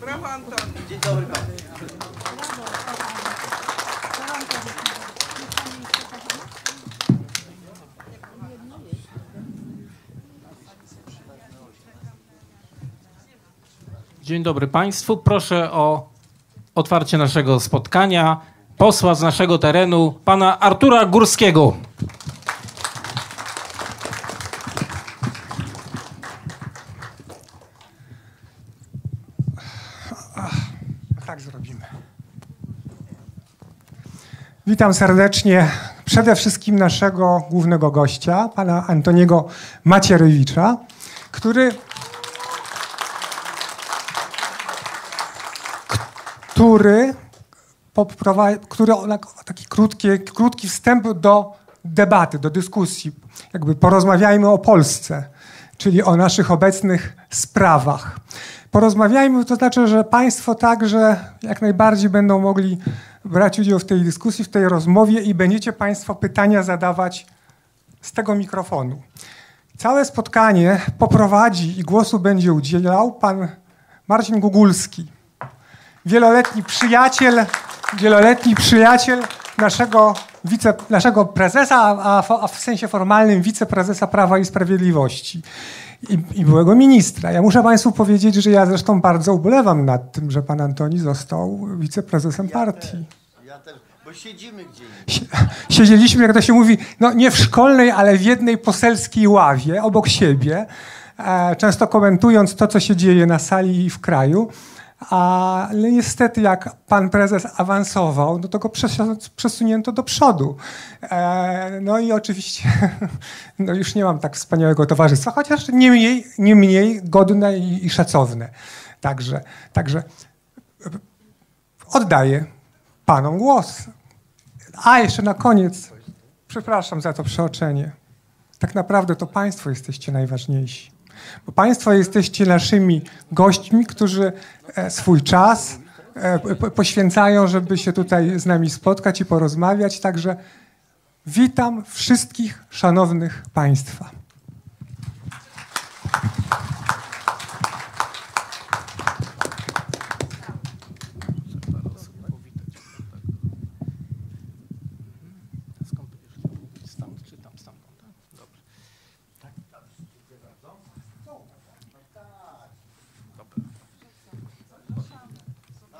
Brawo Antoni. Dzień dobry. Dzień dobry Państwu. Proszę o otwarcie naszego spotkania posła z naszego terenu, pana Artura Górskiego. Tak zrobimy. Witam serdecznie przede wszystkim naszego głównego gościa, pana Antoniego Macierewicza, który, który, który taki krótki, krótki wstęp do debaty, do dyskusji. Jakby porozmawiajmy o Polsce, czyli o naszych obecnych sprawach. Porozmawiajmy, to znaczy, że Państwo także jak najbardziej będą mogli brać udział w tej dyskusji, w tej rozmowie i będziecie Państwo pytania zadawać z tego mikrofonu. Całe spotkanie poprowadzi i głosu będzie udzielał pan Marcin Gugulski, wieloletni przyjaciel, wieloletni przyjaciel naszego, wice, naszego prezesa, a, a w sensie formalnym wiceprezesa Prawa i Sprawiedliwości i, i byłego ministra. Ja muszę Państwu powiedzieć, że ja zresztą bardzo ubolewam nad tym, że pan Antoni został wiceprezesem partii. Ja też, bo siedzimy gdzieś. Sie- Siedzieliśmy, jak to się mówi, no nie w szkolnej, ale w jednej poselskiej ławie obok siebie, e, często komentując to, co się dzieje na sali i w kraju. Ale niestety, jak pan prezes awansował, no to go przes- przesunięto do przodu. E, no i oczywiście no już nie mam tak wspaniałego towarzystwa, chociaż nie mniej, nie mniej godne i, i szacowne. Także, także oddaję panom głos. A, jeszcze na koniec. Przepraszam za to przeoczenie. Tak naprawdę to Państwo jesteście najważniejsi. Bo Państwo jesteście naszymi gośćmi, którzy e, swój czas e, po- poświęcają, żeby się tutaj z nami spotkać i porozmawiać. Także witam wszystkich szanownych Państwa. Skąd będziesz mówić? Stąd czy tam stamtąd? tak? Dobrze.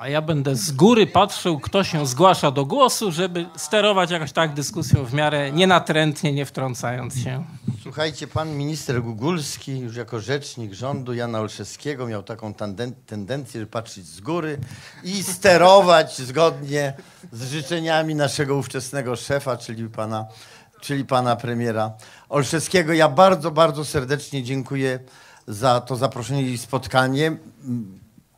A ja będę z góry patrzył, kto się zgłasza do głosu, żeby sterować jakoś tak dyskusją w miarę nienatrętnie, nie wtrącając się. Słuchajcie, pan minister Gugulski, już jako rzecznik rządu Jana Olszewskiego, miał taką tendencję, żeby patrzeć z góry i sterować zgodnie z życzeniami naszego ówczesnego szefa, czyli pana, czyli pana premiera Olszewskiego. Ja bardzo, bardzo serdecznie dziękuję za to zaproszenie i spotkanie.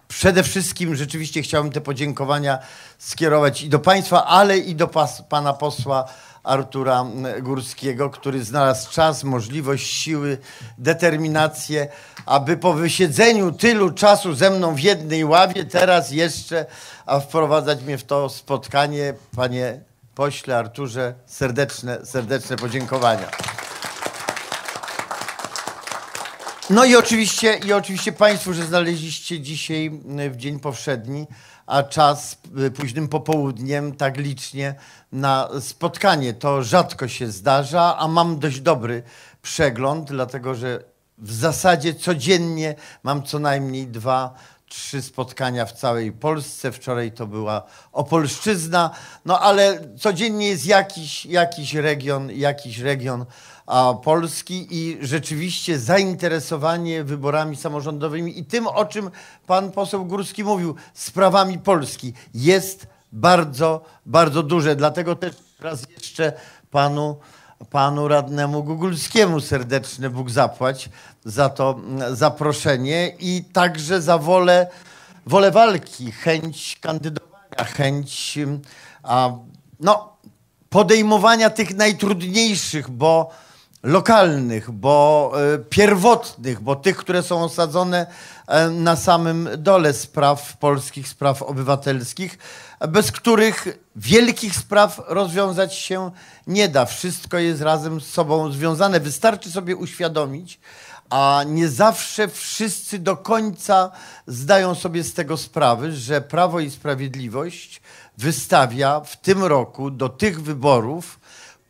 Przede wszystkim rzeczywiście chciałbym te podziękowania skierować i do Państwa, ale i do pas, pana posła Artura mm, Górskiego, który znalazł czas, możliwość, siły, determinację, aby po wysiedzeniu tylu czasu ze mną w jednej ławie teraz jeszcze, a wprowadzać mnie w to spotkanie, panie pośle Arturze, serdeczne, serdeczne podziękowania. No i oczywiście, i oczywiście Państwu, że znaleźliście dzisiaj y, w dzień powszedni, a czas y, późnym popołudniem tak licznie na spotkanie. To rzadko się zdarza, a mam dość dobry przegląd, dlatego że w zasadzie codziennie mam co najmniej dwa, trzy spotkania w całej Polsce. Wczoraj to była Opolszczyzna, no ale codziennie jest jakiś, jakiś region, jakiś region Polski i rzeczywiście zainteresowanie wyborami samorządowymi i tym, o czym pan poseł Górski mówił, sprawami Polski jest bardzo, bardzo duże. Dlatego też raz jeszcze panu, panu radnemu Gugulskiemu serdeczny Bóg zapłać za to mm, zaproszenie i także za wolę, wolę walki, chęć kandydowania, chęć ym, a, no, podejmowania tych najtrudniejszych, bo lokalnych, bo e, pierwotnych, bo tych, które są osadzone e, na samym dole spraw polskich, spraw obywatelskich, bez których wielkich spraw rozwiązać się nie da. Wszystko jest razem z sobą związane. Wystarczy sobie uświadomić, a nie zawsze wszyscy do końca zdają sobie z tego sprawy, że Prawo i Sprawiedliwość wystawia w tym roku do tych wyborów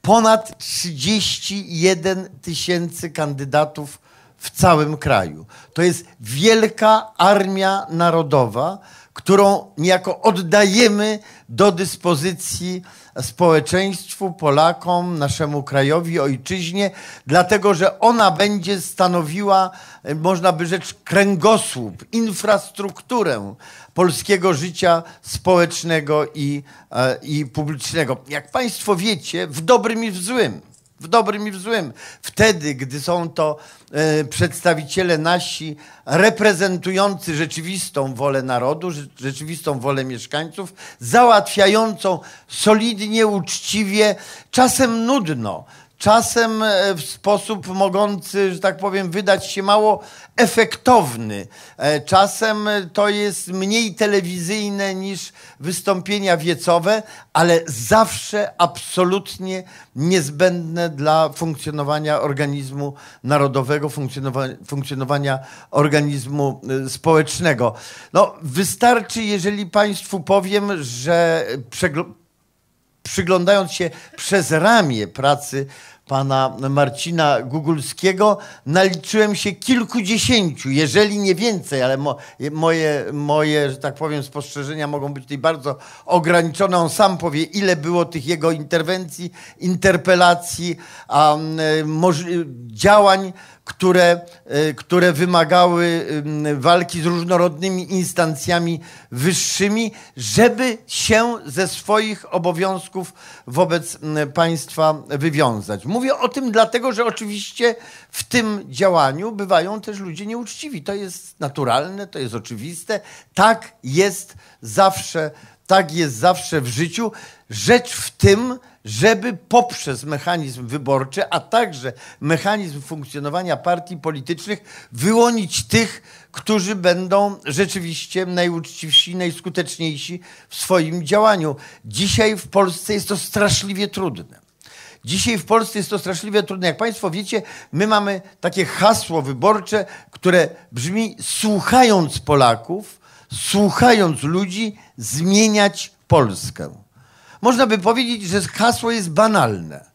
ponad 31 tysięcy kandydatów w całym kraju. To jest wielka armia narodowa, którą niejako oddajemy do dyspozycji społeczeństwu, Polakom, naszemu krajowi, ojczyźnie, dlatego że ona będzie stanowiła, e, można by rzec, kręgosłup, infrastrukturę polskiego życia społecznego i, e, i publicznego. Jak Państwo wiecie, w dobrym i w złym w dobrym i w złym. Wtedy, gdy są to e, przedstawiciele nasi reprezentujący rzeczywistą wolę narodu, rzeczywistą wolę mieszkańców, załatwiającą solidnie, uczciwie, czasem nudno, czasem e, w sposób mogący, że tak powiem, wydać się mało efektowny. E, czasem to jest mniej telewizyjne niż wystąpienia wiecowe, ale zawsze absolutnie niezbędne dla funkcjonowania organizmu narodowego, funkcjonowania, funkcjonowania organizmu e, społecznego. No, wystarczy, jeżeli Państwu powiem, że przyglądając się przez ramię pracy pana Marcina Gugulskiego, naliczyłem się kilkudziesięciu, jeżeli nie więcej, ale mo, moje, moje, że tak powiem, spostrzeżenia mogą być tutaj bardzo ograniczone. On sam powie, ile było tych jego interwencji, interpelacji, um, działań, które, e, które wymagały walki z różnorodnymi instancjami wyższymi, żeby się ze swoich obowiązków wobec państwa wywiązać. Mówię o tym dlatego, że oczywiście w tym działaniu bywają też ludzie nieuczciwi. To jest naturalne, to jest oczywiste. Tak jest zawsze, tak jest zawsze w życiu. Rzecz w tym, żeby poprzez mechanizm wyborczy, a także mechanizm funkcjonowania partii politycznych wyłonić tych, którzy będą rzeczywiście najuczciwsi, najskuteczniejsi w swoim działaniu. Dzisiaj w Polsce jest to straszliwie trudne. Dzisiaj w Polsce jest to straszliwie trudne. Jak Państwo wiecie, my mamy takie hasło wyborcze, które brzmi: słuchając Polaków, słuchając ludzi, zmieniać Polskę. Można by powiedzieć, że hasło jest banalne.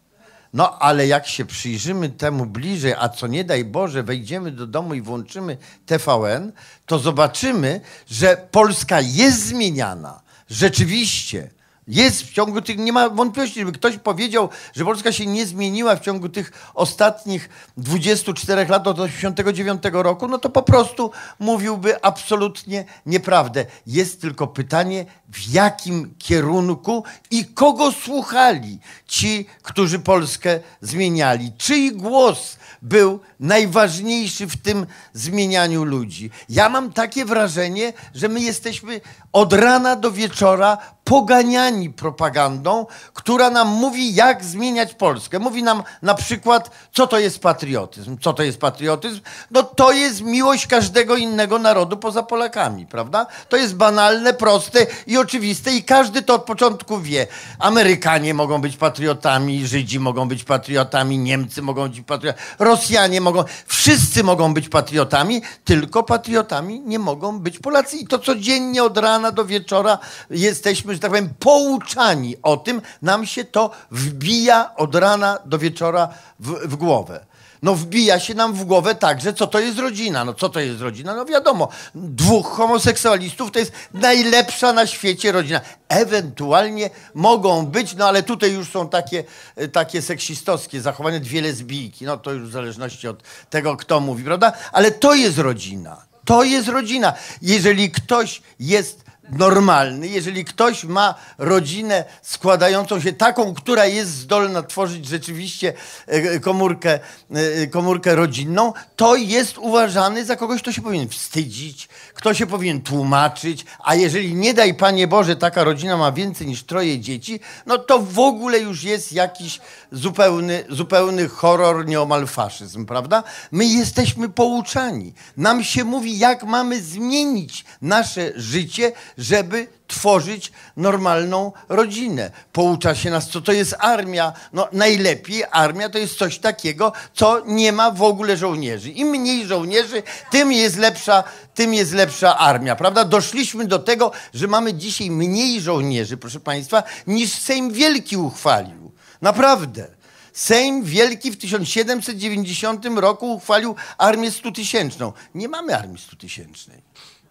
No ale jak się przyjrzymy temu bliżej, a co nie daj Boże, wejdziemy do domu i włączymy TVN, to zobaczymy, że Polska jest zmieniana. Rzeczywiście jest w ciągu tych, nie ma wątpliwości, żeby ktoś powiedział, że Polska się nie zmieniła w ciągu tych ostatnich 24 lat od 1989 roku, no to po prostu mówiłby absolutnie nieprawdę. Jest tylko pytanie, w jakim kierunku i kogo słuchali ci, którzy Polskę zmieniali. Czyj głos był najważniejszy w tym zmienianiu ludzi. Ja mam takie wrażenie, że my jesteśmy od rana do wieczora poganiani propagandą, która nam mówi, jak zmieniać Polskę. Mówi nam na przykład, co to jest patriotyzm. Co to jest patriotyzm? No to jest miłość każdego innego narodu poza Polakami, prawda? To jest banalne, proste i oczywiste i każdy to od początku wie. Amerykanie mogą być patriotami, Żydzi mogą być patriotami, Niemcy mogą być patriotami, Rosjanie mogą, wszyscy mogą być patriotami, tylko patriotami nie mogą być Polacy. I to codziennie od rana do wieczora jesteśmy, że tak powiem, pouczani o tym, nam się to wbija od rana do wieczora w, w głowę no wbija się nam w głowę także, co to jest rodzina. No co to jest rodzina? No wiadomo, dwóch homoseksualistów to jest najlepsza na świecie rodzina. Ewentualnie mogą być, no ale tutaj już są takie, takie seksistowskie zachowania, dwie lesbijki. No to już w zależności od tego, kto mówi, prawda? Ale to jest rodzina. To jest rodzina. Jeżeli ktoś jest normalny, jeżeli ktoś ma rodzinę składającą się taką, która jest zdolna tworzyć rzeczywiście e, komórkę, e, komórkę rodzinną, to jest uważany za kogoś, kto się powinien wstydzić, kto się powinien tłumaczyć, a jeżeli nie daj Panie Boże, taka rodzina ma więcej niż troje dzieci, no to w ogóle już jest jakiś zupełny, zupełny horror, nieomal faszyzm, prawda? My jesteśmy pouczani. Nam się mówi, jak mamy zmienić nasze życie, żeby tworzyć normalną rodzinę. Poucza się nas, co to jest armia. No najlepiej armia to jest coś takiego, co nie ma w ogóle żołnierzy. Im mniej żołnierzy, tym jest lepsza, tym jest lepsza armia, prawda? Doszliśmy do tego, że mamy dzisiaj mniej żołnierzy, proszę Państwa, niż Sejm Wielki uchwalił. Naprawdę. Sejm Wielki w 1790 roku uchwalił armię stutysięczną. Nie mamy armii stutysięcznej.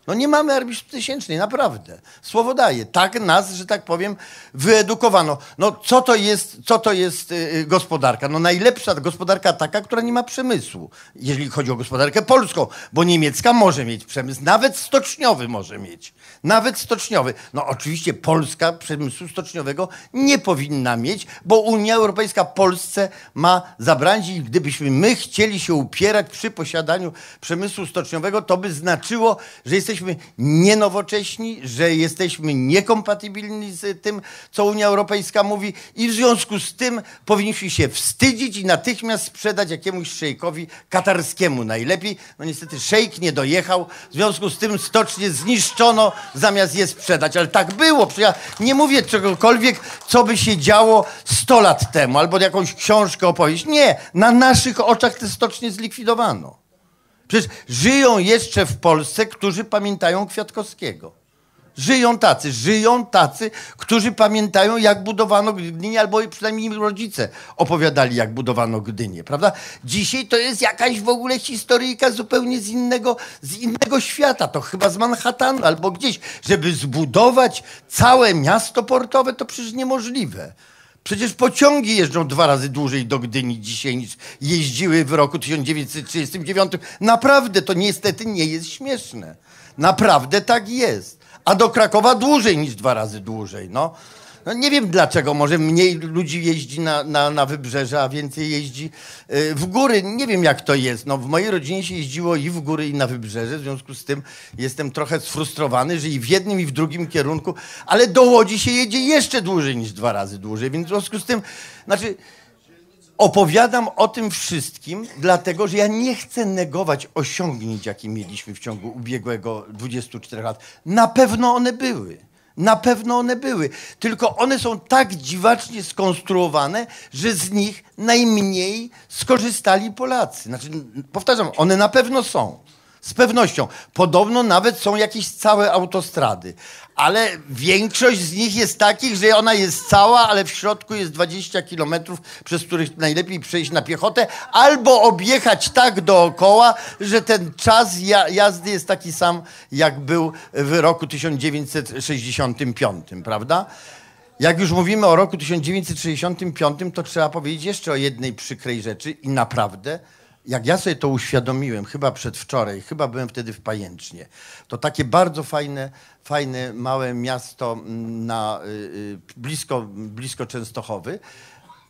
No nie mamy armii tysięcznej, naprawdę. Słowo daje. Tak nas, że tak powiem, wyedukowano. No co to jest, co to jest yy, gospodarka? No najlepsza gospodarka taka, która nie ma przemysłu, jeżeli chodzi o gospodarkę polską, bo niemiecka może mieć przemysł, nawet stoczniowy może mieć. Nawet stoczniowy. No oczywiście Polska przemysłu stoczniowego nie powinna mieć, bo Unia Europejska Polsce ma zabranić i gdybyśmy my chcieli się upierać przy posiadaniu przemysłu stoczniowego, to by znaczyło, że jesteśmy nienowocześni, że jesteśmy niekompatybilni z tym, co Unia Europejska mówi i w związku z tym powinniśmy się wstydzić i natychmiast sprzedać jakiemuś szejkowi katarskiemu najlepiej. No niestety szejk nie dojechał, w związku z tym stocznie zniszczono zamiast je sprzedać. Ale tak było. Ja nie mówię czegokolwiek, co by się działo 100 lat temu, albo jakąś książkę opowieść. Nie, na naszych oczach te stocznie zlikwidowano. Przecież żyją jeszcze w Polsce, którzy pamiętają Kwiatkowskiego. Żyją tacy, żyją tacy, którzy pamiętają, jak budowano Gdynię, albo przynajmniej im rodzice opowiadali, jak budowano Gdynię, prawda? Dzisiaj to jest jakaś w ogóle historyjka zupełnie z innego, z innego świata. To chyba z Manhattanu albo gdzieś. Żeby zbudować całe miasto portowe, to przecież niemożliwe. Przecież pociągi jeżdżą dwa razy dłużej do Gdyni dzisiaj niż jeździły w roku 1939. Naprawdę to niestety nie jest śmieszne. Naprawdę tak jest a do Krakowa dłużej niż dwa razy dłużej. No. No nie wiem dlaczego, może mniej ludzi jeździ na, na, na wybrzeże, a więcej jeździ y, w góry. Nie wiem jak to jest. No, w mojej rodzinie się jeździło i w góry, i na wybrzeże. W związku z tym jestem trochę sfrustrowany, że i w jednym, i w drugim kierunku, ale do Łodzi się jedzie jeszcze dłużej niż dwa razy dłużej. Więc w związku z tym, znaczy opowiadam o tym wszystkim, dlatego że ja nie chcę negować osiągnięć, jakie mieliśmy w ciągu ubiegłego 24 lat. Na pewno one były. Na pewno one były. Tylko one są tak dziwacznie skonstruowane, że z nich najmniej skorzystali Polacy. Znaczy, powtarzam, one na pewno są. Z pewnością. Podobno nawet są jakieś całe autostrady. Ale większość z nich jest takich, że ona jest cała, ale w środku jest 20 kilometrów, przez których najlepiej przejść na piechotę, albo objechać tak dookoła, że ten czas jazdy jest taki sam, jak był w roku 1965, prawda? Jak już mówimy o roku 1965, to trzeba powiedzieć jeszcze o jednej przykrej rzeczy i naprawdę jak ja sobie to uświadomiłem, chyba przedwczoraj, chyba byłem wtedy w Pajęcznie, to takie bardzo fajne, fajne małe miasto na, y, y, blisko, blisko Częstochowy.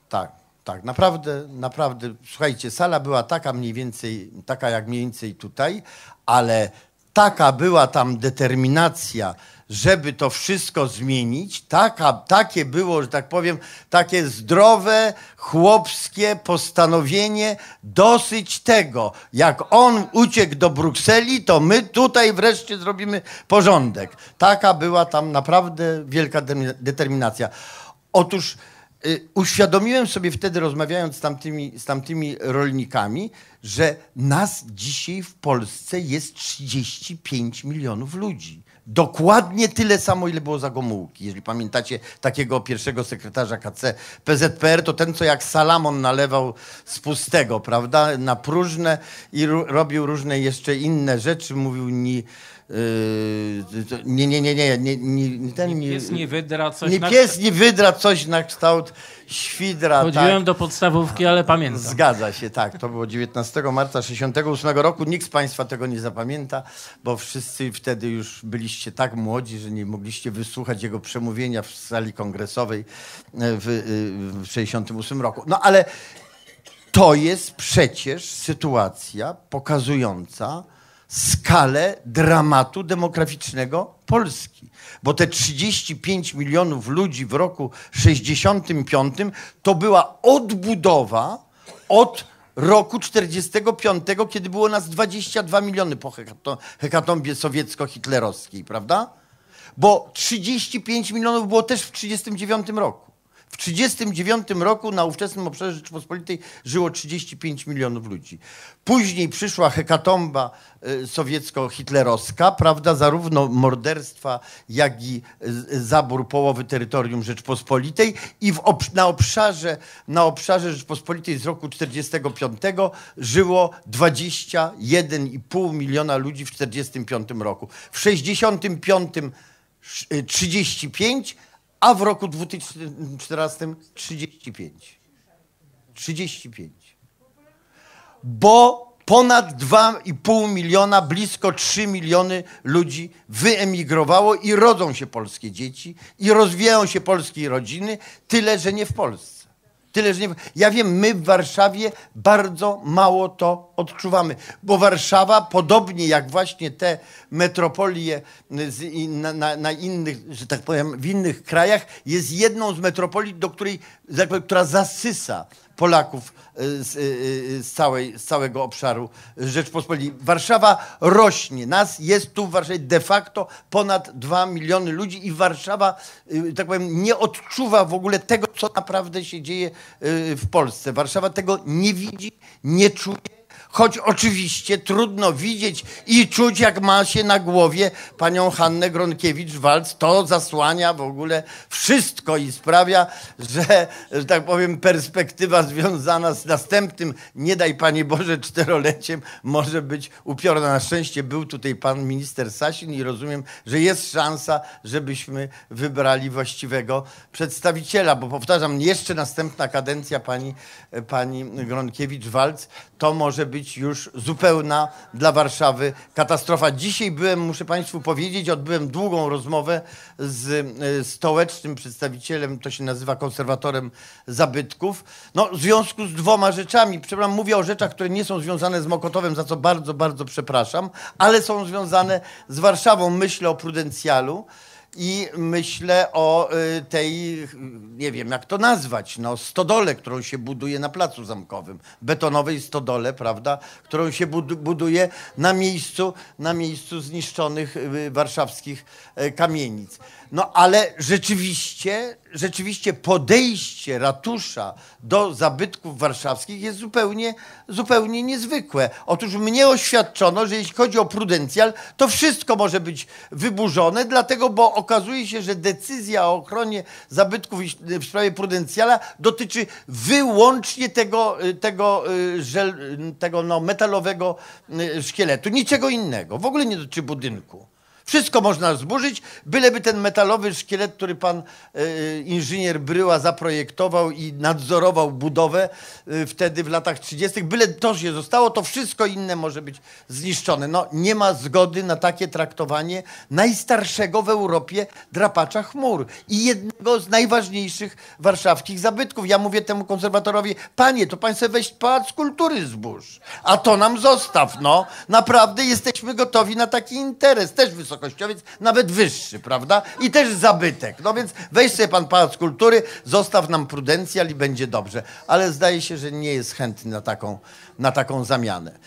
Tak, tak, naprawdę, naprawdę. Słuchajcie, sala była taka mniej więcej, taka jak mniej więcej tutaj, ale taka była tam determinacja, żeby to wszystko zmienić. Taka, takie było, że tak powiem, takie zdrowe, chłopskie postanowienie dosyć tego. Jak on uciekł do Brukseli, to my tutaj wreszcie zrobimy porządek. Taka była tam naprawdę wielka determinacja. Otóż y, uświadomiłem sobie wtedy, rozmawiając z tamtymi, z tamtymi rolnikami, że nas dzisiaj w Polsce jest 35 milionów ludzi. Dokładnie tyle samo, ile było za Gomułki. Jeżeli pamiętacie takiego pierwszego sekretarza KC PZPR, to ten, co jak Salamon nalewał z pustego, prawda, na próżne i robił różne jeszcze inne rzeczy. Mówił ni, nie, nie, nie, nie, nie, nie, nie, ten, nie, Pies nie wydra coś nie na... pies nie wydra coś na kształt świdra. Chodziłem tak. do podstawówki, ale pamiętam. Zgadza się, tak. To było 19 marca 68 roku. Nikt z Państwa tego nie zapamięta, bo wszyscy wtedy już byliście tak młodzi, że nie mogliście wysłuchać jego przemówienia w sali kongresowej w, y, w 68 roku. No ale to jest przecież sytuacja pokazująca skalę dramatu demograficznego Polski. Bo te 35 milionów ludzi w roku 65 to była odbudowa od roku 45, kiedy było nas 22 miliony po hekato- hekatombie sowiecko-hitlerowskiej, prawda? Bo 35 milionów było też w 39 roku. W 1939 roku na ówczesnym obszarze Rzeczypospolitej żyło 35 milionów ludzi. Później przyszła hekatomba y, sowiecko-hitlerowska, prawda, zarówno morderstwa, jak i y, zabór połowy terytorium Rzeczpospolitej i na, obszarze, na obszarze Rzeczpospolitej z roku 1945 żyło 21,5 miliona ludzi w 1945 roku. W 1965 sz- 35, a w roku 2014 35. 35. Bo ponad 2,5 miliona, blisko 3 miliony ludzi wyemigrowało i rodzą się polskie dzieci i rozwijają się polskie rodziny, tyle że nie w Polsce. Tyle, że nie. Ja wiem, my w Warszawie bardzo mało to odczuwamy, bo Warszawa, podobnie jak właśnie te metropolie i- na, na, na innych, że tak powiem, w innych krajach, jest jedną z metropolii, do której, tak która zasysa Polaków y, z, y, y, z, całej, z całego obszaru Rzeczpospolitej. Warszawa rośnie. Nas jest tu w Warszawie de facto ponad 2 miliony ludzi i Warszawa, tak powiem, nie odczuwa w ogóle tego, co naprawdę się dzieje w Polsce. Warszawa tego nie widzi, nie czuje. Choć oczywiście trudno widzieć i czuć, jak ma się na głowie panią Hannę Gronkiewicz-Walc. To zasłania w ogóle wszystko i sprawia, że, że tak powiem, perspektywa związana z następnym, nie daj Panie Boże, czteroleciem może być upiorna. Na szczęście był tutaj pan minister Sasin i rozumiem, że jest szansa, żebyśmy wybrali właściwego przedstawiciela, bo powtarzam, jeszcze następna kadencja pani, pani Gronkiewicz-Walc to może być już zupełna dla Warszawy katastrofa. Dzisiaj byłem, muszę Państwu powiedzieć, odbyłem długą rozmowę z e, stołecznym przedstawicielem, to się nazywa konserwatorem zabytków. No, w związku z dwoma rzeczami, przepraszam, mówię o rzeczach, które nie są związane z Mokotowem, za co bardzo, bardzo przepraszam, ale są związane z Warszawą. Myślę o prudencjalu. I myślę o y, tej, nie wiem jak to nazwać, no, stodole, którą się buduje na Placu Zamkowym. Betonowej stodole, prawda, którą się bud- buduje na miejscu, na miejscu zniszczonych y, warszawskich y, kamienic. No ale rzeczywiście, rzeczywiście podejście ratusza do zabytków warszawskich jest zupełnie, zupełnie niezwykłe. Otóż mnie oświadczono, że jeśli chodzi o prudencjal, to wszystko może być wyburzone, dlatego, bo okazuje się, że decyzja o ochronie zabytków w sprawie prudencjala dotyczy wyłącznie tego, y, tego, y, żel, tego no, metalowego y, szkieletu, niczego innego. W ogóle nie dotyczy budynku. Wszystko można zburzyć, byleby ten metalowy szkielet, który pan e, inżynier Bryła zaprojektował i nadzorował budowę e, wtedy w latach 30., byle to się zostało, to wszystko inne może być zniszczone. No, nie ma zgody na takie traktowanie najstarszego w Europie drapacza chmur i jednego z najważniejszych warszawskich zabytków. Ja mówię temu konserwatorowi, panie, to pan sobie weź pałac kultury zbóż, a to nam zostaw, no. Naprawdę jesteśmy gotowi na taki interes, też wysokościowiec, nawet wyższy, prawda? I też zabytek. No więc weź sobie pan pałac kultury, zostaw nam prudencjal i będzie dobrze. Ale zdaje się, że nie jest chętny na taką, na taką zamianę.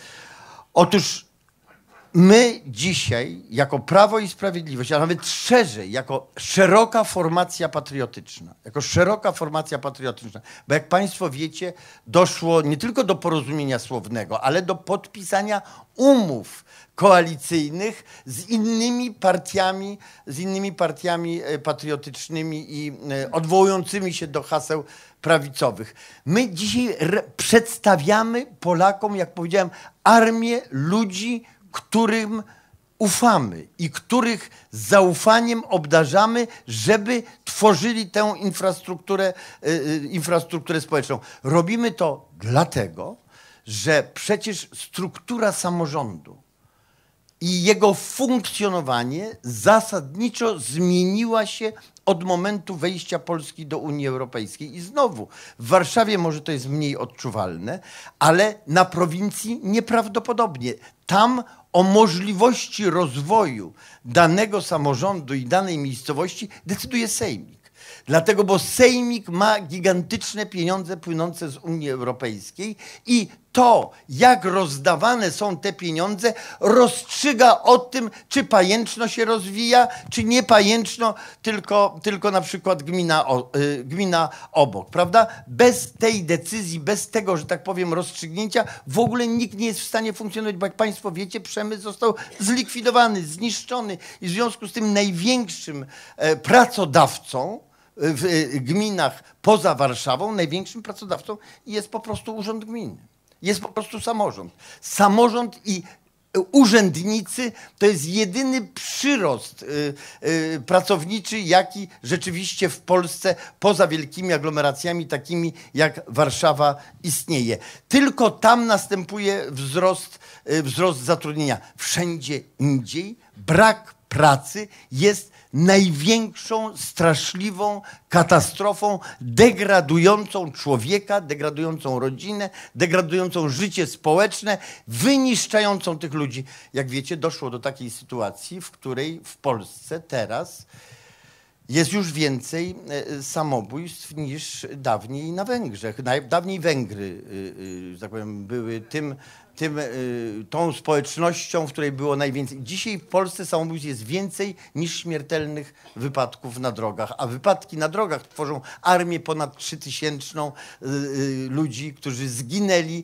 Otóż my dzisiaj, jako Prawo i Sprawiedliwość, a nawet szerzej, jako szeroka formacja patriotyczna, jako szeroka formacja patriotyczna, bo jak Państwo wiecie, doszło nie tylko do porozumienia słownego, ale do podpisania umów koalicyjnych z innymi partiami, z innymi partiami e, patriotycznymi i e, odwołującymi się do haseł prawicowych. My dzisiaj przedstawiamy Polakom, jak powiedziałem, armię ludzi, którym ufamy i których zaufaniem obdarzamy, żeby tworzyli tę infrastrukturę, y, infrastrukturę społeczną. Robimy to dlatego, że przecież struktura samorządu i jego funkcjonowanie zasadniczo zmieniła się od momentu wejścia Polski do Unii Europejskiej. I znowu, w Warszawie może to jest mniej odczuwalne, ale na prowincji nieprawdopodobnie. Tam o możliwości rozwoju danego samorządu i danej miejscowości decyduje Sejmik. Dlatego, bo Sejmik ma gigantyczne pieniądze płynące z Unii Europejskiej i to, jak rozdawane są te pieniądze, rozstrzyga o tym, czy pajęczno się rozwija, czy nie pajęczno, tylko, tylko na przykład gmina, o, y, gmina obok, prawda? Bez tej decyzji, bez tego, że tak powiem, rozstrzygnięcia, w ogóle nikt nie jest w stanie funkcjonować, bo jak Państwo wiecie, przemysł został zlikwidowany, zniszczony i w związku z tym największym e, pracodawcą, w y, gminach poza Warszawą największym pracodawcą jest po prostu urząd gminy. Jest po prostu samorząd. Samorząd i urzędnicy to jest jedyny przyrost y, y, pracowniczy, jaki rzeczywiście w Polsce poza wielkimi aglomeracjami takimi jak Warszawa istnieje. Tylko tam następuje wzrost, y, wzrost zatrudnienia. Wszędzie indziej brak pracy jest największą, straszliwą katastrofą degradującą człowieka, degradującą rodzinę, degradującą życie społeczne, wyniszczającą tych ludzi. Jak wiecie, doszło do takiej sytuacji, w której w Polsce teraz jest już więcej e, samobójstw niż dawniej na Węgrzech. Dawniej Węgry, e, e, że tak powiem, były tym tym, tą społecznością, w której było najwięcej. Dzisiaj w Polsce samobójstw jest więcej niż śmiertelnych wypadków na drogach, a wypadki na drogach tworzą armię ponad trzytysięczną ludzi, którzy zginęli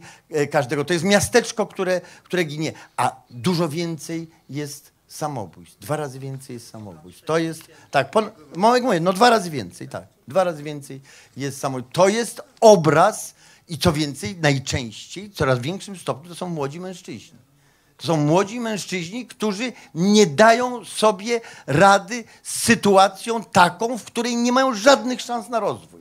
każdego. To jest miasteczko, które, które ginie, a dużo więcej jest samobójstw. Dwa razy więcej jest samobójstw. To jest, tak, pon, mówię, no dwa razy więcej, tak. Dwa razy więcej jest samobójstw. To jest obraz i co więcej, najczęściej, w coraz większym stopniu to są młodzi mężczyźni. To są młodzi mężczyźni, którzy nie dają sobie rady z sytuacją taką, w której nie mają żadnych szans na rozwój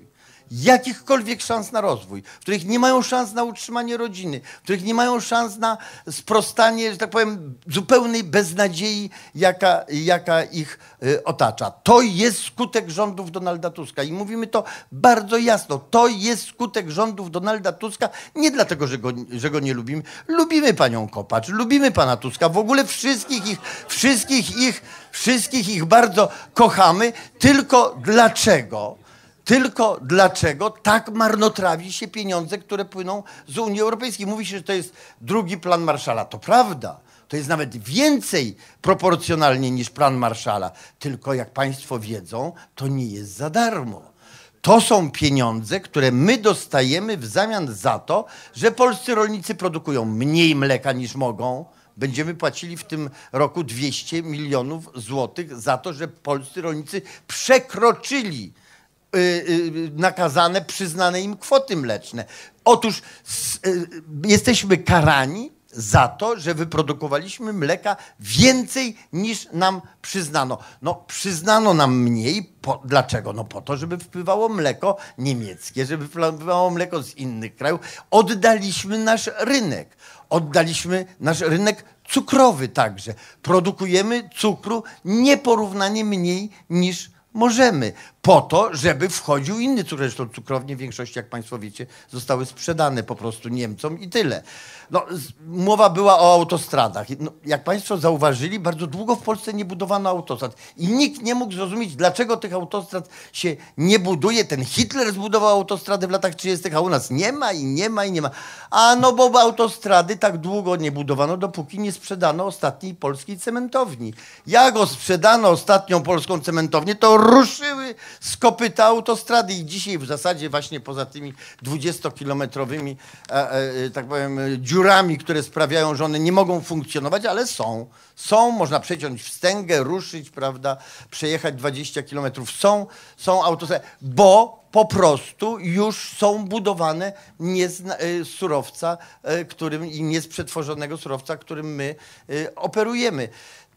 jakichkolwiek szans na rozwój, w których nie mają szans na utrzymanie rodziny, w których nie mają szans na sprostanie, że tak powiem, zupełnej beznadziei, jaka, jaka ich y, otacza. To jest skutek rządów Donalda Tuska i mówimy to bardzo jasno. To jest skutek rządów Donalda Tuska nie dlatego, że go, że go nie lubimy. Lubimy panią Kopacz, lubimy pana Tuska, w ogóle wszystkich ich, wszystkich ich, wszystkich ich bardzo kochamy, tylko dlaczego? Tylko dlaczego tak marnotrawi się pieniądze, które płyną z Unii Europejskiej? Mówi się, że to jest drugi plan Marszala. To prawda. To jest nawet więcej proporcjonalnie niż plan Marszala. Tylko jak Państwo wiedzą, to nie jest za darmo. To są pieniądze, które my dostajemy w zamian za to, że polscy rolnicy produkują mniej mleka niż mogą. Będziemy płacili w tym roku 200 milionów złotych za to, że polscy rolnicy przekroczyli nakazane, przyznane im kwoty mleczne. Otóż y, jesteśmy karani za to, że wyprodukowaliśmy mleka więcej niż nam przyznano. No, przyznano nam mniej. Po, dlaczego? No po to, żeby wpływało mleko niemieckie, żeby wpływało mleko z innych krajów. Oddaliśmy nasz rynek. Oddaliśmy nasz rynek cukrowy także. Produkujemy cukru nieporównanie mniej niż Możemy. Po to, żeby wchodził inny cukr. Zresztą cukrownie w większości, jak Państwo wiecie, zostały sprzedane po prostu Niemcom i tyle. No, mowa była o autostradach. No, jak Państwo zauważyli, bardzo długo w Polsce nie budowano autostrad. I nikt nie mógł zrozumieć, dlaczego tych autostrad się nie buduje. Ten Hitler zbudował autostrady w latach 30., a u nas nie ma i nie ma i nie ma. A no bo autostrady tak długo nie budowano, dopóki nie sprzedano ostatniej polskiej cementowni. Jak sprzedano ostatnią polską cementownię, to ruszyły z kopyta autostrady i dzisiaj w zasadzie właśnie poza tymi 20-kilometrowymi, e, e, tak powiem, dziurami, które sprawiają, że one nie mogą funkcjonować, ale są. Są, można przeciąć wstęgę, ruszyć, prawda, przejechać 20 kilometrów. Są, są autostrady, bo po prostu już są budowane nie z e, surowca, którym, i nie z przetworzonego surowca, którym my operujemy.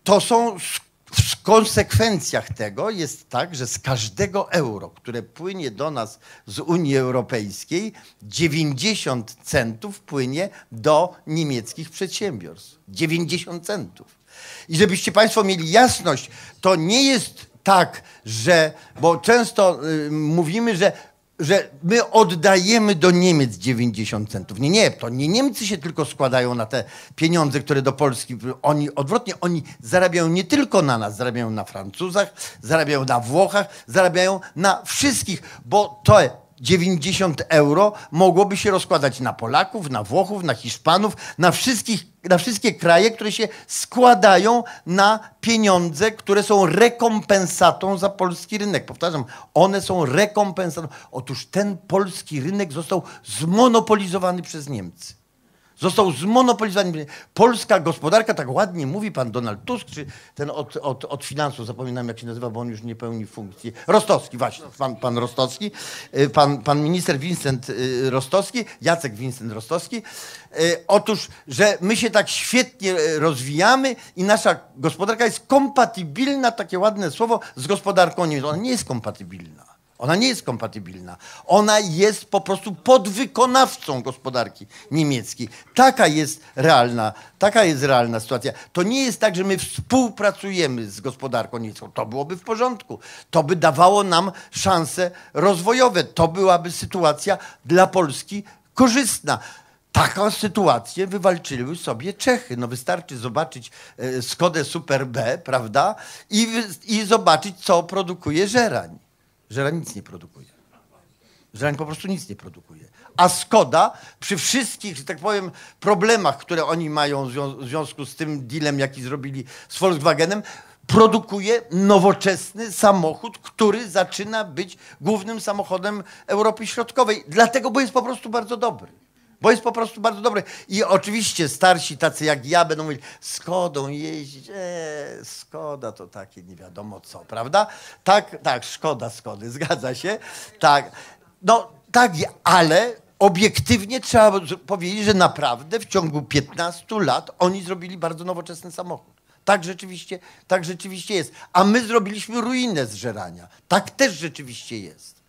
to są w konsekwencjach tego jest tak, że z każdego euro, które płynie do nas z Unii Europejskiej, 90 centów płynie do niemieckich przedsiębiorstw. 90 centów. I żebyście Państwo mieli jasność, to nie jest tak, że, bo często y, mówimy, że że my oddajemy do Niemiec 90 centów. Nie, nie, to nie Niemcy się tylko składają na te pieniądze, które do Polski, oni odwrotnie, oni zarabiają nie tylko na nas, zarabiają na Francuzach, zarabiają na Włochach, zarabiają na wszystkich, bo to 90 euro mogłoby się rozkładać na Polaków, na Włochów, na Hiszpanów, na, wszystkich, na wszystkie kraje, które się składają na pieniądze, które są rekompensatą za polski rynek. Powtarzam, one są rekompensatą. Otóż ten polski rynek został zmonopolizowany przez Niemcy. Został zmonopolizowany. Polska gospodarka, tak ładnie mówi pan Donald Tusk, czy ten od, od, od finansów, zapominam jak się nazywa, bo on już nie pełni funkcji. Rostowski, właśnie, pan, pan Rostowski, y, pan, pan minister Vincent y, Rostowski, Jacek Vincent Rostowski. Y, otóż, że my się tak świetnie rozwijamy i nasza gospodarka jest kompatybilna, takie ładne słowo, z gospodarką niemiecką. Ona nie jest kompatybilna. Ona nie jest kompatybilna. Ona jest po prostu podwykonawcą gospodarki niemieckiej. Taka jest realna, taka jest realna sytuacja. To nie jest tak, że my współpracujemy z gospodarką niemiecką. To byłoby w porządku. To by dawało nam szanse rozwojowe. To byłaby sytuacja dla Polski korzystna. Taką sytuację wywalczyły sobie Czechy. No wystarczy zobaczyć e, Skodę Super B, prawda? I, I zobaczyć, co produkuje Żerań. Żerań nic nie produkuje. Żerań po prostu nic nie produkuje. A Skoda przy wszystkich, że tak powiem, problemach, które oni mają w związku z tym dealem, jaki zrobili z Volkswagenem, produkuje nowoczesny samochód, który zaczyna być głównym samochodem Europy Środkowej. Dlatego, bo jest po prostu bardzo dobry bo jest po prostu bardzo dobry. I oczywiście starsi tacy jak ja będą mówić, Skodą jeździć, eee, Skoda to takie nie wiadomo co, prawda? Tak, tak, szkoda Skody, zgadza się. Tak, no tak, ale obiektywnie trzeba powiedzieć, że naprawdę w ciągu 15 lat oni zrobili bardzo nowoczesny samochód. Tak rzeczywiście, tak rzeczywiście jest. A my zrobiliśmy ruinę zżerania. Tak też rzeczywiście jest.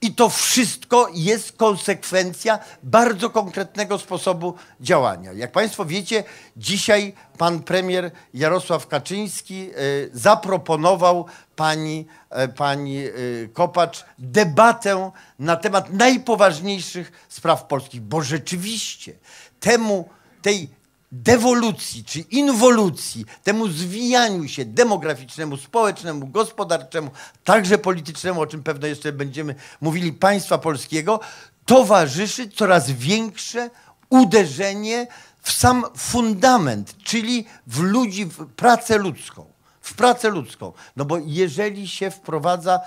I to wszystko jest konsekwencja bardzo konkretnego sposobu działania. Jak Państwo wiecie, dzisiaj pan premier Jarosław Kaczyński e, zaproponował pani, e, pani e, Kopacz debatę na temat najpoważniejszych spraw polskich, bo rzeczywiście temu, tej dewolucji czy inwolucji, temu zwijaniu się demograficznemu, społecznemu, gospodarczemu, także politycznemu, o czym pewno jeszcze będziemy mówili, państwa polskiego, towarzyszy coraz większe uderzenie w sam fundament, czyli w ludzi, w pracę ludzką. W pracę ludzką. No bo jeżeli się wprowadza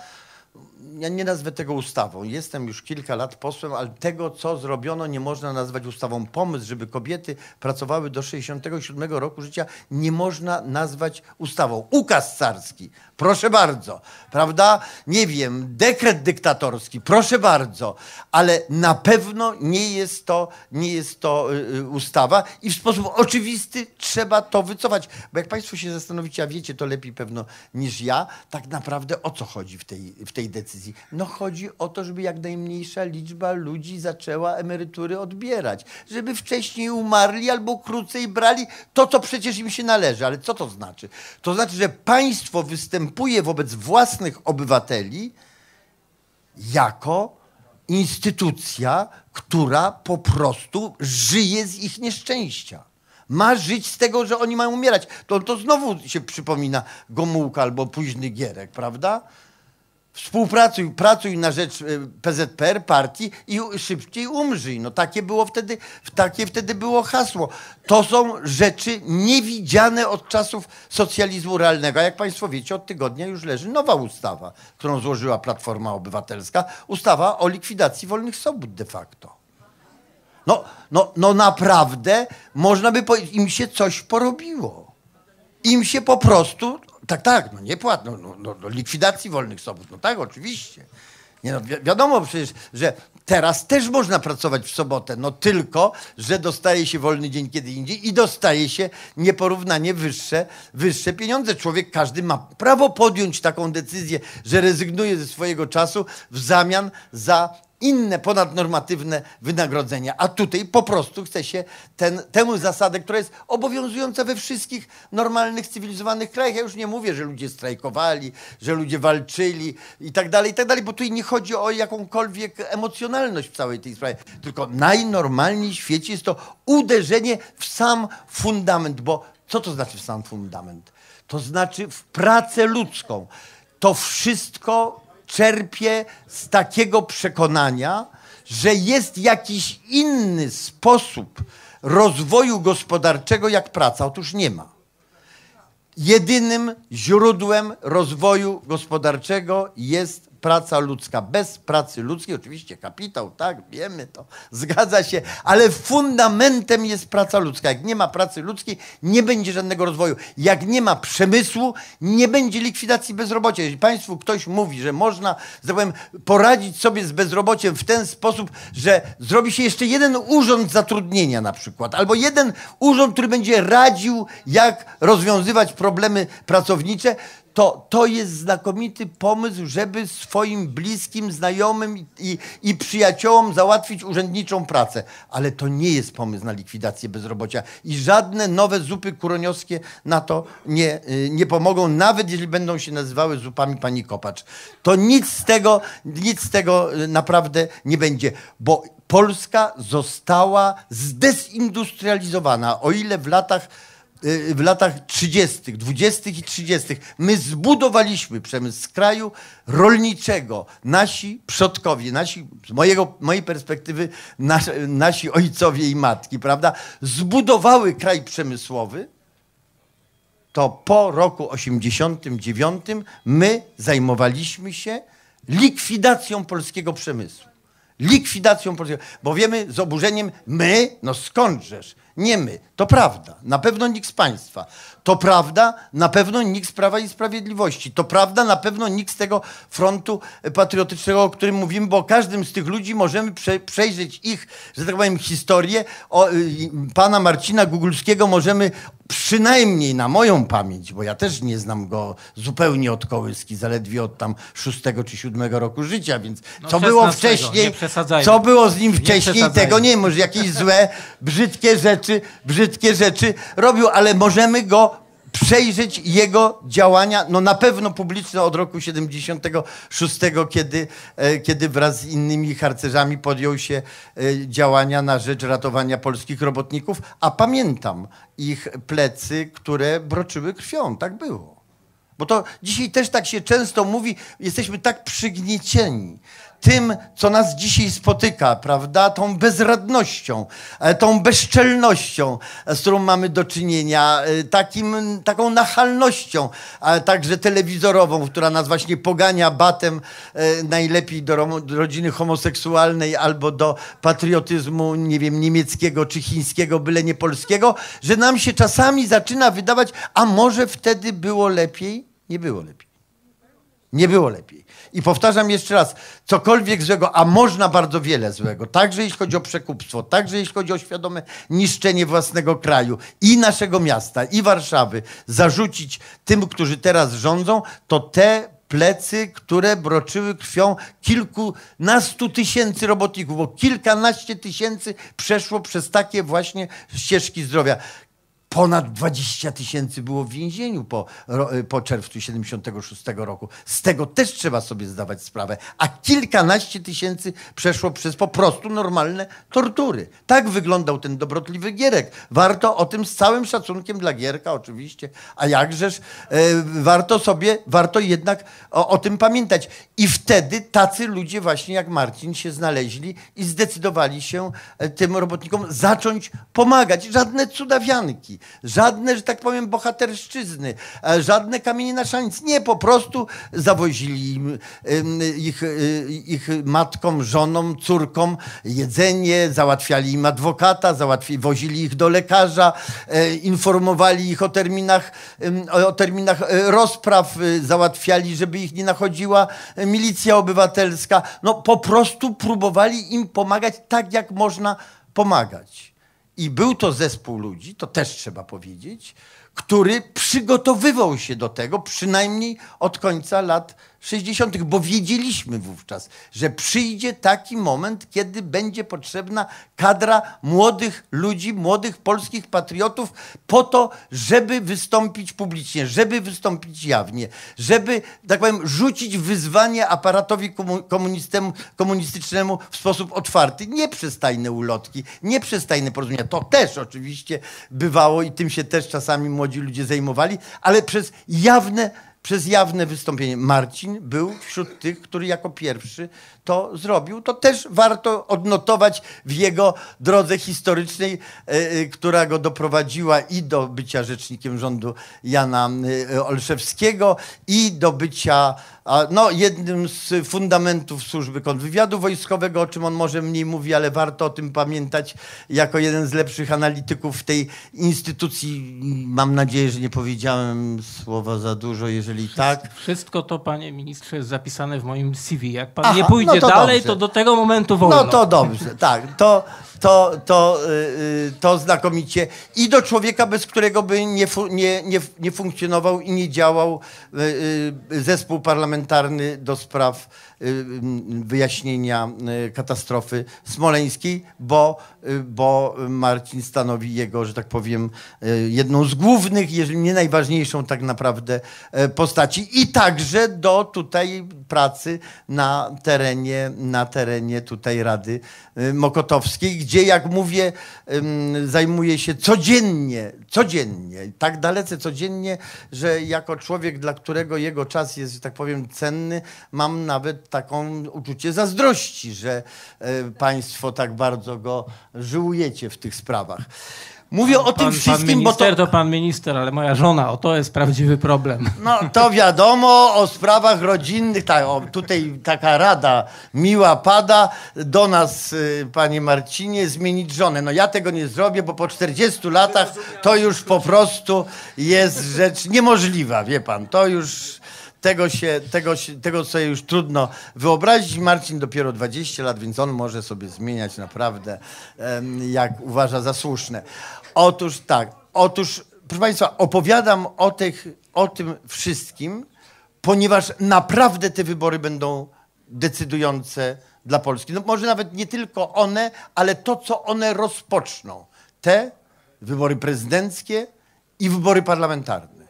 ja nie nazwę tego ustawą. Jestem już kilka lat posłem, ale tego, co zrobiono, nie można nazwać ustawą. Pomysł, żeby kobiety pracowały do 67 roku życia, nie można nazwać ustawą. Ukaz carski, proszę bardzo, prawda? Nie wiem, dekret dyktatorski, proszę bardzo, ale na pewno nie jest to, nie jest to y, ustawa i w sposób oczywisty trzeba to wycofać. Bo jak Państwo się zastanowicie, a wiecie to lepiej pewno niż ja, tak naprawdę o co chodzi w tej, w tej decyzji? No chodzi o to, żeby jak najmniejsza liczba ludzi zaczęła emerytury odbierać. Żeby wcześniej umarli albo krócej brali to, co przecież im się należy. Ale co to znaczy? To znaczy, że państwo występuje wobec własnych obywateli jako instytucja, która po prostu żyje z ich nieszczęścia ma żyć z tego, że oni mają umierać. To, to znowu się przypomina Gomułka albo późny Gierek, prawda? Współpracuj, pracuj na rzecz y, PZPR, partii i szybciej umrzyj. No takie było wtedy, takie wtedy było hasło. To są rzeczy niewidziane od czasów socjalizmu realnego. Jak Państwo wiecie, od tygodnia już leży nowa ustawa, którą złożyła Platforma Obywatelska. Ustawa o likwidacji wolnych sobót de facto. No, no, no naprawdę można by powiedzieć, im się coś porobiło. Im się po prostu tak, tak, no nie płat, no, no, no, likwidacji wolnych sobot, no tak, oczywiście. Nie no, wi wiadomo przecież, że Teraz też można pracować w sobotę, no tylko, że dostaje się wolny dzień kiedy indziej i dostaje się nieporównanie wyższe, wyższe pieniądze. Człowiek każdy ma prawo podjąć taką decyzję, że rezygnuje ze swojego czasu w zamian za inne ponadnormatywne wynagrodzenia. A tutaj po prostu chce się ten, tę zasadę, która jest obowiązująca we wszystkich normalnych, cywilizowanych krajach. Ja już nie mówię, że ludzie strajkowali, że ludzie walczyli i tak dalej, i tak dalej, bo tutaj nie chodzi o jakąkolwiek emocjonalność w całej tej sprawie. Tylko najnormalniej w świecie jest to uderzenie w sam fundament, bo co to znaczy w sam fundament? To znaczy w pracę ludzką. To wszystko czerpie z takiego przekonania, że jest jakiś inny sposób rozwoju gospodarczego jak praca. Otóż nie ma. Jedynym źródłem rozwoju gospodarczego jest praca ludzka. Bez pracy ludzkiej, oczywiście kapitał, tak, wiemy to, zgadza się, ale fundamentem jest praca ludzka. Jak nie ma pracy ludzkiej, nie będzie żadnego rozwoju. Jak nie ma przemysłu, nie będzie likwidacji bezrobocia. Jeśli Państwu ktoś mówi, że można, że powiem, poradzić sobie z bezrobociem w ten sposób, że zrobi się jeszcze jeden urząd zatrudnienia na przykład, albo jeden urząd, który będzie radził, jak rozwiązywać problemy pracownicze, to, to jest znakomity pomysł, żeby swoim bliskim, znajomym i, i przyjaciołom załatwić urzędniczą pracę. Ale to nie jest pomysł na likwidację bezrobocia i żadne nowe zupy kuroniowskie na to nie, y, nie pomogą, nawet jeśli będą się nazywały zupami pani Kopacz. To nic z tego, nic z tego y, naprawdę nie będzie, bo Polska została zdezindustrializowana. O ile w latach w latach 30., 20. i 30. my zbudowaliśmy przemysł z kraju rolniczego. Nasi przodkowie, nasi, z mojego, mojej perspektywy, nas, nasi ojcowie i matki, prawda, zbudowały kraj przemysłowy, to po roku 89 my zajmowaliśmy się likwidacją polskiego przemysłu. Likwidacją polskiego, bo wiemy z oburzeniem, my, no skądżesz, nie my. To prawda. Na pewno nikt z państwa. To prawda, na pewno nikt z Prawa i Sprawiedliwości. To prawda, na pewno nikt z tego frontu patriotycznego, o którym mówimy, bo o każdym z tych ludzi możemy prze, przejrzeć ich, że tak powiem, historię. O, y, pana Marcina Gugulskiego możemy przynajmniej na moją pamięć, bo ja też nie znam go zupełnie od kołyski, zaledwie od tam szóstego czy siódmego roku życia, więc no co było wcześniej, co było z nim wcześniej, nie tego nie, może jakieś złe, brzydkie rzeczy, brzydkie rzeczy robił, ale możemy go przejrzeć jego działania, no na pewno publiczne od roku 76, kiedy, e, kiedy wraz z innymi harcerzami podjął się e, działania na rzecz ratowania polskich robotników, a pamiętam ich plecy, które broczyły krwią. Tak było. Bo to dzisiaj też tak się często mówi, jesteśmy tak przygniecieni tym, co nas dzisiaj spotyka, prawda? Tą bezradnością, e, tą bezczelnością, e, z którą mamy do czynienia, e, takim, taką nachalnością, także telewizorową, która nas właśnie pogania batem najlepiej do, rodziny homoseksualnej albo do patriotyzmu, nie wiem, niemieckiego czy chińskiego, byle nie polskiego, że nam się czasami zaczyna wydawać, a może wtedy było lepiej? Nie było lepiej. Nie było lepiej. I powtarzam jeszcze raz, cokolwiek złego, a można bardzo wiele złego, także jeśli chodzi o przekupstwo, także jeśli chodzi o świadome niszczenie własnego kraju i naszego miasta, i Warszawy, zarzucić tym, którzy teraz rządzą, to te plecy, które broczyły krwią kilkunastu tysięcy robotników, bo kilkanaście tysięcy przeszło przez takie właśnie ścieżki zdrowia. Ponad 20 tysięcy było w więzieniu po, po czerwcu 76 roku. Z tego też trzeba sobie zdawać sprawę. A kilkanaście tysięcy przeszło przez po prostu normalne tortury. Tak wyglądał ten dobrotliwy Gierek. Warto o tym z całym szacunkiem dla Gierka oczywiście. A jakżeż e, warto sobie, warto jednak o, o tym pamiętać. I wtedy tacy ludzie właśnie jak Marcin się znaleźli i zdecydowali się e, tym robotnikom zacząć pomagać. Żadne cudawianki żadne, że tak powiem, bohaterszczyzny, e, żadne kamienie na szanic. Nie, po prostu zawozili im, ich, ich matkom, żonom, córkom jedzenie, załatwiali im adwokata, załatwi, wozili ich do lekarza, informowali ich o terminach, o terminach rozpraw, załatwiali, żeby ich nie nachodziła milicja obywatelska. No po prostu próbowali im pomagać tak, jak można pomagać. I był to zespół ludzi, to też trzeba powiedzieć, który przygotowywał się do tego przynajmniej od końca lat 60., bo wiedzieliśmy wówczas, że przyjdzie taki moment, kiedy będzie potrzebna kadra młodych ludzi, młodych polskich patriotów po to, żeby wystąpić publicznie, żeby wystąpić jawnie, żeby, tak powiem, rzucić wyzwanie aparatowi komunistycznemu w sposób otwarty. Nie przez tajne ulotki, nie przez tajne porozumienia. To też oczywiście bywało i tym się też czasami młodzi ludzie zajmowali, ale przez jawne przez jawne wystąpienie. Marcin był wśród tych, który jako pierwszy to zrobił. To też warto odnotować w jego drodze historycznej, e, e, która go doprowadziła i do bycia rzecznikiem rządu Jana e, Olszewskiego, i do bycia no, jednym z fundamentów służby kontrwywiadu wojskowego, o czym on może mniej mówi, ale warto o tym pamiętać, jako jeden z lepszych analityków tej instytucji. Mam nadzieję, że nie powiedziałem słowa za dużo, jeżeli tak. Wszystko to, panie ministrze, jest zapisane w moim CV. Jak pan Aha, nie pójdzie no to dalej, dobrze. to do tego momentu wolno. No to dobrze, tak. To, to, to, yy, to znakomicie. I do człowieka, bez którego by nie, nie, nie, nie funkcjonował i nie działał yy, zespół parlamentarny do spraw wyjaśnienia y, katastrofy smoleńskiej, bo, y, bo Marcin stanowi jego, że tak powiem, jedną z głównych, jeżeli nie najważniejszą tak naprawdę postaci. I także do tutaj pracy na terenie, na terenie tutaj Rady Mokotowskiej, gdzie jak mówię, zajmuje się codziennie, codziennie, tak dalece codziennie, że jako człowiek, dla którego jego czas jest, że tak powiem, cenny, mam nawet taką uczucie zazdrości, że e, państwo tak bardzo go żyłujecie w tych sprawach. Mówię pan, o tym pan, wszystkim, pan minister, bo to... to pan minister, ale moja żona, o to jest prawdziwy problem. No to wiadomo, o sprawach rodzinnych, tak, o, tutaj taka rada miła pada do nas, y, panie Marcinie, zmienić żonę. No ja tego nie zrobię, bo po 40 latach to już po prostu jest rzecz niemożliwa, wie pan, to już tego, się, tego, tego sobie już trudno wyobrazić. Marcin dopiero 20 lat, więc on może sobie zmieniać naprawdę, jak uważa za słuszne. Otóż tak, otóż, proszę Państwa, opowiadam o, tych, o tym wszystkim, ponieważ naprawdę te wybory będą decydujące dla Polski. No może nawet nie tylko one, ale to, co one rozpoczną. Te wybory prezydenckie i wybory parlamentarne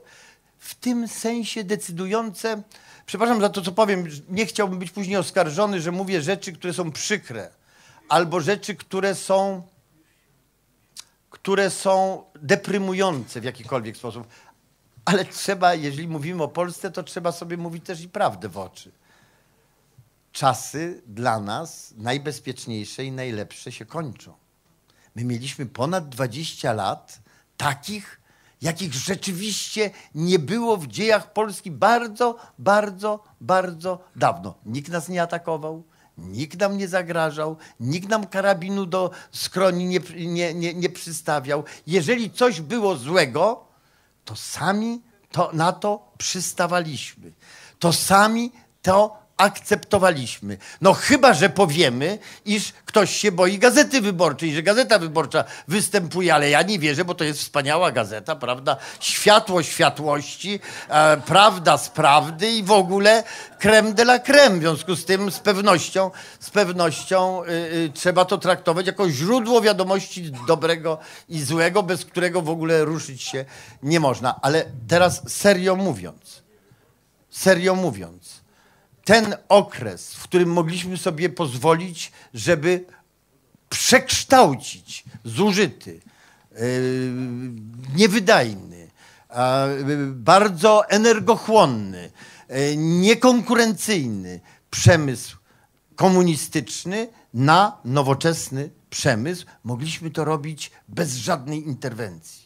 w tym sensie decydujące. Przepraszam za to, co powiem, nie chciałbym być później oskarżony, że mówię rzeczy, które są przykre, albo rzeczy, które są, które są deprymujące w jakikolwiek sposób. Ale trzeba, jeżeli mówimy o Polsce, to trzeba sobie mówić też i prawdę w oczy. Czasy dla nas najbezpieczniejsze i najlepsze się kończą. My mieliśmy ponad 20 lat takich jakich rzeczywiście nie było w dziejach Polski bardzo, bardzo, bardzo dawno. Nikt nas nie atakował, nikt nam nie zagrażał, nikt nam karabinu do skroni nie, nie, nie, nie przystawiał. Jeżeli coś było złego, to sami to, na to przystawaliśmy. To sami to akceptowaliśmy. No chyba, że powiemy, iż ktoś się boi Gazety Wyborczej, że Gazeta Wyborcza występuje, ale ja nie wierzę, bo to jest wspaniała gazeta, prawda? Światło światłości, e, prawda z prawdy i w ogóle creme de la creme. W związku z tym z pewnością, z pewnością y, y, trzeba to traktować jako źródło wiadomości dobrego i złego, bez którego w ogóle ruszyć się nie można. Ale teraz serio mówiąc, serio mówiąc, ten okres, w którym mogliśmy sobie pozwolić, żeby przekształcić zużyty, yy, niewydajny, bardzo energochłonny, yy, niekonkurencyjny przemysł komunistyczny na nowoczesny przemysł, mogliśmy to robić bez żadnej interwencji.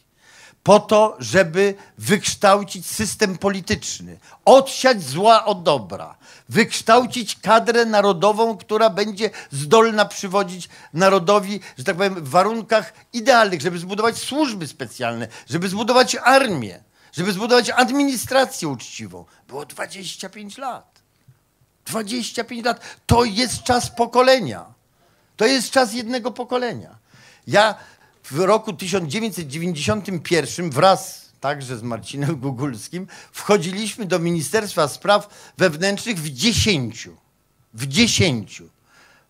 Po to, żeby wykształcić system polityczny, odsiać zła od dobra, wykształcić kadrę narodową, która będzie zdolna przywodzić narodowi, że tak powiem, w warunkach idealnych, żeby zbudować służby specjalne, żeby zbudować armię, żeby zbudować administrację uczciwą. Było 25 lat. 25 lat. To jest czas pokolenia. To jest czas jednego pokolenia. Ja w roku 1991 wraz także z Marcinem Gugulskim wchodziliśmy do Ministerstwa Spraw Wewnętrznych w dziesięciu. W dziesięciu.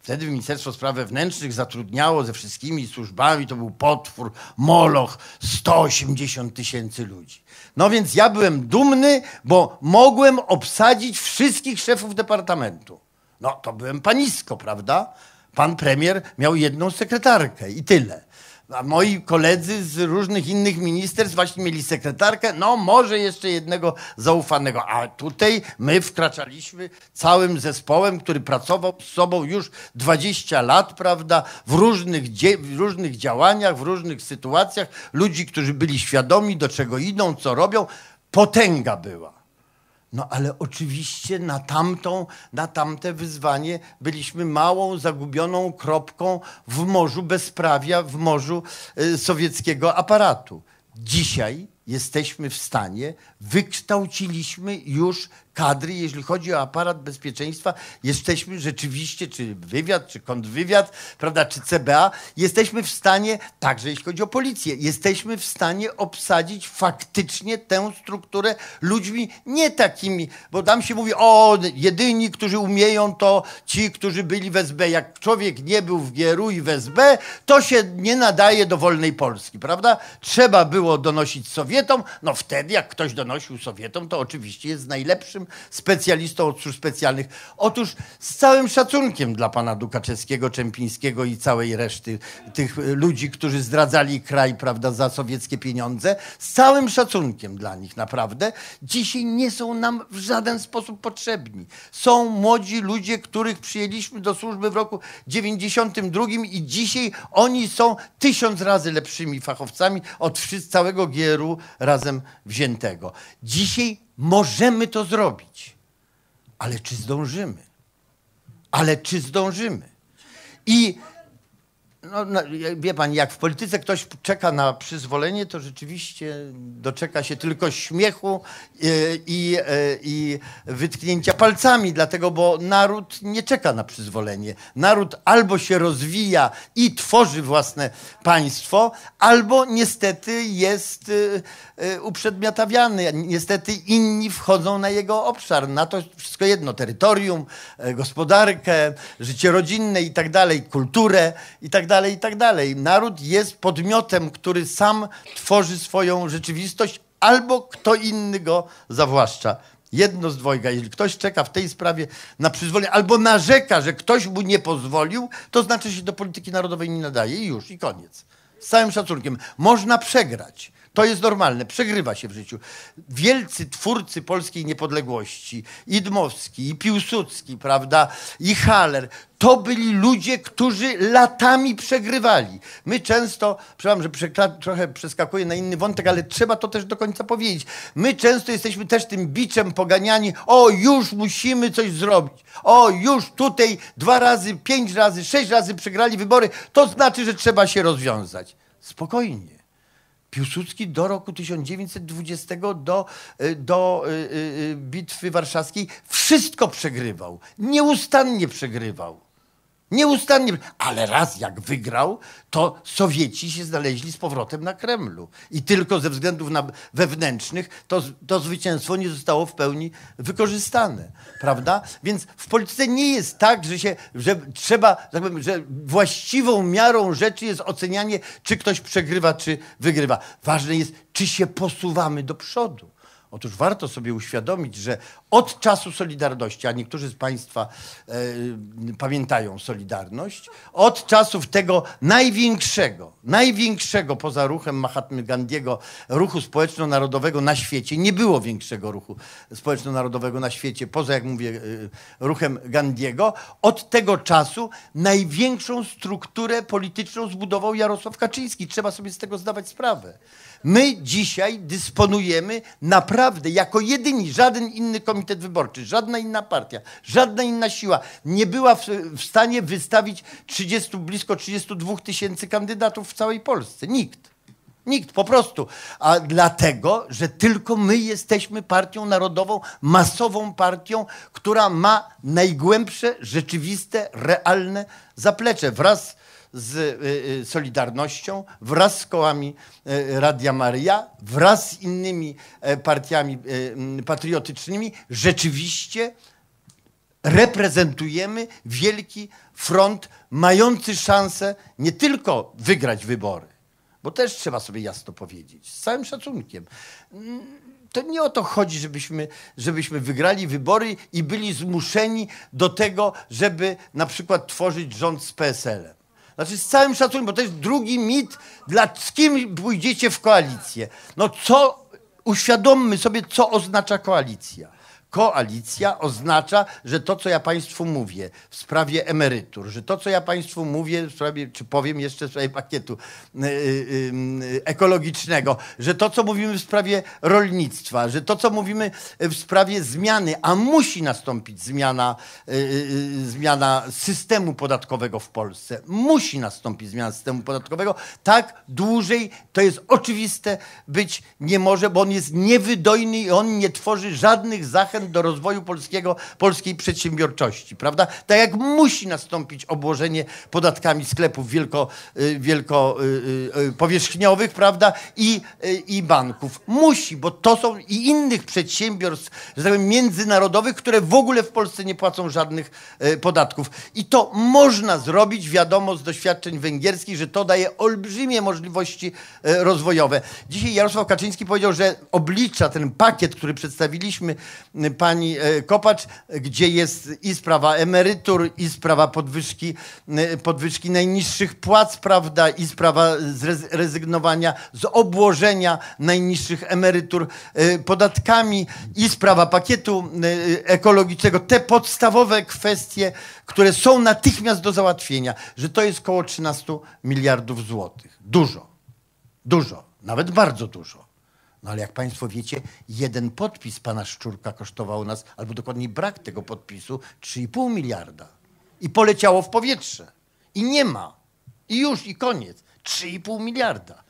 Wtedy Ministerstwo Spraw Wewnętrznych zatrudniało ze wszystkimi służbami, to był potwór, moloch, 180 tysięcy ludzi. No więc ja byłem dumny, bo mogłem obsadzić wszystkich szefów departamentu. No to byłem panisko, prawda? Pan premier miał jedną sekretarkę i tyle. A moi koledzy z różnych innych ministerstw właśnie mieli sekretarkę, no może jeszcze jednego zaufanego. A tutaj my wkraczaliśmy całym zespołem, który pracował z sobą już 20 lat, prawda, w różnych, w różnych działaniach, w różnych sytuacjach. Ludzi, którzy byli świadomi, do czego idą, co robią. Potęga była. No ale oczywiście na, tamtą, na tamte wyzwanie byliśmy małą, zagubioną kropką w morzu bezprawia, w morzu y, sowieckiego aparatu. Dzisiaj jesteśmy w stanie, wykształciliśmy już kadry, jeśli chodzi o aparat bezpieczeństwa, jesteśmy rzeczywiście, czy wywiad, czy kontrwywiad, prawda, czy CBA, jesteśmy w stanie, także jeśli chodzi o policję, jesteśmy w stanie obsadzić faktycznie tę strukturę ludźmi nie takimi, bo tam się mówi, o, jedyni, którzy umieją, to ci, którzy byli w SB. Jak człowiek nie był w GRU i w SB, to się nie nadaje do wolnej Polski, prawda? Trzeba było donosić Sowietom, no wtedy jak ktoś donosił Sowietom, to oczywiście jest najlepszym specjalistą od służb specjalnych. Otóż z całym szacunkiem dla pana Dukaczewskiego, Czempińskiego i całej reszty tych ludzi, którzy zdradzali kraj prawda, za sowieckie pieniądze, z całym szacunkiem dla nich naprawdę, dzisiaj nie są nam w żaden sposób potrzebni. Są młodzi ludzie, których przyjęliśmy do służby w roku 92 i dzisiaj oni są tysiąc razy lepszymi fachowcami od całego GRU razem wziętego. Dzisiaj Możemy to zrobić, ale czy zdążymy? Ale czy zdążymy? I no, no, wie pan, jak w polityce ktoś czeka na przyzwolenie, to rzeczywiście doczeka się tylko śmiechu i, e, i, e, i, wytknięcia palcami, dlatego, bo naród nie czeka na przyzwolenie. Naród albo się rozwija i tworzy własne państwo, albo niestety jest e, uprzedmiotawiany. Niestety inni wchodzą na jego obszar, na to wszystko jedno, terytorium, gospodarkę, życie rodzinne i tak dalej, kulturę i tak dalej dalej, i tak dalej. Naród jest podmiotem, który sam tworzy swoją rzeczywistość, albo kto inny go zawłaszcza. Jedno z dwojga. Jeśli ktoś czeka w tej sprawie na przyzwolenie, albo narzeka, że ktoś mu nie pozwolił, to znaczy się do polityki narodowej nie nadaje i już, i koniec. Z całym szacunkiem. Można przegrać. To jest normalne, przegrywa się w życiu. Wielcy twórcy polskiej niepodległości, i Dmowski, i Piłsudski, prawda, i Haller, to byli ludzie, którzy latami przegrywali. My często, przepraszam, że trochę przeskakuję na inny wątek, ale trzeba to też do końca powiedzieć. My często jesteśmy też tym biczem poganiani, o już musimy coś zrobić, o już tutaj dwa razy, pięć razy, sześć razy przegrali wybory, to znaczy, że trzeba się rozwiązać. Spokojnie. Piłsudski do roku 1920, do, y, do y, y, bitwy warszawskiej, wszystko przegrywał. Nieustannie przegrywał. Nieustannie. Ale raz jak wygrał, to Sowieci się znaleźli z powrotem na Kremlu. I tylko ze względów wewnętrznych to, to zwycięstwo nie zostało w pełni wykorzystane. Prawda? Więc w polityce nie jest tak, że, się, że trzeba, tak powiem, że właściwą miarą rzeczy jest ocenianie, czy ktoś przegrywa, czy wygrywa. Ważne jest, czy się posuwamy do przodu. Otóż warto sobie uświadomić, że od czasu Solidarności, a niektórzy z Państwa e, pamiętają Solidarność, od czasów tego największego, największego poza ruchem Mahatmy Gandiego ruchu społeczno-narodowego na świecie, nie było większego ruchu społeczno-narodowego na świecie, poza, jak mówię, e, ruchem Gandiego, od tego czasu największą strukturę polityczną zbudował Jarosław Kaczyński. Trzeba sobie z tego zdawać sprawę. My dzisiaj dysponujemy naprawdę jako jedyni, żaden inny komitet wyborczy, żadna inna partia, żadna inna siła nie była w, w stanie wystawić 30, blisko 32 tysięcy kandydatów w całej Polsce. Nikt. Nikt, po prostu. A dlatego, że tylko my jesteśmy partią narodową, masową partią, która ma najgłębsze, rzeczywiste, realne zaplecze wraz z y, y, Solidarnością, wraz z kołami y, Radia Maryja, wraz z innymi e, partiami patriotycznymi, rzeczywiście reprezentujemy wielki front mający szansę nie tylko wygrać wybory, bo też trzeba sobie jasno powiedzieć, z całym szacunkiem. Mm, to nie o to chodzi, żebyśmy, żebyśmy wygrali wybory i byli zmuszeni do tego, żeby na przykład tworzyć rząd z PSL-em. Znaczy z całym szacunkiem, bo to jest drugi mit, dla, z kim pójdziecie w koalicję. No co, uświadommy sobie, co oznacza koalicja koalicja oznacza, że to, co ja Państwu mówię w sprawie emerytur, że to, co ja Państwu mówię w sprawie, czy powiem jeszcze w sprawie pakietu y, y, y, ekologicznego, że to, co mówimy w sprawie rolnictwa, że to, co mówimy w sprawie zmiany, a musi nastąpić zmiana, zmiana systemu podatkowego w Polsce, musi nastąpić zmiana systemu podatkowego, tak dłużej, to jest oczywiste, być nie może, bo on jest niewydojny i on nie tworzy żadnych zachęt do rozwoju polskiego, polskiej przedsiębiorczości, prawda? Tak jak musi nastąpić obłożenie podatkami sklepów wielko, y, wielko y, y, powierzchniowych, prawda? I, I banków. Musi, bo to są i innych przedsiębiorstw, tak międzynarodowych, które w ogóle w Polsce nie płacą żadnych podatków. I to można zrobić, wiadomo z doświadczeń węgierskich, że to daje olbrzymie możliwości rozwojowe. Dzisiaj Jarosław Kaczyński powiedział, że oblicza ten pakiet, który przedstawiliśmy pani e, Kopacz, gdzie jest i sprawa emerytur, i sprawa podwyżki, e, podwyżki najniższych płac, prawda, i sprawa zrezygnowania z obłożenia najniższych emerytur e, podatkami, i sprawa pakietu ekologicznego. Te podstawowe kwestie, które są natychmiast do załatwienia, że to jest około 13 miliardów złotych. Dużo. Dużo. Nawet bardzo dużo. No ale jak Państwo wiecie, jeden podpis pana Szczurka kosztował nas, albo dokładniej brak tego podpisu, 3,5 miliarda. I poleciało w powietrze. I nie ma. I już, i koniec. 3,5 miliarda.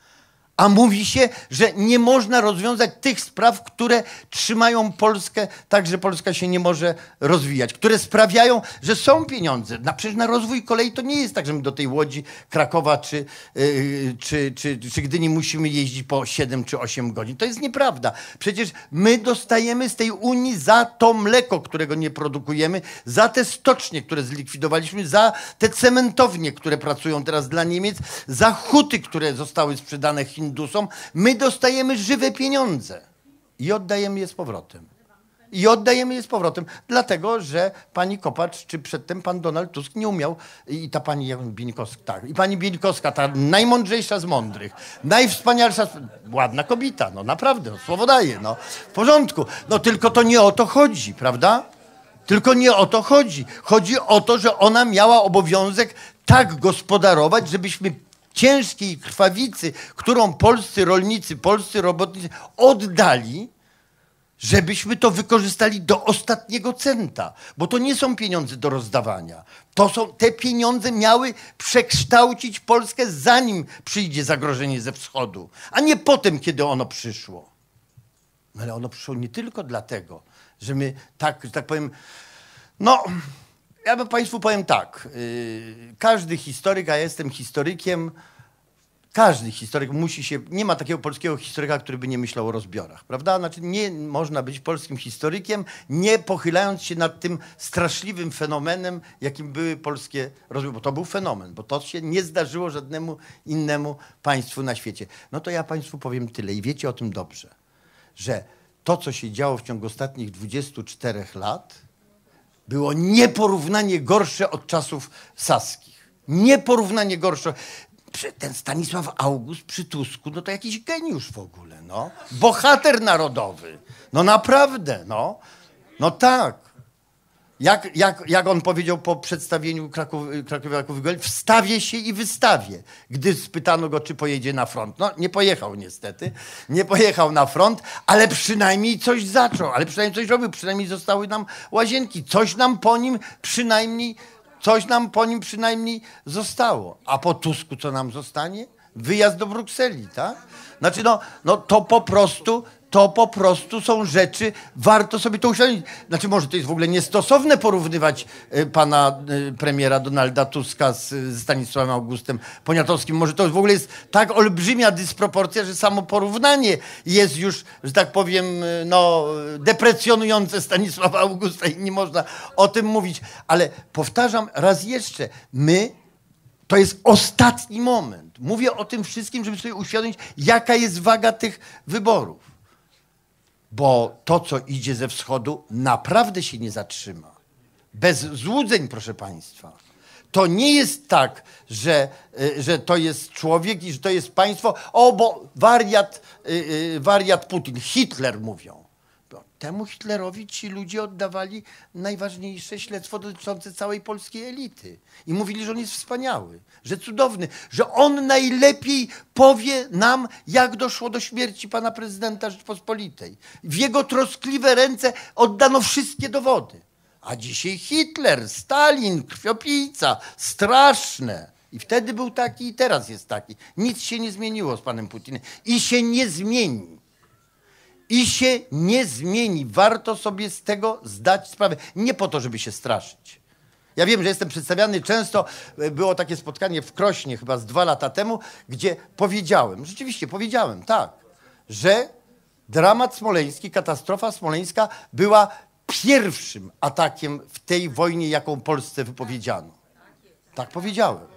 A mówi się, że nie można rozwiązać tych spraw, które trzymają Polskę tak, że Polska się nie może rozwijać, które sprawiają, że są pieniądze. Na, przecież na rozwój kolei to nie jest tak, że my do tej Łodzi, Krakowa czy, yy, czy, czy, czy Gdyni musimy jeździć po 7 czy 8 godzin. To jest nieprawda. Przecież my dostajemy z tej Unii za to mleko, którego nie produkujemy, za te stocznie, które zlikwidowaliśmy, za te cementownie, które pracują teraz dla Niemiec, za huty, które zostały sprzedane Chinom Hindusom, my dostajemy żywe pieniądze i oddajemy je z powrotem. I oddajemy je z powrotem, dlatego że pani Kopacz, czy przedtem pan Donald Tusk nie umiał, i ta pani Bieńkowska, tak, i pani Bieńkowska, ta najmądrzejsza z mądrych, najwspanialsza, ładna kobieta, no naprawdę, no, słowo daje, no, w porządku. No tylko to nie o to chodzi, prawda? Tylko nie o to chodzi. Chodzi o to, że ona miała obowiązek tak gospodarować, żebyśmy ciężkiej krwawicy, którą polscy rolnicy, polscy robotnicy oddali, żebyśmy to wykorzystali do ostatniego centa, bo to nie są pieniądze do rozdawania. To są, te pieniądze miały przekształcić Polskę, zanim przyjdzie zagrożenie ze wschodu, a nie potem, kiedy ono przyszło. No ale ono przyszło nie tylko dlatego, że my tak, że tak powiem, no ja Państwu powiem tak. Y, każdy historyk, a ja jestem historykiem, każdy historyk musi się, nie ma takiego polskiego historyka, który by nie myślał o rozbiorach, prawda? Znaczy nie można być polskim historykiem, nie pochylając się nad tym straszliwym fenomenem, jakim były polskie rozbiory, bo to był fenomen, bo to się nie zdarzyło żadnemu innemu państwu na świecie. No to ja Państwu powiem tyle i wiecie o tym dobrze, że to, co się działo w ciągu ostatnich 24 lat, było nieporównanie gorsze od czasów saskich. Nieporównanie gorsze. Ten Stanisław August przy Tusku, no to jakiś geniusz w ogóle, no. Bohater narodowy. No naprawdę, no. No tak. Jak, jak, jak on powiedział po przedstawieniu Kraków, Krakowiaków wstawię się i wystawię. Gdy spytano go, czy pojedzie na front. No, nie pojechał niestety. Nie pojechał na front, ale przynajmniej coś zaczął, ale przynajmniej coś robił, przynajmniej zostały nam łazienki. Coś nam po nim przynajmniej, coś nam po nim przynajmniej zostało. A po Tusku co nam zostanie? Wyjazd do Brukseli, tak? Znaczy, no, no to po prostu to po prostu są rzeczy, warto sobie to uświadomić. Znaczy może to jest w ogóle niestosowne porównywać y, pana y, premiera Donalda Tuska z, z Stanisławem Augustem Poniatowskim. Może to w ogóle jest tak olbrzymia dysproporcja, że samo porównanie jest już, że tak powiem, y, no, deprecjonujące Stanisława Augusta i nie można o tym mówić. Ale powtarzam raz jeszcze, my to jest ostatni moment. Mówię o tym wszystkim, żeby sobie uświadomić, jaka jest waga tych wyborów bo to, co idzie ze wschodu, naprawdę się nie zatrzyma. Bez złudzeń, proszę Państwa. To nie jest tak, że, y, że to jest człowiek i że to jest państwo. O, bo wariat, y, y, wariat Putin, Hitler mówią. Temu Hitlerowi ci ludzie oddawali najważniejsze śledztwo dotyczące całej polskiej elity. I mówili, że on jest wspaniały, że cudowny, że on najlepiej powie nam, jak doszło do śmierci pana prezydenta Rzeczpospolitej. W jego troskliwe ręce oddano wszystkie dowody. A dzisiaj Hitler, Stalin, krwiopijca, straszne. I wtedy był taki i teraz jest taki. Nic się nie zmieniło z panem Putinem. I się nie zmieni i się nie zmieni. Warto sobie z tego zdać sprawę. Nie po to, żeby się straszyć. Ja wiem, że jestem przedstawiany często. Było takie spotkanie w Krośnie chyba z dwa lata temu, gdzie powiedziałem, rzeczywiście powiedziałem, tak, że dramat smoleński, katastrofa smoleńska była pierwszym atakiem w tej wojnie, jaką Polsce wypowiedziano. Tak powiedziałem.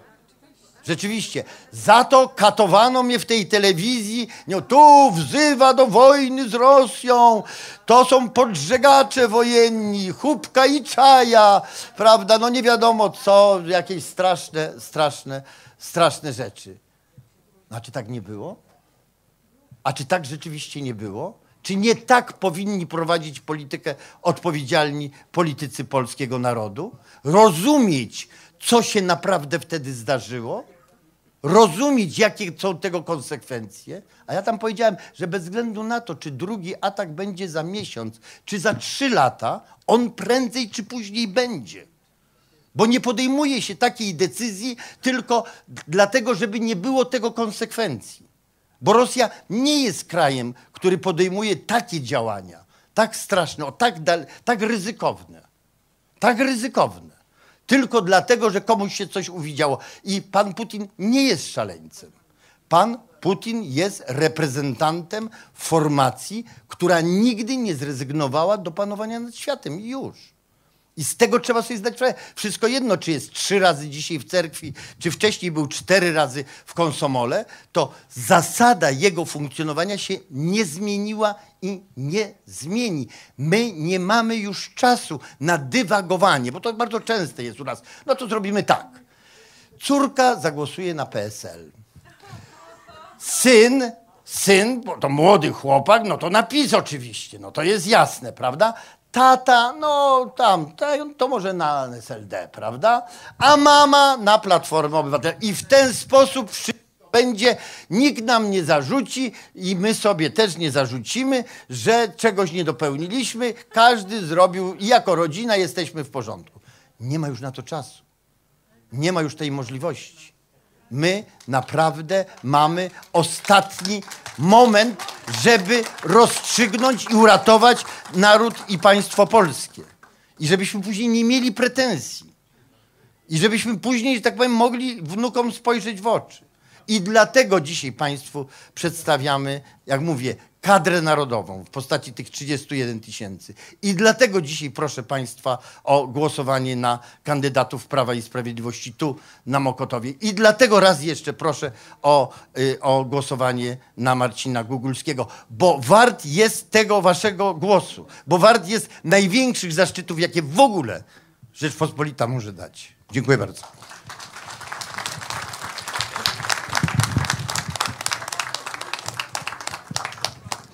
Rzeczywiście. Za to katowano mnie w tej telewizji. Nie, tu wzywa do wojny z Rosją. To są podżegacze wojenni, chubka i czaja. Prawda? No nie wiadomo co, jakieś straszne, straszne, straszne rzeczy. No, a czy tak nie było? A czy tak rzeczywiście nie było? Czy nie tak powinni prowadzić politykę odpowiedzialni politycy polskiego narodu? Rozumieć, co się naprawdę wtedy zdarzyło? rozumieć, jakie są tego konsekwencje. A ja tam powiedziałem, że bez względu na to, czy drugi atak będzie za miesiąc, czy za trzy lata, on prędzej czy później będzie. Bo nie podejmuje się takiej decyzji tylko dlatego, żeby nie było tego konsekwencji. Bo Rosja nie jest krajem, który podejmuje takie działania, tak straszne, tak, tak ryzykowne. Tak ryzykowne tylko dlatego, że komuś się coś uwidziało. I pan Putin nie jest szaleńcem. Pan Putin jest reprezentantem formacji, która nigdy nie zrezygnowała do panowania nad światem. I już. I z tego trzeba sobie zdać sprawę. Wszystko jedno, czy jest trzy razy dzisiaj w cerkwi, czy wcześniej był cztery razy w konsomole, to zasada jego funkcjonowania się nie zmieniła i nie zmieni. My nie mamy już czasu na dywagowanie, bo to bardzo częste jest u nas. No to zrobimy tak. Córka zagłosuje na PSL. Syn syn, bo to młody chłopak, no to napis oczywiście, no to jest jasne, prawda? Tata, no tam, to może na SLD, prawda? A mama na Platformę Obywatelską. I w ten sposób będzie, nikt nam nie zarzuci i my sobie też nie zarzucimy, że czegoś nie dopełniliśmy. Każdy zrobił i jako rodzina jesteśmy w porządku. Nie ma już na to czasu. Nie ma już tej możliwości. My naprawdę mamy ostatni moment, żeby rozstrzygnąć i uratować naród i państwo polskie. I żebyśmy później nie mieli pretensji. I żebyśmy później, że tak powiem, mogli wnukom spojrzeć w oczy. I dlatego dzisiaj Państwu przedstawiamy, jak mówię, kadrę narodową w postaci tych 31 tysięcy. I dlatego dzisiaj proszę Państwa o głosowanie na kandydatów Prawa i Sprawiedliwości tu na Mokotowie. I dlatego raz jeszcze proszę o, y, o głosowanie na Marcina Gugulskiego, bo wart jest tego Waszego głosu, bo wart jest największych zaszczytów, jakie w ogóle Rzeczpospolita może dać. Dziękuję bardzo.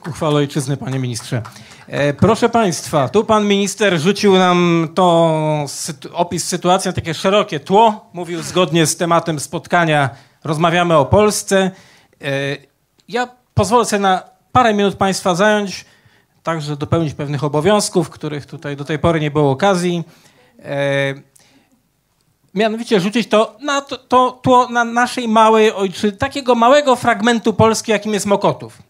Uchwała ojczyzny, panie ministrze. E, proszę państwa, tu pan minister rzucił nam to sytu opis sytuacji na takie szerokie tło. Mówił zgodnie z tematem spotkania, rozmawiamy o Polsce. E, ja pozwolę sobie na parę minut państwa zająć, także dopełnić pewnych obowiązków, których tutaj do tej pory nie było okazji. E, mianowicie rzucić to na to, to tło na naszej małej ojczyźnie, takiego małego fragmentu Polski, jakim jest Mokotów.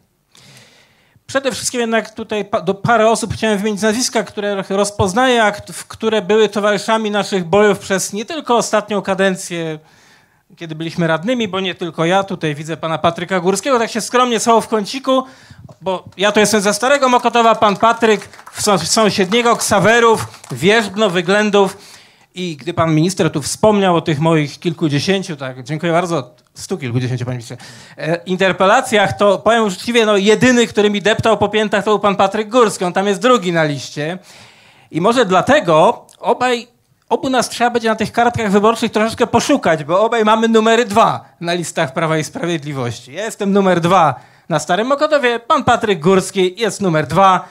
Przede wszystkim jednak tutaj do parę osób chciałem wymienić nazwiska, które rozpoznaję, które były towarzyszami naszych bojów przez nie tylko ostatnią kadencję, kiedy byliśmy radnymi, bo nie tylko ja, tutaj widzę pana Patryka Górskiego, tak się skromnie schował w kąciku, bo ja to jestem za starego Mokotowa, pan Patryk sąsiedniego Ksawerów, Wierzbno, Wyględów i gdy pan minister tu wspomniał o tych moich kilkudziesięciu, tak, dziękuję bardzo, stu kilkudziesięciu, panie ministrze, e, interpelacjach, to powiem uczciwie, no jedyny, który mi deptał po piętach, to był pan Patryk Górski, on tam jest drugi na liście. I może dlatego obaj, obu nas trzeba będzie na tych kartkach wyborczych troszeczkę poszukać, bo obaj mamy numery dwa na listach Prawa i Sprawiedliwości. Ja jestem numer dwa na Starym Mokotowie, pan Patryk Górski jest numer dwa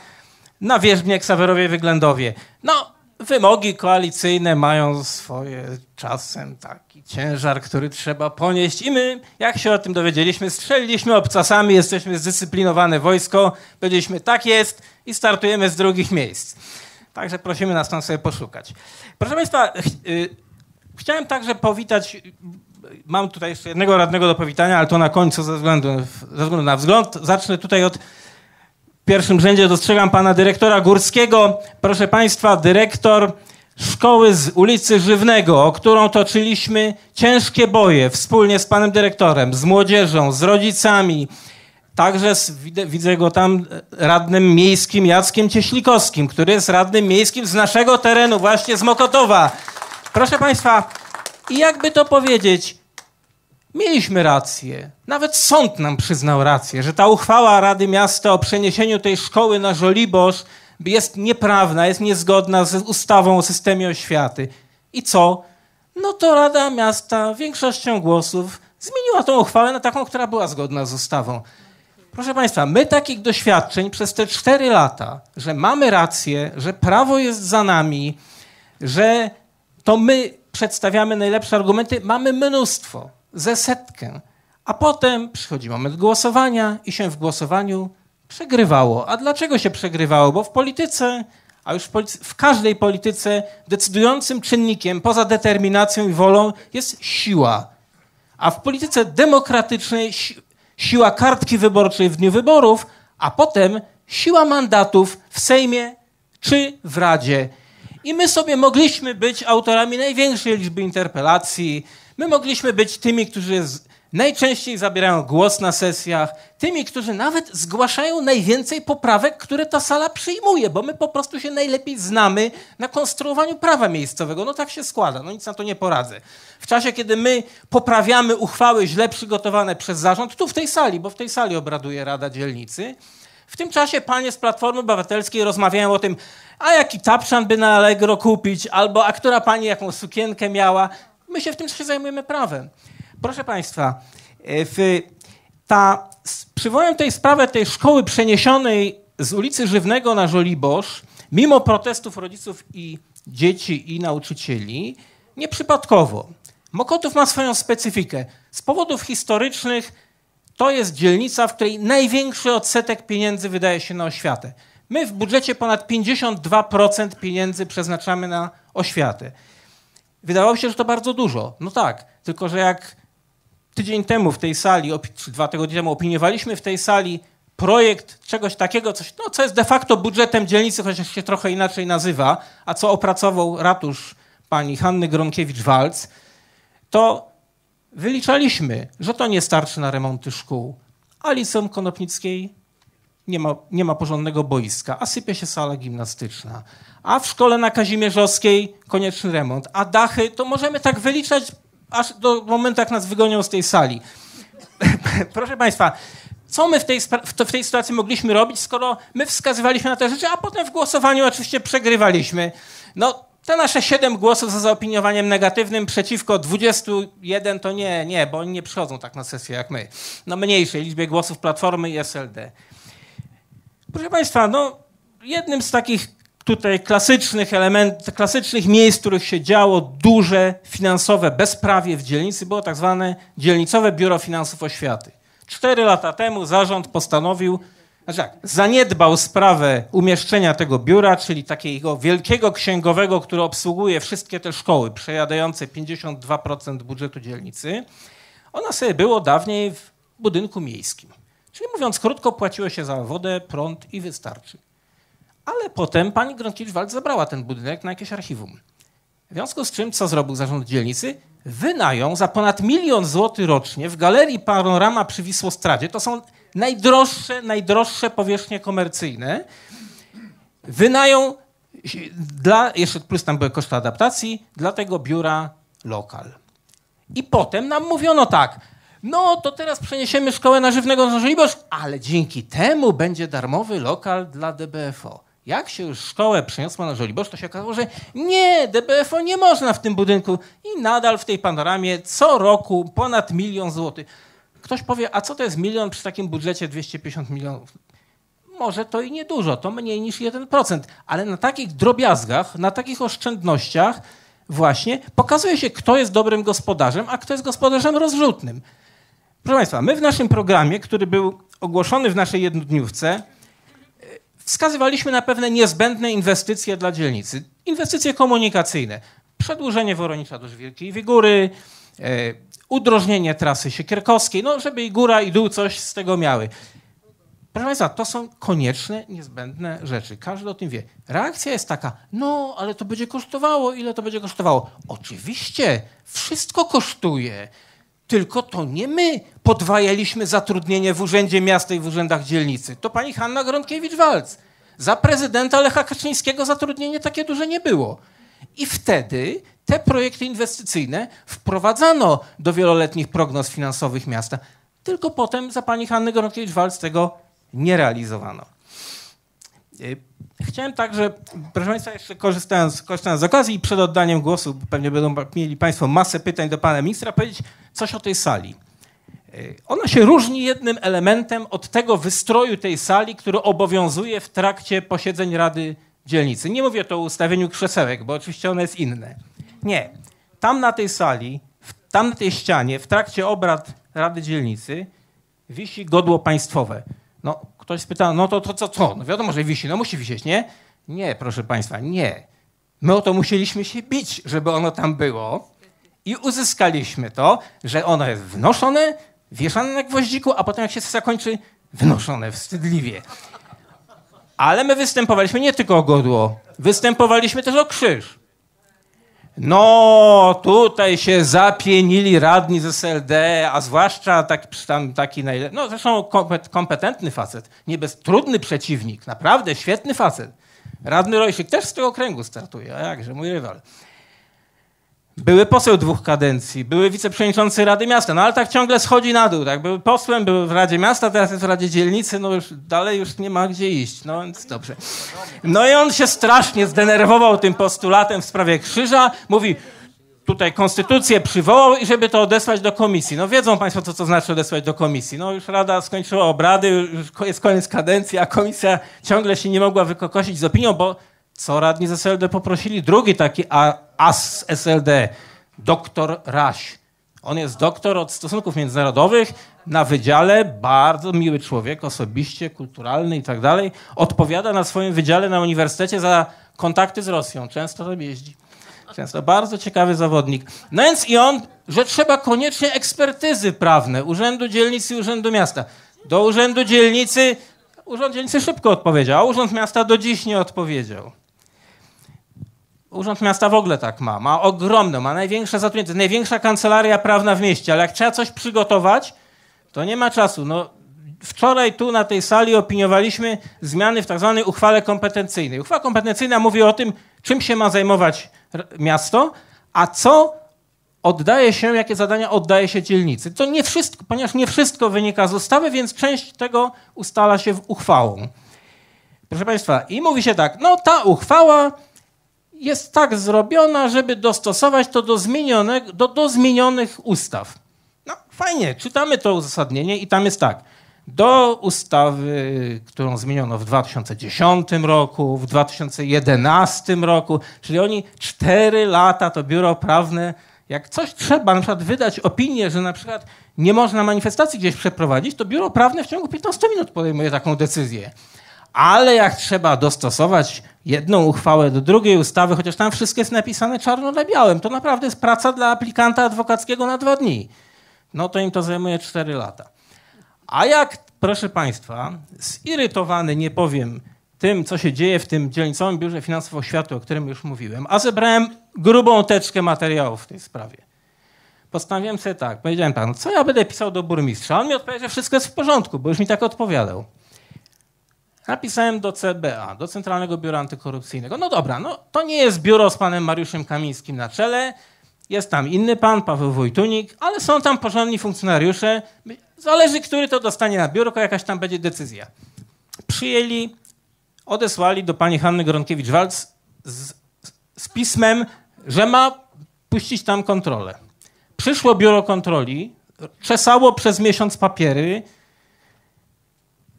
na Wierzbnie, Ksawerowie, Wyględowie. No, wymogi koalicyjne mają swoje czasem taki ciężar, który trzeba ponieść i my, jak się o tym dowiedzieliśmy, strzeliliśmy obcasami, jesteśmy zdyscyplinowane wojsko, powiedzieliśmy tak jest i startujemy z drugich miejsc. Także prosimy nas tam sobie poszukać. Proszę Państwa, ch y chciałem także powitać, mam tutaj jeszcze jednego radnego do powitania, ale to na końcu ze względu, ze względu na wzgląd. Zacznę tutaj od w pierwszym rzędzie dostrzegam pana dyrektora Górskiego. Proszę państwa, dyrektor szkoły z ulicy Żywnego, o którą toczyliśmy ciężkie boje wspólnie z panem dyrektorem, z młodzieżą, z rodzicami. Także z, widzę, widzę go tam radnym miejskim Jackiem Cieślikowskim, który jest radnym miejskim z naszego terenu, właśnie z Mokotowa. Proszę państwa, i jakby to powiedzieć, Mieliśmy rację. Nawet sąd nam przyznał rację, że ta uchwała Rady Miasta o przeniesieniu tej szkoły na Żoliborz jest nieprawna, jest niezgodna z ustawą o systemie oświaty. I co? No to Rada Miasta większością głosów zmieniła tą uchwałę na taką, która była zgodna z ustawą. Proszę Państwa, my takich doświadczeń przez te cztery lata, że mamy rację, że prawo jest za nami, że to my przedstawiamy najlepsze argumenty, mamy mnóstwo ze setkę. A potem przychodzi moment głosowania i się w głosowaniu przegrywało. A dlaczego się przegrywało? Bo w polityce, a już w, polityce, w każdej polityce decydującym czynnikiem poza determinacją i wolą jest siła. A w polityce demokratycznej si siła kartki wyborczej w dniu wyborów, a potem siła mandatów w Sejmie czy w Radzie. I my sobie mogliśmy być autorami największej liczby interpelacji, My mogliśmy być tymi, którzy najczęściej zabierają głos na sesjach, tymi, którzy nawet zgłaszają najwięcej poprawek, które ta sala przyjmuje, bo my po prostu się najlepiej znamy na konstruowaniu prawa miejscowego. No tak się składa, no nic na to nie poradzę. W czasie, kiedy my poprawiamy uchwały źle przygotowane przez zarząd, tu w tej sali, bo w tej sali obraduje Rada Dzielnicy, w tym czasie panie z Platformy Obywatelskiej rozmawiają o tym, a jaki tapszan by na Allegro kupić, albo a która pani jaką sukienkę miała. My się w tym czasie zajmujemy prawem. Proszę Państwa, e, w, ta, tej sprawę tej szkoły przeniesionej z ulicy Żywnego na Żoliborz, mimo protestów rodziców i dzieci i nauczycieli, nieprzypadkowo. Mokotów ma swoją specyfikę. Z powodów historycznych to jest dzielnica, w której największy odsetek pieniędzy wydaje się na oświatę. My w budżecie ponad 52% pieniędzy przeznaczamy na oświatę. Wydawało się, że to bardzo dużo. No tak, tylko że jak tydzień temu w tej sali, czy dwa tygodnie temu opiniowaliśmy w tej sali projekt czegoś takiego, coś, no, co jest de facto budżetem dzielnicy, chociaż się trochę inaczej nazywa, a co opracował ratusz pani Hanny Gronkiewicz-Walc, to wyliczaliśmy, że to nie starczy na remonty szkół, a liceum Konopnickiej nie ma, nie ma porządnego boiska, a sypie się sala gimnastyczna. A w szkole na Kazimierzowskiej konieczny remont, a dachy to możemy tak wyliczać aż do momentu, jak nas wygonią z tej sali. Proszę Państwa, co my w tej, w tej sytuacji mogliśmy robić, skoro my wskazywaliśmy na te rzeczy, a potem w głosowaniu oczywiście przegrywaliśmy. No, te nasze 7 głosów za zaopiniowaniem negatywnym przeciwko 21 to nie, nie, bo oni nie przychodzą tak na sesję jak my. No mniejszej liczbie głosów Platformy i SLD. Proszę Państwa, no jednym z takich tutaj klasycznych elementów, klasycznych miejsc, w których się działo duże finansowe bezprawie w dzielnicy było tak zwane dzielnicowe Biuro Finansów Oświaty. Cztery lata temu zarząd postanowił, znaczy tak, zaniedbał sprawę umieszczenia tego biura, czyli takiego wielkiego księgowego, który obsługuje wszystkie te szkoły, przejadające 52% budżetu dzielnicy. Ona sobie było dawniej w budynku miejskim. Czyli mówiąc krótko, płaciło się za wodę, prąd i wystarczy. Ale potem pani Gronkiewicz-Walc zabrała ten budynek na jakieś archiwum. W związku z czym, co zrobił zarząd dzielnicy? Wynajął za ponad milion złotych rocznie w galerii Panorama przy Wisłostradzie. To są najdroższe, najdroższe powierzchnie komercyjne. Wynają dla, jeszcze plus tam były koszty adaptacji, dla tego biura lokal. I potem nam mówiono tak, no to teraz przeniesiemy szkołę na żywnego możliwość, ale dzięki temu będzie darmowy lokal dla DBFO. Jak się już szkołę przeniosła na Żoliborz, to się okazało, że nie, DBFO nie można w tym budynku i nadal w tej panoramie co roku ponad milion złotych. Ktoś powie, a co to jest milion przy takim budżecie 250 milionów? Może to i niedużo, to mniej niż 1%, ale na takich drobiazgach, na takich oszczędnościach właśnie pokazuje się, kto jest dobrym gospodarzem, a kto jest gospodarzem rozrzutnym. Proszę Państwa, my w naszym programie, który był ogłoszony w naszej jednodniówce, wskazywaliśmy na pewne niezbędne inwestycje dla dzielnicy. Inwestycje komunikacyjne. Przedłużenie Woronicza do Wielkiej Wigury, e, udrożnienie trasy Siekierkowskiej, no żeby i góra i dół coś z tego miały. Proszę Państwa, to są konieczne, niezbędne rzeczy. Każdy o tym wie. Reakcja jest taka, no ale to będzie kosztowało, ile to będzie kosztowało? Oczywiście, wszystko kosztuje. Tylko to nie my podwajaliśmy zatrudnienie w Urzędzie Miasta i w urzędach dzielnicy. To pani Hanna Grądkiewicz-Walc. Za prezydenta Lecha Kaczyńskiego zatrudnienie takie duże nie było. I wtedy te projekty inwestycyjne wprowadzano do wieloletnich prognoz finansowych miasta. Tylko potem za pani Hanny Grądkiewicz-Walc tego nie realizowano. Chciałem także, proszę Państwa, jeszcze korzystając, korzystając z okazji i przed oddaniem głosu, pewnie będą mieli Państwo masę pytań do Pana Ministra, powiedzieć coś o tej sali. Y, ona się różni jednym elementem od tego wystroju tej sali, który obowiązuje w trakcie posiedzeń Rady Dzielnicy. Nie mówię to o ustawieniu krzesełek, bo oczywiście one jest inne. Nie. Tam na tej sali, tam na tej ścianie, w trakcie obrad Rady Dzielnicy wisi godło państwowe. No, ktoś spyta, no to, to co, co? No wiadomo, że wisi, no musi wisieć, nie? Nie, proszę Państwa, nie. My o to musieliśmy się bić, żeby ono tam było i uzyskaliśmy to, że ono jest wnoszone, wieszane na gwoździku, a potem jak się sesja kończy, wynoszone wstydliwie. Ale my występowaliśmy nie tylko o godło, występowaliśmy też o krzyż. No, tutaj się zapienili radni z SLD, a zwłaszcza taki, tam, taki najlepszy, no zresztą kompetentny facet, nie bez, trudny przeciwnik, naprawdę świetny facet. Radny Rojsik też z tego kręgu startuje, a jakże, mój rywal. Były poseł dwóch kadencji, były wiceprzewodniczący Rady Miasta, no ale tak ciągle schodzi na dół, tak? Były posłem, były w Radzie Miasta, teraz jest w Radzie Dzielnicy, no już dalej już nie ma gdzie iść, no więc dobrze. No i on się strasznie zdenerwował tym postulatem w sprawie krzyża, mówi, tutaj konstytucję przywołał i żeby to odesłać do komisji. No wiedzą państwo, co to znaczy odesłać do komisji. No już Rada skończyła obrady, już jest koniec kadencji, a komisja ciągle się nie mogła wykokosić z opinią, bo co radni z SLD poprosili? Drugi taki as z SLD, doktor Raś. On jest doktor od stosunków międzynarodowych na wydziale, bardzo miły człowiek, osobiście, kulturalny i tak dalej. Odpowiada na swoim wydziale na uniwersytecie za kontakty z Rosją. Często tam jeździ. Często bardzo ciekawy zawodnik. No więc i on, że trzeba koniecznie ekspertyzy prawne Urzędu Dzielnicy i Urzędu Miasta. Do Urzędu Dzielnicy, Urząd Dzielnicy szybko odpowiedział, a Urząd Miasta do dziś nie odpowiedział. Urząd Miasta w ogóle tak ma. Ma ogromną, ma największe zatrudnienie. Największa kancelaria prawna w mieście, ale jak trzeba coś przygotować, to nie ma czasu. No, wczoraj tu na tej sali opiniowaliśmy zmiany w tak zwanej uchwale kompetencyjnej. Uchwała kompetencyjna mówi o tym, czym się ma zajmować miasto, a co oddaje się, jakie zadania oddaje się dzielnicy. To nie wszystko, ponieważ nie wszystko wynika z ustawy, więc część tego ustala się w uchwałą. Proszę Państwa, i mówi się tak, no ta uchwała jest tak zrobiona, żeby dostosować to do, do, do zmienionych ustaw. No fajnie, czytamy to uzasadnienie i tam jest tak. Do ustawy, którą zmieniono w 2010 roku, w 2011 roku, czyli oni cztery lata, to biuro prawne, jak coś trzeba, na przykład wydać opinię, że na przykład nie można manifestacji gdzieś przeprowadzić, to biuro prawne w ciągu 15 minut podejmuje taką decyzję. Ale jak trzeba dostosować jedną uchwałę do drugiej ustawy, chociaż tam wszystko jest napisane czarno na białym, to naprawdę jest praca dla aplikanta adwokackiego na dwa dni. No to im to zajmuje cztery lata. A jak, proszę Państwa, zirytowany, nie powiem, tym, co się dzieje w tym dzielnicowym biurze finansów oświaty, o którym już mówiłem, a zebrałem grubą teczkę materiałów w tej sprawie. Postanowiłem sobie tak, powiedziałem no co ja będę pisał do burmistrza? On mi odpowiedział, że wszystko jest w porządku, bo już mi tak odpowiadał. Napisałem do CBA, do Centralnego Biura Antykorupcyjnego. No dobra, no to nie jest biuro z panem Mariuszem Kamińskim na czele. Jest tam inny pan, Paweł Wojtunik, ale są tam porządni funkcjonariusze. Zależy, który to dostanie na biurko, jakaś tam będzie decyzja. Przyjęli, odesłali do pani Hanny Gronkiewicz-Walc z, z pismem, że ma puścić tam kontrolę. Przyszło biuro kontroli, czesało przez miesiąc papiery,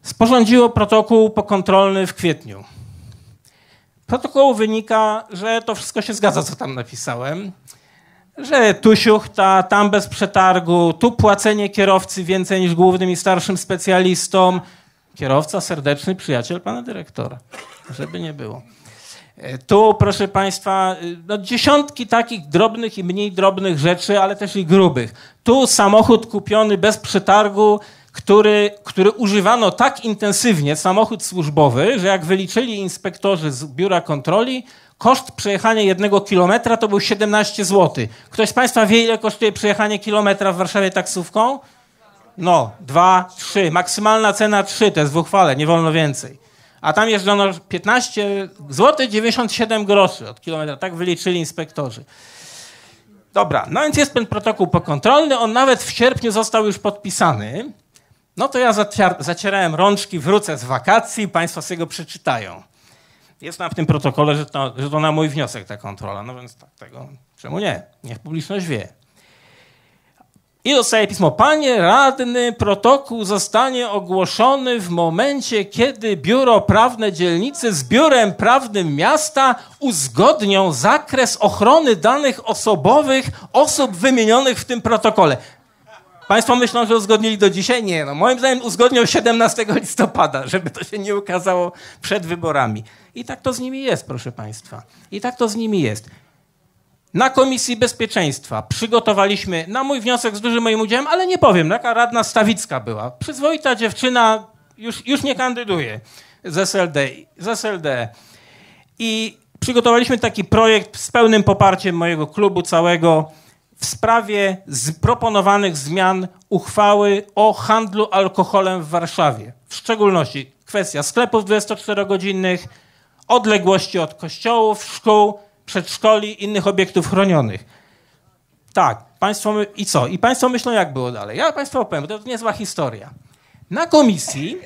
sporządziło protokół pokontrolny w kwietniu. Protokołu wynika, że to wszystko się zgadza, co tam napisałem. Że tu siuchta, tam bez przetargu, tu płacenie kierowcy więcej niż głównym i starszym specjalistom. Kierowca serdeczny przyjaciel pana dyrektora, żeby nie było. E, tu, proszę Państwa, y, no dziesiątki takich drobnych i mniej drobnych rzeczy, ale też i grubych. Tu samochód kupiony bez przetargu który, który używano tak intensywnie, samochód służbowy, że jak wyliczyli inspektorzy z biura kontroli, koszt przejechania jednego kilometra to był 17 zł. Ktoś z Państwa wie, ile kosztuje przejechanie kilometra w Warszawie taksówką? No, dwa, trzy. Maksymalna cena trzy, to jest w uchwale, nie wolno więcej. A tam jeżdżono 15 zł 97 groszy od kilometra. Tak wyliczyli inspektorzy. Dobra, no więc jest ten protokół pokontrolny. On nawet w sierpniu został już podpisany. No to ja zacierałem rączki, wrócę z wakacji, państwo sobie go przeczytają. Jest w tym protokole, że to, że to na mój wniosek ta kontrola. No więc tak, tego, czemu nie? Niech publiczność wie. I dostaje pismo. Panie radny, protokół zostanie ogłoszony w momencie, kiedy biuro prawne dzielnicy z biurem prawnym miasta uzgodnią zakres ochrony danych osobowych osób wymienionych w tym protokole. Państwo myślą, że uzgodnili do dzisiaj? Nie, no moim zdaniem uzgodnią 17 listopada, żeby to się nie ukazało przed wyborami. I tak to z nimi jest, proszę Państwa. I tak to z nimi jest. Na Komisji Bezpieczeństwa przygotowaliśmy, na mój wniosek z dużym moim udziałem, ale nie powiem, taka radna Stawicka była. Przyzwoita dziewczyna, już, już nie kandyduje z SLD, z SLD. I przygotowaliśmy taki projekt z pełnym poparciem mojego klubu całego, w sprawie proponowanych zmian uchwały o handlu alkoholem w Warszawie. W szczególności kwestia sklepów 24-godzinnych, odległości od kościołów, szkół, przedszkoli, innych obiektów chronionych. Tak, państwo my... i co? I państwo myślą, jak było dalej. Ja państwu opowiem, to niezła historia. Na komisji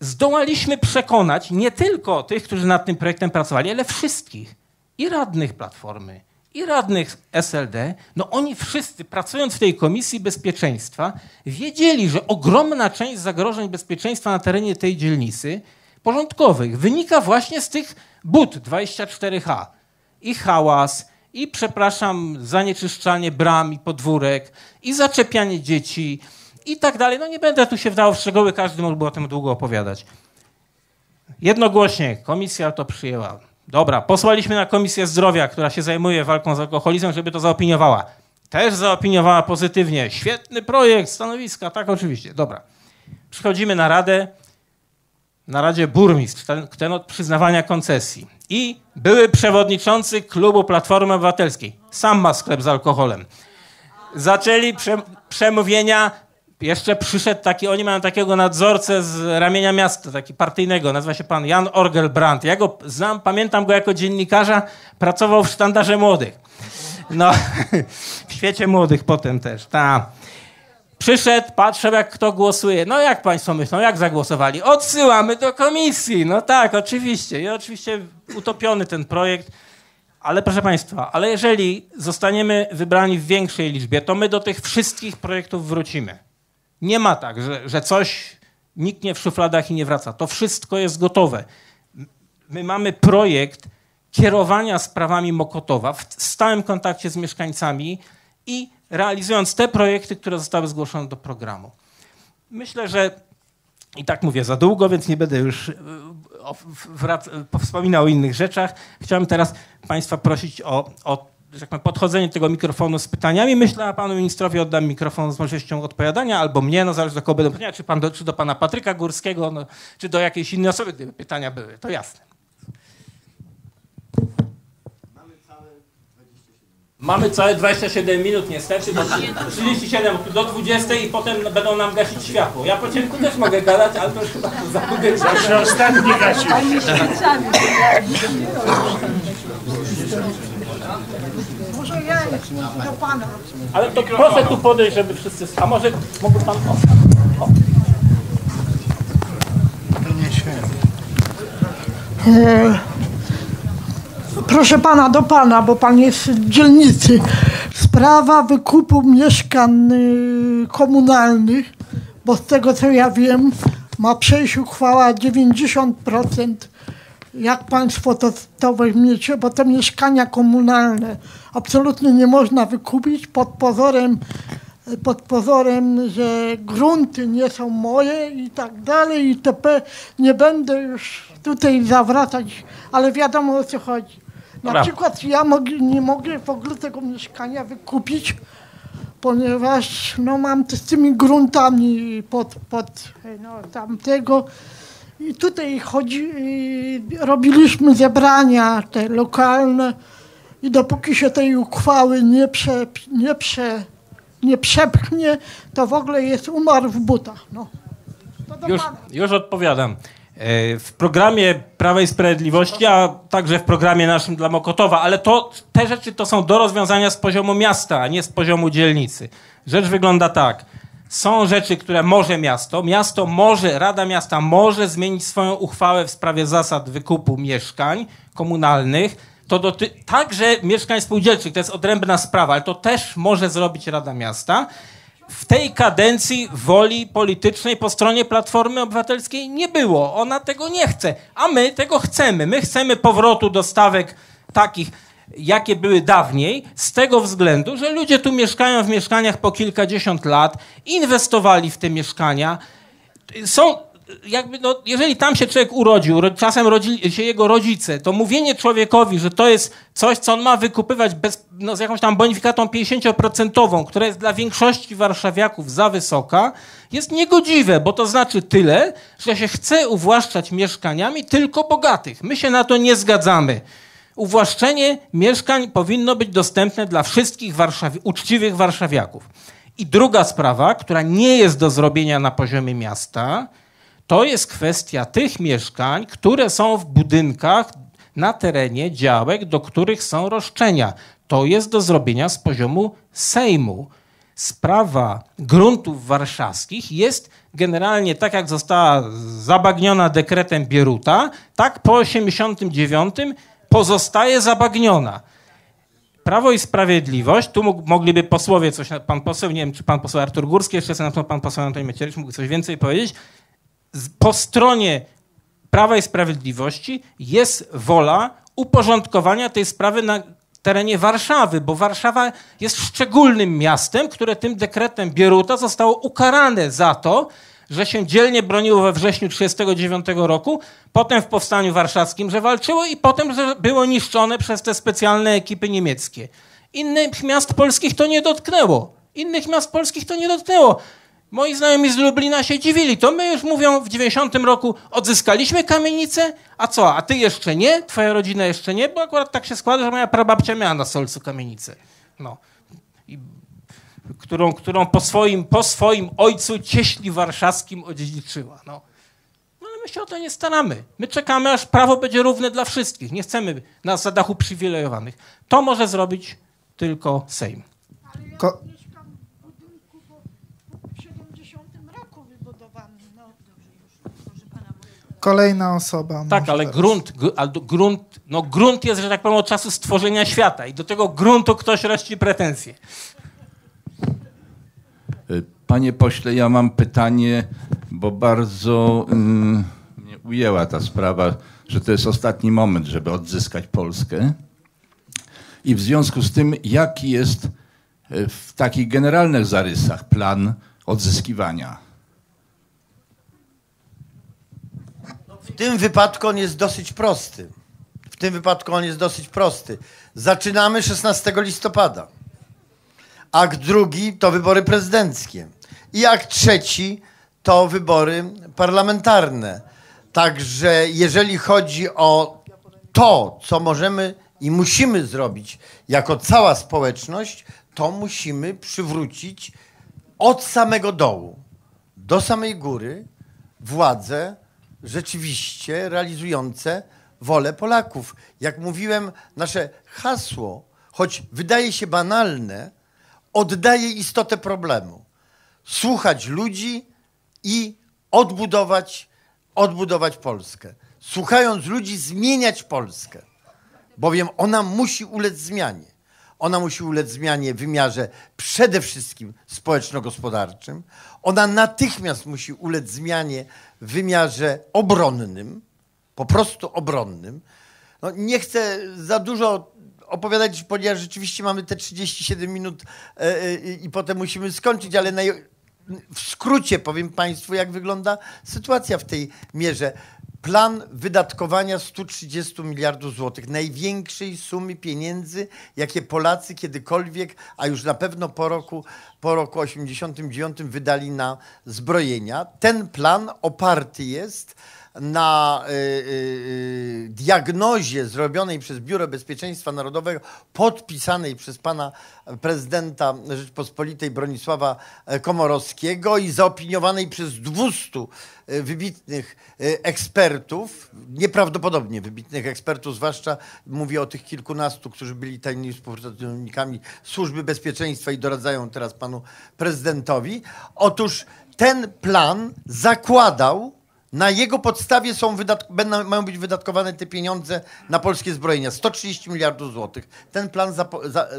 zdołaliśmy przekonać nie tylko tych, którzy nad tym projektem pracowali, ale wszystkich. I radnych Platformy, i radnych SLD, no oni wszyscy pracując w tej Komisji Bezpieczeństwa wiedzieli, że ogromna część zagrożeń bezpieczeństwa na terenie tej dzielnicy porządkowych wynika właśnie z tych but 24H. I hałas, i przepraszam, zanieczyszczanie bram i podwórek, i zaczepianie dzieci, i tak dalej. No nie będę tu się wdawał w szczegóły, każdy mógłby o tym długo opowiadać. Jednogłośnie komisja to przyjęła. Dobra, posłaliśmy na Komisję Zdrowia, która się zajmuje walką z alkoholizmem, żeby to zaopiniowała. Też zaopiniowała pozytywnie. Świetny projekt, stanowiska, tak oczywiście. Dobra. Przychodzimy na radę. na Radzie Burmistrz, ten, ten od przyznawania koncesji. I były przewodniczący klubu Platformy Obywatelskiej. Sam ma sklep z alkoholem. Zaczęli prze, przemówienia. Jeszcze przyszedł taki, oni mają takiego nadzorcę z ramienia miasta, taki partyjnego, nazywa się pan Jan Orgelbrand. Ja go znam, pamiętam go jako dziennikarza, pracował w sztandarze młodych. No, w świecie młodych potem też, ta. Przyszedł, patrzę jak kto głosuje. No jak państwo myślą, jak zagłosowali? Odsyłamy do komisji. No tak, oczywiście. I oczywiście utopiony ten projekt. Ale proszę państwa, ale jeżeli zostaniemy wybrani w większej liczbie, to my do tych wszystkich projektów wrócimy. Nie ma tak, że, że coś niknie w szufladach i nie wraca. To wszystko jest gotowe. My mamy projekt kierowania sprawami Mokotowa w stałym kontakcie z mieszkańcami i realizując te projekty, które zostały zgłoszone do programu. Myślę, że i tak mówię za długo, więc nie będę już e, wspominał o innych rzeczach. Chciałem teraz Państwa prosić o, o że tak powiem, podchodzenie tego mikrofonu z pytaniami. Myślę, a panu ministrowi oddam mikrofon z możliwością odpowiadania, albo mnie, no zależy do kogo będą pytania, czy, pan do, czy do pana Patryka Górskiego, no, czy do jakiejś innej osoby, gdyby pytania były. To jasne. Mamy całe 27 minut niestety, bo 37 do 20 i potem będą nam gasić światło. Ja po ciemku też mogę gadać, ale to już chyba za długo. ostatni gasił. Może ja do pana. Ale to proszę tu podejść, żeby wszyscy... A może mógłby pan... O, o. To nie się. Proszę pana, do pana, bo pan jest z dzielnicy. Sprawa wykupu mieszkań y, komunalnych, bo z tego co ja wiem, ma przejść uchwała 90%. Jak państwo to, to weźmiecie, bo te mieszkania komunalne absolutnie nie można wykupić pod pozorem, pod pozorem, że grunty nie są moje i tak dalej, itp. Nie będę już tutaj zawracać, ale wiadomo o co chodzi. Na Dobra. przykład ja nie mogę w ogóle tego mieszkania wykupić, ponieważ no, mam z tymi gruntami pod, pod no, tamtego. I tutaj chodzi, robiliśmy zebrania te lokalne i dopóki się tej uchwały nie, prze, nie, prze, nie przepchnie, to w ogóle jest umarł w butach. No. Już, już odpowiadam. E, w programie Prawa i Sprawiedliwości, a także w programie naszym dla Mokotowa, ale to, te rzeczy to są do rozwiązania z poziomu miasta, a nie z poziomu dzielnicy. Rzecz wygląda tak. Są rzeczy, które może miasto, miasto może, Rada Miasta może zmienić swoją uchwałę w sprawie zasad wykupu mieszkań komunalnych. To doty- także mieszkań spółdzielczych, to jest odrębna sprawa, ale to też może zrobić Rada Miasta w tej kadencji woli politycznej po stronie Platformy Obywatelskiej nie było. Ona tego nie chce, a my tego chcemy. My chcemy powrotu do stawek takich, jakie były dawniej, z tego względu, że ludzie tu mieszkają w mieszkaniach po kilkadziesiąt lat, inwestowali w te mieszkania. Są jakby, no, jeżeli tam się człowiek urodził, czasem rodzi się jego rodzice, to mówienie człowiekowi, że to jest coś, co on ma wykupywać bez, no, z jakąś tam bonifikatą 50%, która jest dla większości warszawiaków za wysoka, jest niegodziwe, bo to znaczy tyle, że się chce uwłaszczać mieszkaniami tylko bogatych. My się na to nie zgadzamy. Uwłaszczenie mieszkań powinno być dostępne dla wszystkich warszawi uczciwych warszawiaków. I druga sprawa, która nie jest do zrobienia na poziomie miasta, to jest kwestia tych mieszkań, które są w budynkach na terenie działek, do których są roszczenia. To jest do zrobienia z poziomu Sejmu. Sprawa gruntów warszawskich jest generalnie tak, jak została zabagniona dekretem Bieruta, tak po 89 pozostaje zabagniona. Prawo i Sprawiedliwość, tu mogliby posłowie coś, pan poseł, nie wiem, czy pan poseł Artur Górski, jeszcze na pewno pan poseł Antoni Macierewicz mógł coś więcej powiedzieć, po stronie Prawa i Sprawiedliwości jest wola uporządkowania tej sprawy na terenie Warszawy, bo Warszawa jest szczególnym miastem, które tym dekretem Bieruta zostało ukarane za to, że się dzielnie broniło we wrześniu 1939 roku, potem w Powstaniu Warszawskim, że walczyło i potem, że było niszczone przez te specjalne ekipy niemieckie. Innych miast polskich to nie dotknęło. Innych miast polskich to nie dotknęło. Moi znajomi z Lublina się dziwili. To my już mówią w 90 roku odzyskaliśmy kamienicę, a co, a ty jeszcze nie? Twoja rodzina jeszcze nie? Bo akurat tak się składa, że moja prababcia miała na Solcu kamienicę. No. Którą, którą po, swoim, po swoim ojcu cieśli warszawskim odziedziczyła. No. No ale my się o to nie staramy. My czekamy, aż prawo będzie równe dla wszystkich. Nie chcemy na zasadach uprzywilejowanych. To może zrobić tylko Sejm. Ko- Mieszkam w budynku w 70 roku wybudowanym. No. Kolejna osoba. Tak, może ale teraz. grunt, ale grunt, no grunt jest, że tak powiem, od czasu stworzenia świata i do tego gruntu ktoś rości pretensje. Panie pośle, ja mam pytanie, bo bardzo mm, mnie ujęła ta sprawa, że to jest ostatni moment, żeby odzyskać Polskę. I w związku z tym, jaki jest e, w takich generalnych zarysach plan odzyskiwania? W tym wypadku on jest dosyć prosty. W tym wypadku on jest dosyć prosty. Zaczynamy 16 listopada. Akt drugi to wybory prezydenckie. I akt trzeci to wybory parlamentarne. Także jeżeli chodzi o to, co możemy i musimy zrobić jako cała społeczność, to musimy przywrócić od samego dołu do samej góry władze rzeczywiście realizujące wolę Polaków. Jak mówiłem, nasze hasło, choć wydaje się banalne, oddaje istotę problemu. Słuchać ludzi i odbudować, odbudować Polskę. Słuchając ludzi, zmieniać Polskę bowiem ona musi ulec zmianie. Ona musi ulec zmianie w wymiarze przede wszystkim społeczno-gospodarczym. Ona natychmiast musi ulec zmianie w wymiarze obronnym, po prostu obronnym. No, nie chcę za dużo opowiadać, ponieważ rzeczywiście mamy te 37 minut e, e, i potem musimy skończyć, ale naj, w skrócie powiem Państwu, jak wygląda sytuacja w tej mierze. Plan wydatkowania 130 miliardów złotych, największej sumy pieniędzy, jakie Polacy kiedykolwiek, a już na pewno po roku, po roku 89 wydali na zbrojenia. Ten plan oparty jest na y, y, y, diagnozie zrobionej przez Biuro Bezpieczeństwa Narodowego, podpisanej przez pana prezydenta Rzeczpospolitej Bronisława e, Komorowskiego i zaopiniowanej przez 200 e, wybitnych e, ekspertów, nieprawdopodobnie wybitnych ekspertów, zwłaszcza mówię o tych kilkunastu, którzy byli tajnymi współpracownikami Służby Bezpieczeństwa i doradzają teraz panu prezydentowi. Otóż ten plan zakładał, na jego podstawie są wydatk- będą, mają być wydatkowane te pieniądze na polskie zbrojenia. 130 miliardów złotych. Ten plan za-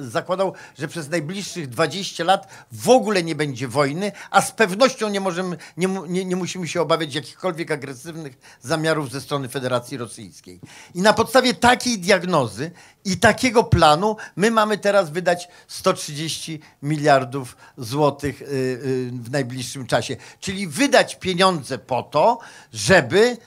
zakładał, że przez najbliższych 20 lat w ogóle nie będzie wojny, a z pewnością nie, możemy, nie, nie, nie musimy się obawiać jakichkolwiek agresywnych zamiarów ze strony Federacji Rosyjskiej. I na podstawie takiej diagnozy i takiego planu my mamy teraz wydać 130 miliardów złotych y, y, w najbliższym czasie. Czyli wydać pieniądze po to, żeby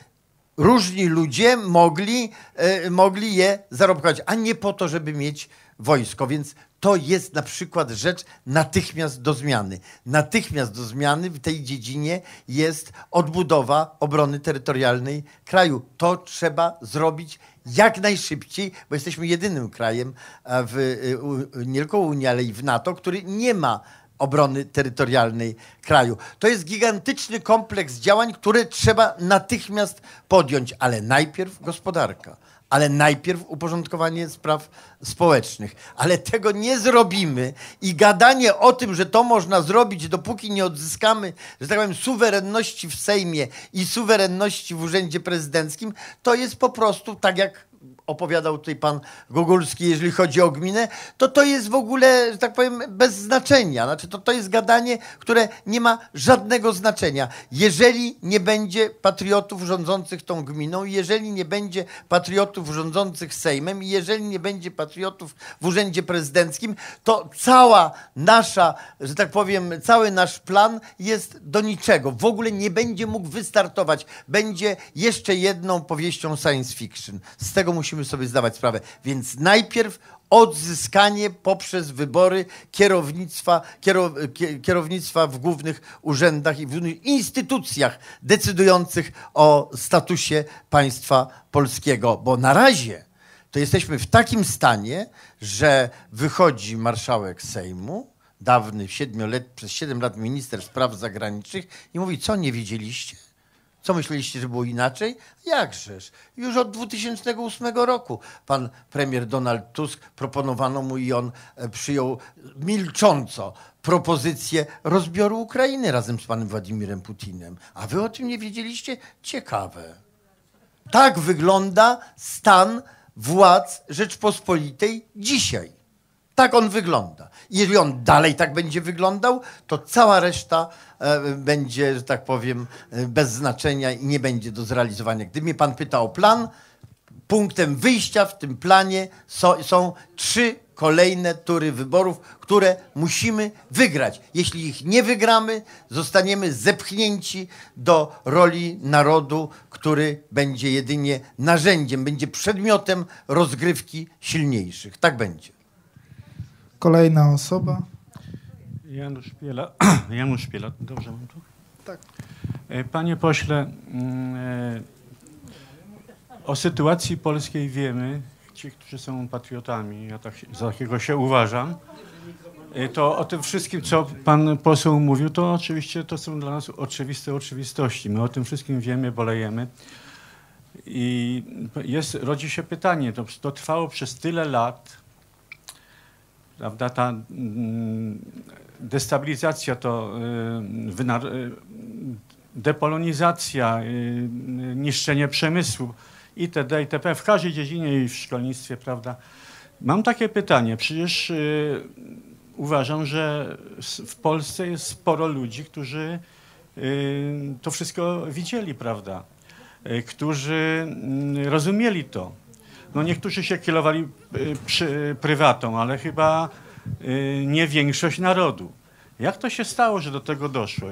różni ludzie mogli, e, mogli je zarobkować, a nie po to, żeby mieć wojsko. Więc to jest na przykład rzecz natychmiast do zmiany. Natychmiast do zmiany w tej dziedzinie jest odbudowa obrony terytorialnej kraju. To trzeba zrobić jak najszybciej, bo jesteśmy jedynym krajem e, w, e, nie tylko Unii, ale i w NATO, który nie ma obrony terytorialnej kraju. To jest gigantyczny kompleks działań, które trzeba natychmiast podjąć, ale najpierw gospodarka, ale najpierw uporządkowanie spraw społecznych. Ale tego nie zrobimy i gadanie o tym, że to można zrobić, dopóki nie odzyskamy, że tak powiem, suwerenności w Sejmie i suwerenności w Urzędzie Prezydenckim, to jest po prostu tak jak opowiadał tutaj pan Gogulski, jeżeli chodzi o gminę, to to jest w ogóle, że tak powiem, bez znaczenia. Znaczy, to, to jest gadanie, które nie ma żadnego znaczenia. Jeżeli nie będzie patriotów rządzących tą gminą, jeżeli nie będzie patriotów rządzących Sejmem jeżeli nie będzie patriotów w Urzędzie Prezydenckim, to cała nasza, że tak powiem, cały nasz plan jest do niczego. W ogóle nie będzie mógł wystartować. Będzie jeszcze jedną powieścią science fiction. Z tego musimy sobie zdawać sprawę. Więc najpierw odzyskanie poprzez wybory kierownictwa, kierow, kie- kierownictwa w głównych urzędach i w instytucjach decydujących o statusie państwa polskiego. Bo na razie to jesteśmy w takim stanie, że wychodzi marszałek Sejmu, dawny, siedmiolet, przez 7 lat minister spraw zagranicznych i mówi, co nie widzieliście? Co myśleliście, że było inaczej? Jakżeż? Już od 2008 roku pan premier Donald Tusk proponowano mu i on e, przyjął milcząco propozycję rozbioru Ukrainy razem z panem Władimirem Putinem. A wy o tym nie wiedzieliście? Ciekawe. Tak wygląda stan władz Rzeczpospolitej dzisiaj. Tak on wygląda. Jeżeli on dalej tak będzie wyglądał, to cała reszta e, będzie, że tak powiem, e, bez znaczenia i nie będzie do zrealizowania. Gdy mnie pan pyta o plan, punktem wyjścia w tym planie są, są trzy kolejne tury wyborów, które musimy wygrać. Jeśli ich nie wygramy, zostaniemy zepchnięci do roli narodu, który będzie jedynie narzędziem, będzie przedmiotem rozgrywki silniejszych. Tak będzie. Kolejna osoba. Janusz Piela. Janusz Piela, dobrze mam tu? Tak. E, Panie pośle, mm, e, o sytuacji polskiej wiemy, ci, którzy są patriotami, ja tak, za takiego się uważam, e, to o tym wszystkim, co pan poseł mówił, to oczywiście to są dla nas oczywiste oczywistości. My o tym wszystkim wiemy, bolejemy. I jest, rodzi się pytanie, to, to trwało przez tyle lat, prawda, ta mm, destabilizacja, to y, y, depolonizacja, y, niszczenie przemysłu itd., itp. w każdej dziedzinie i w szkolnictwie, prawda. Mam takie pytanie, przecież uważam, że w Polsce jest sporo ludzi, którzy to wszystko widzieli, prawda, którzy mm, rozumieli to. No niektórzy się kierowali y, przy, prywatą, ale chyba y, nie większość narodu. Jak to się stało, że do tego doszło?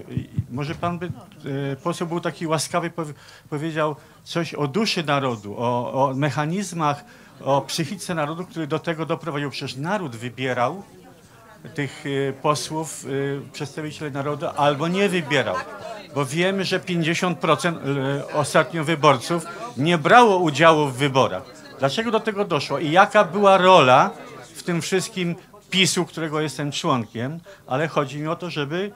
Może pan by, y, poseł był taki łaskawy, powie- powiedział coś o duszy narodu, o, o mechanizmach, o psychice narodu, który do tego doprowadził. Przecież naród wybierał tych posłów, przedstawicieli narodu, albo nie wybierał. Bo wiemy, że 50% y, ostatnio wyborców nie brało udziału w wyborach. Dlaczego do tego doszło i jaka była rola w tym wszystkim PiSu, którego jestem członkiem, ale chodzi mi o to, żeby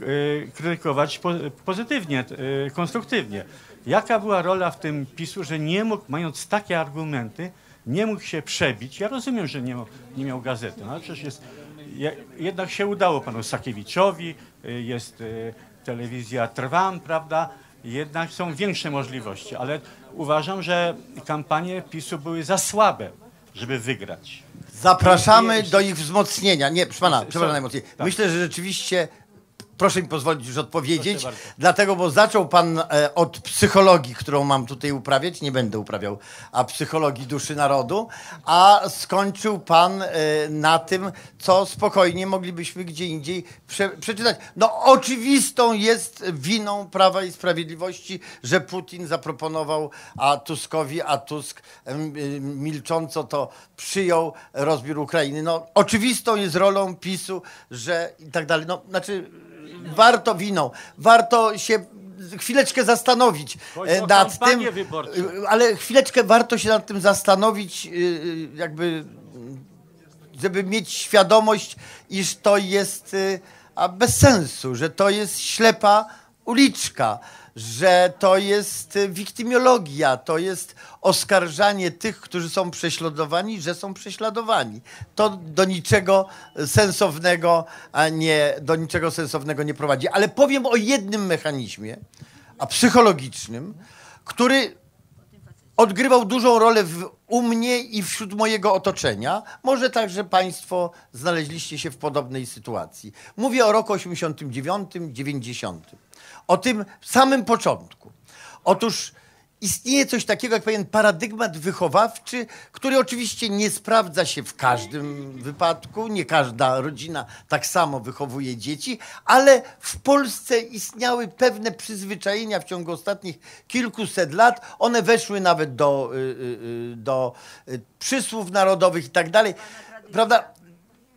y, krytykować po, pozytywnie, y, konstruktywnie. Jaka była rola w tym PiSu, że nie mógł, mając takie argumenty, nie mógł się przebić. Ja rozumiem, że nie, nie miał gazety, no ale przecież jest, je, jednak się udało panu Sakiewiczowi, y, jest telewizja Trwam, prawda? Jednak są większe możliwości, ale uważam, że kampanie PiSu były za słabe, żeby wygrać. Zapraszamy do ich wzmocnienia. Nie, proszę pana, przepraszam najmocniej. tak. Myślę, że rzeczywiście, proszę mi pozwolić już odpowiedzieć, dlatego, bo zaczął pan e, od psychologii, którą mam tutaj uprawiać, nie będę uprawiał, a psychologii duszy narodu, a skończył pan e, na tym, co spokojnie moglibyśmy gdzie indziej prze, przeczytać. No oczywistą jest winą Prawa i Sprawiedliwości, że Putin zaproponował a Tuskowi, a Tusk y, milcząco to przyjął rozbiór Ukrainy. No oczywistą jest rolą PiSu, że i tak dalej. No znaczy warto winą, warto się chwileczkę zastanowić e, o nad tym, y, ale chwileczkę warto się nad tym zastanowić, y, jakby żeby mieć świadomość, iż to jest a bez sensu, że to jest ślepa uliczka, że to jest y, wiktymiologia, to jest oskarżanie tych, którzy są prześladowani, że są prześladowani. To do niczego sensownego, nie do niczego sensownego nie prowadzi. Ale powiem o jednym mechanizmie, a psychologicznym, który odgrywał dużą rolę w, u mnie i wśród mojego otoczenia. Może także Państwo znaleźliście się w podobnej sytuacji. Mówię o roku 89, 90. O tym samym początku. Otóż istnieje coś takiego jak pewien paradygmat wychowawczy, który oczywiście nie sprawdza się w każdym wypadku, nie każda rodzina tak samo wychowuje dzieci, ale w Polsce istniały pewne przyzwyczajenia w ciągu ostatnich kilkuset lat. One weszły nawet do, y, y, y, do przysłów narodowych i tak dalej. Prawda?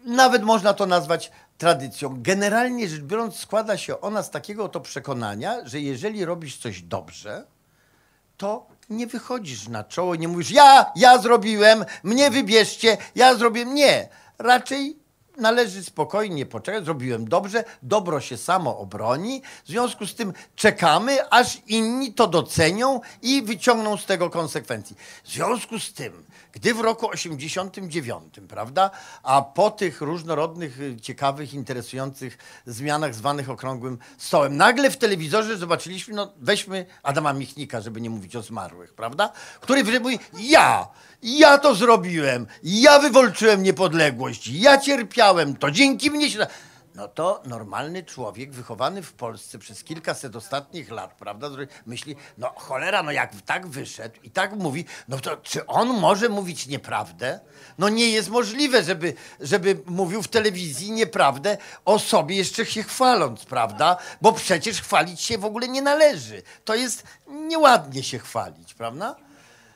Nawet można to nazwać tradycją. Generalnie rzecz biorąc, składa się ona z takiego oto przekonania, że jeżeli robisz coś dobrze, to nie wychodzisz na czoło i nie mówisz, ja, ja zrobiłem, mnie wybierzcie, ja zrobiłem. Nie. Raczej należy spokojnie poczekać, zrobiłem dobrze, dobro się samo obroni, w związku z tym czekamy, aż inni to docenią i wyciągną z tego konsekwencji. W związku z tym, gdy w roku 89, prawda, a po tych różnorodnych, y, ciekawych, interesujących zmianach zwanych okrągłym stołem, nagle w telewizorze zobaczyliśmy, no weźmy Adama Michnika, żeby nie mówić o zmarłych, prawda, który mówi, ja, ja to zrobiłem, ja wywalczyłem niepodległość, ja cierpiałem, to dzięki mnie się... No to normalny człowiek wychowany w Polsce przez kilkaset ostatnich lat, prawda, myśli, no cholera, no jak tak wyszedł i tak mówi, no to czy on może mówić nieprawdę? No nie jest możliwe, żeby, żeby mówił w telewizji nieprawdę o sobie jeszcze się chwaląc, prawda? Bo przecież chwalić się w ogóle nie należy. To jest nieładnie się chwalić, prawda?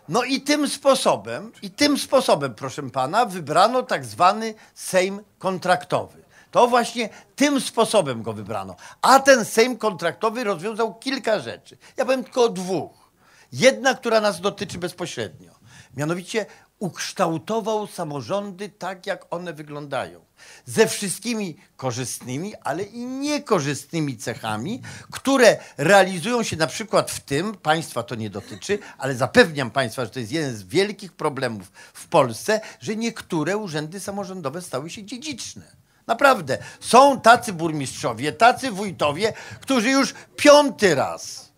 No i tym sposobem, i tym sposobem, proszę pana, wybrano tak zwany Sejm kontraktowy. To właśnie tym sposobem go wybrano. A ten Sejm kontraktowy rozwiązał kilka rzeczy. Ja powiem tylko o dwóch. Jedna, która nas dotyczy bezpośrednio. Mianowicie ukształtował samorządy tak, jak one wyglądają. Ze wszystkimi korzystnymi, ale i niekorzystnymi cechami, które realizują się na przykład w tym, państwa to nie dotyczy, ale zapewniam państwa, że to jest jeden z wielkich problemów w Polsce, że niektóre urzędy samorządowe stały się dziedziczne. Naprawdę. Są tacy burmistrzowie, tacy wójtowie, którzy już piąty raz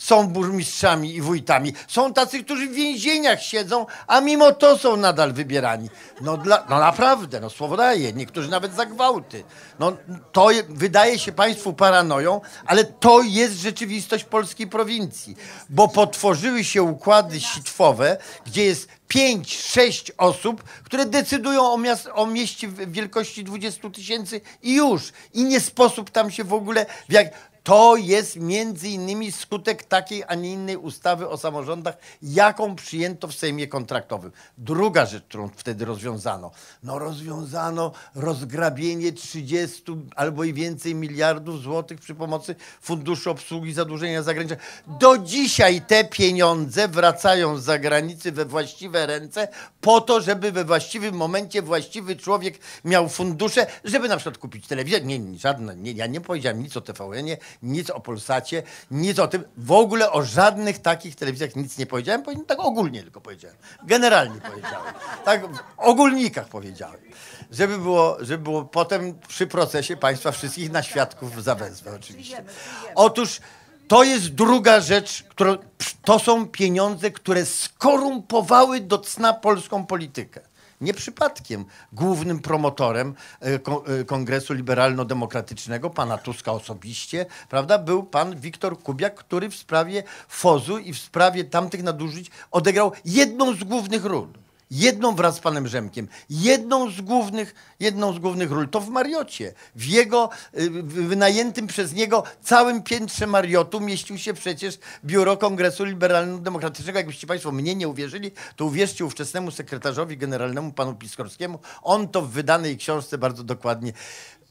są burmistrzami i wójtami. Są tacy, którzy w więzieniach siedzą, a mimo to są nadal wybierani. No, dla, no naprawdę, no słowo daję. Niektórzy nawet za gwałty. No, to je, wydaje się państwu paranoją, ale to jest rzeczywistość polskiej prowincji. Bo potworzyły się układy sitwowe, gdzie jest pięć, sześć osób, które decydują o, miast, o mieście wielkości 20 tysięcy i już. I nie sposób tam się w ogóle... W jak, to jest między innymi skutek takiej, a nie innej ustawy o samorządach, jaką przyjęto w Sejmie kontraktowym. Druga rzecz, którą wtedy rozwiązano. No rozwiązano rozgrabienie 30 albo i więcej miliardów złotych przy pomocy Funduszu Obsługi Zadłużenia Zagranicznego. Do dzisiaj te pieniądze wracają z zagranicy we właściwe ręce po to, żeby we właściwym momencie właściwy człowiek miał fundusze, żeby na przykład kupić telewizję. Nie, nie żadne, nie, ja nie powiedziałem nic o TVN-ie, nic o Polsacie, nic o tym. W ogóle o żadnych takich telewizjach nic nie powiedziałem, tak ogólnie tylko powiedziałem. Generalnie powiedziałem. Tak w ogólnikach powiedziałem. Żeby było, żeby było potem przy procesie państwa wszystkich na świadków zawezwę oczywiście. Otóż to jest druga rzecz, to są pieniądze, które skorumpowały do cna polską politykę. Nie przypadkiem głównym promotorem e, e, Kongresu Liberalno-Demokratycznego, pana Tuska osobiście, prawda, był pan Wiktor Kubiak, który w sprawie FOZU i w sprawie tamtych nadużyć odegrał jedną z głównych ról. Jedną wraz z panem Rzemkiem. Jedną z głównych, jedną z głównych ról. To w Mariocie. W jego y, wynajętym przez niego całym piętrze Mariotu mieścił się przecież biuro Kongresu Liberalno-Demokratycznego. Jakbyście państwo mnie nie uwierzyli, to uwierzcie ówczesnemu sekretarzowi generalnemu panu Piskorskiemu. On to w wydanej książce bardzo dokładnie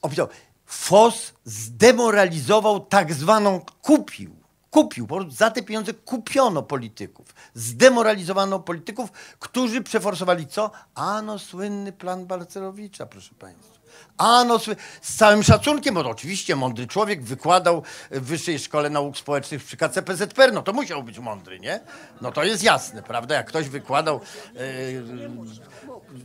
opisał. FOS zdemoralizował tak zwaną, kupił kupił, prostu za te pieniądze kupiono polityków. Zdemoralizowano polityków, którzy przeforsowali co? Ano słynny plan Balcerowicza, proszę Państwa. Ano, z całym szacunkiem, bo oczywiście mądry człowiek wykładał w Wyższej Szkole Nauk Społecznych przy KCPZPR, no to musiał być mądry, nie? No to jest jasne, prawda? Jak ktoś wykładał, e,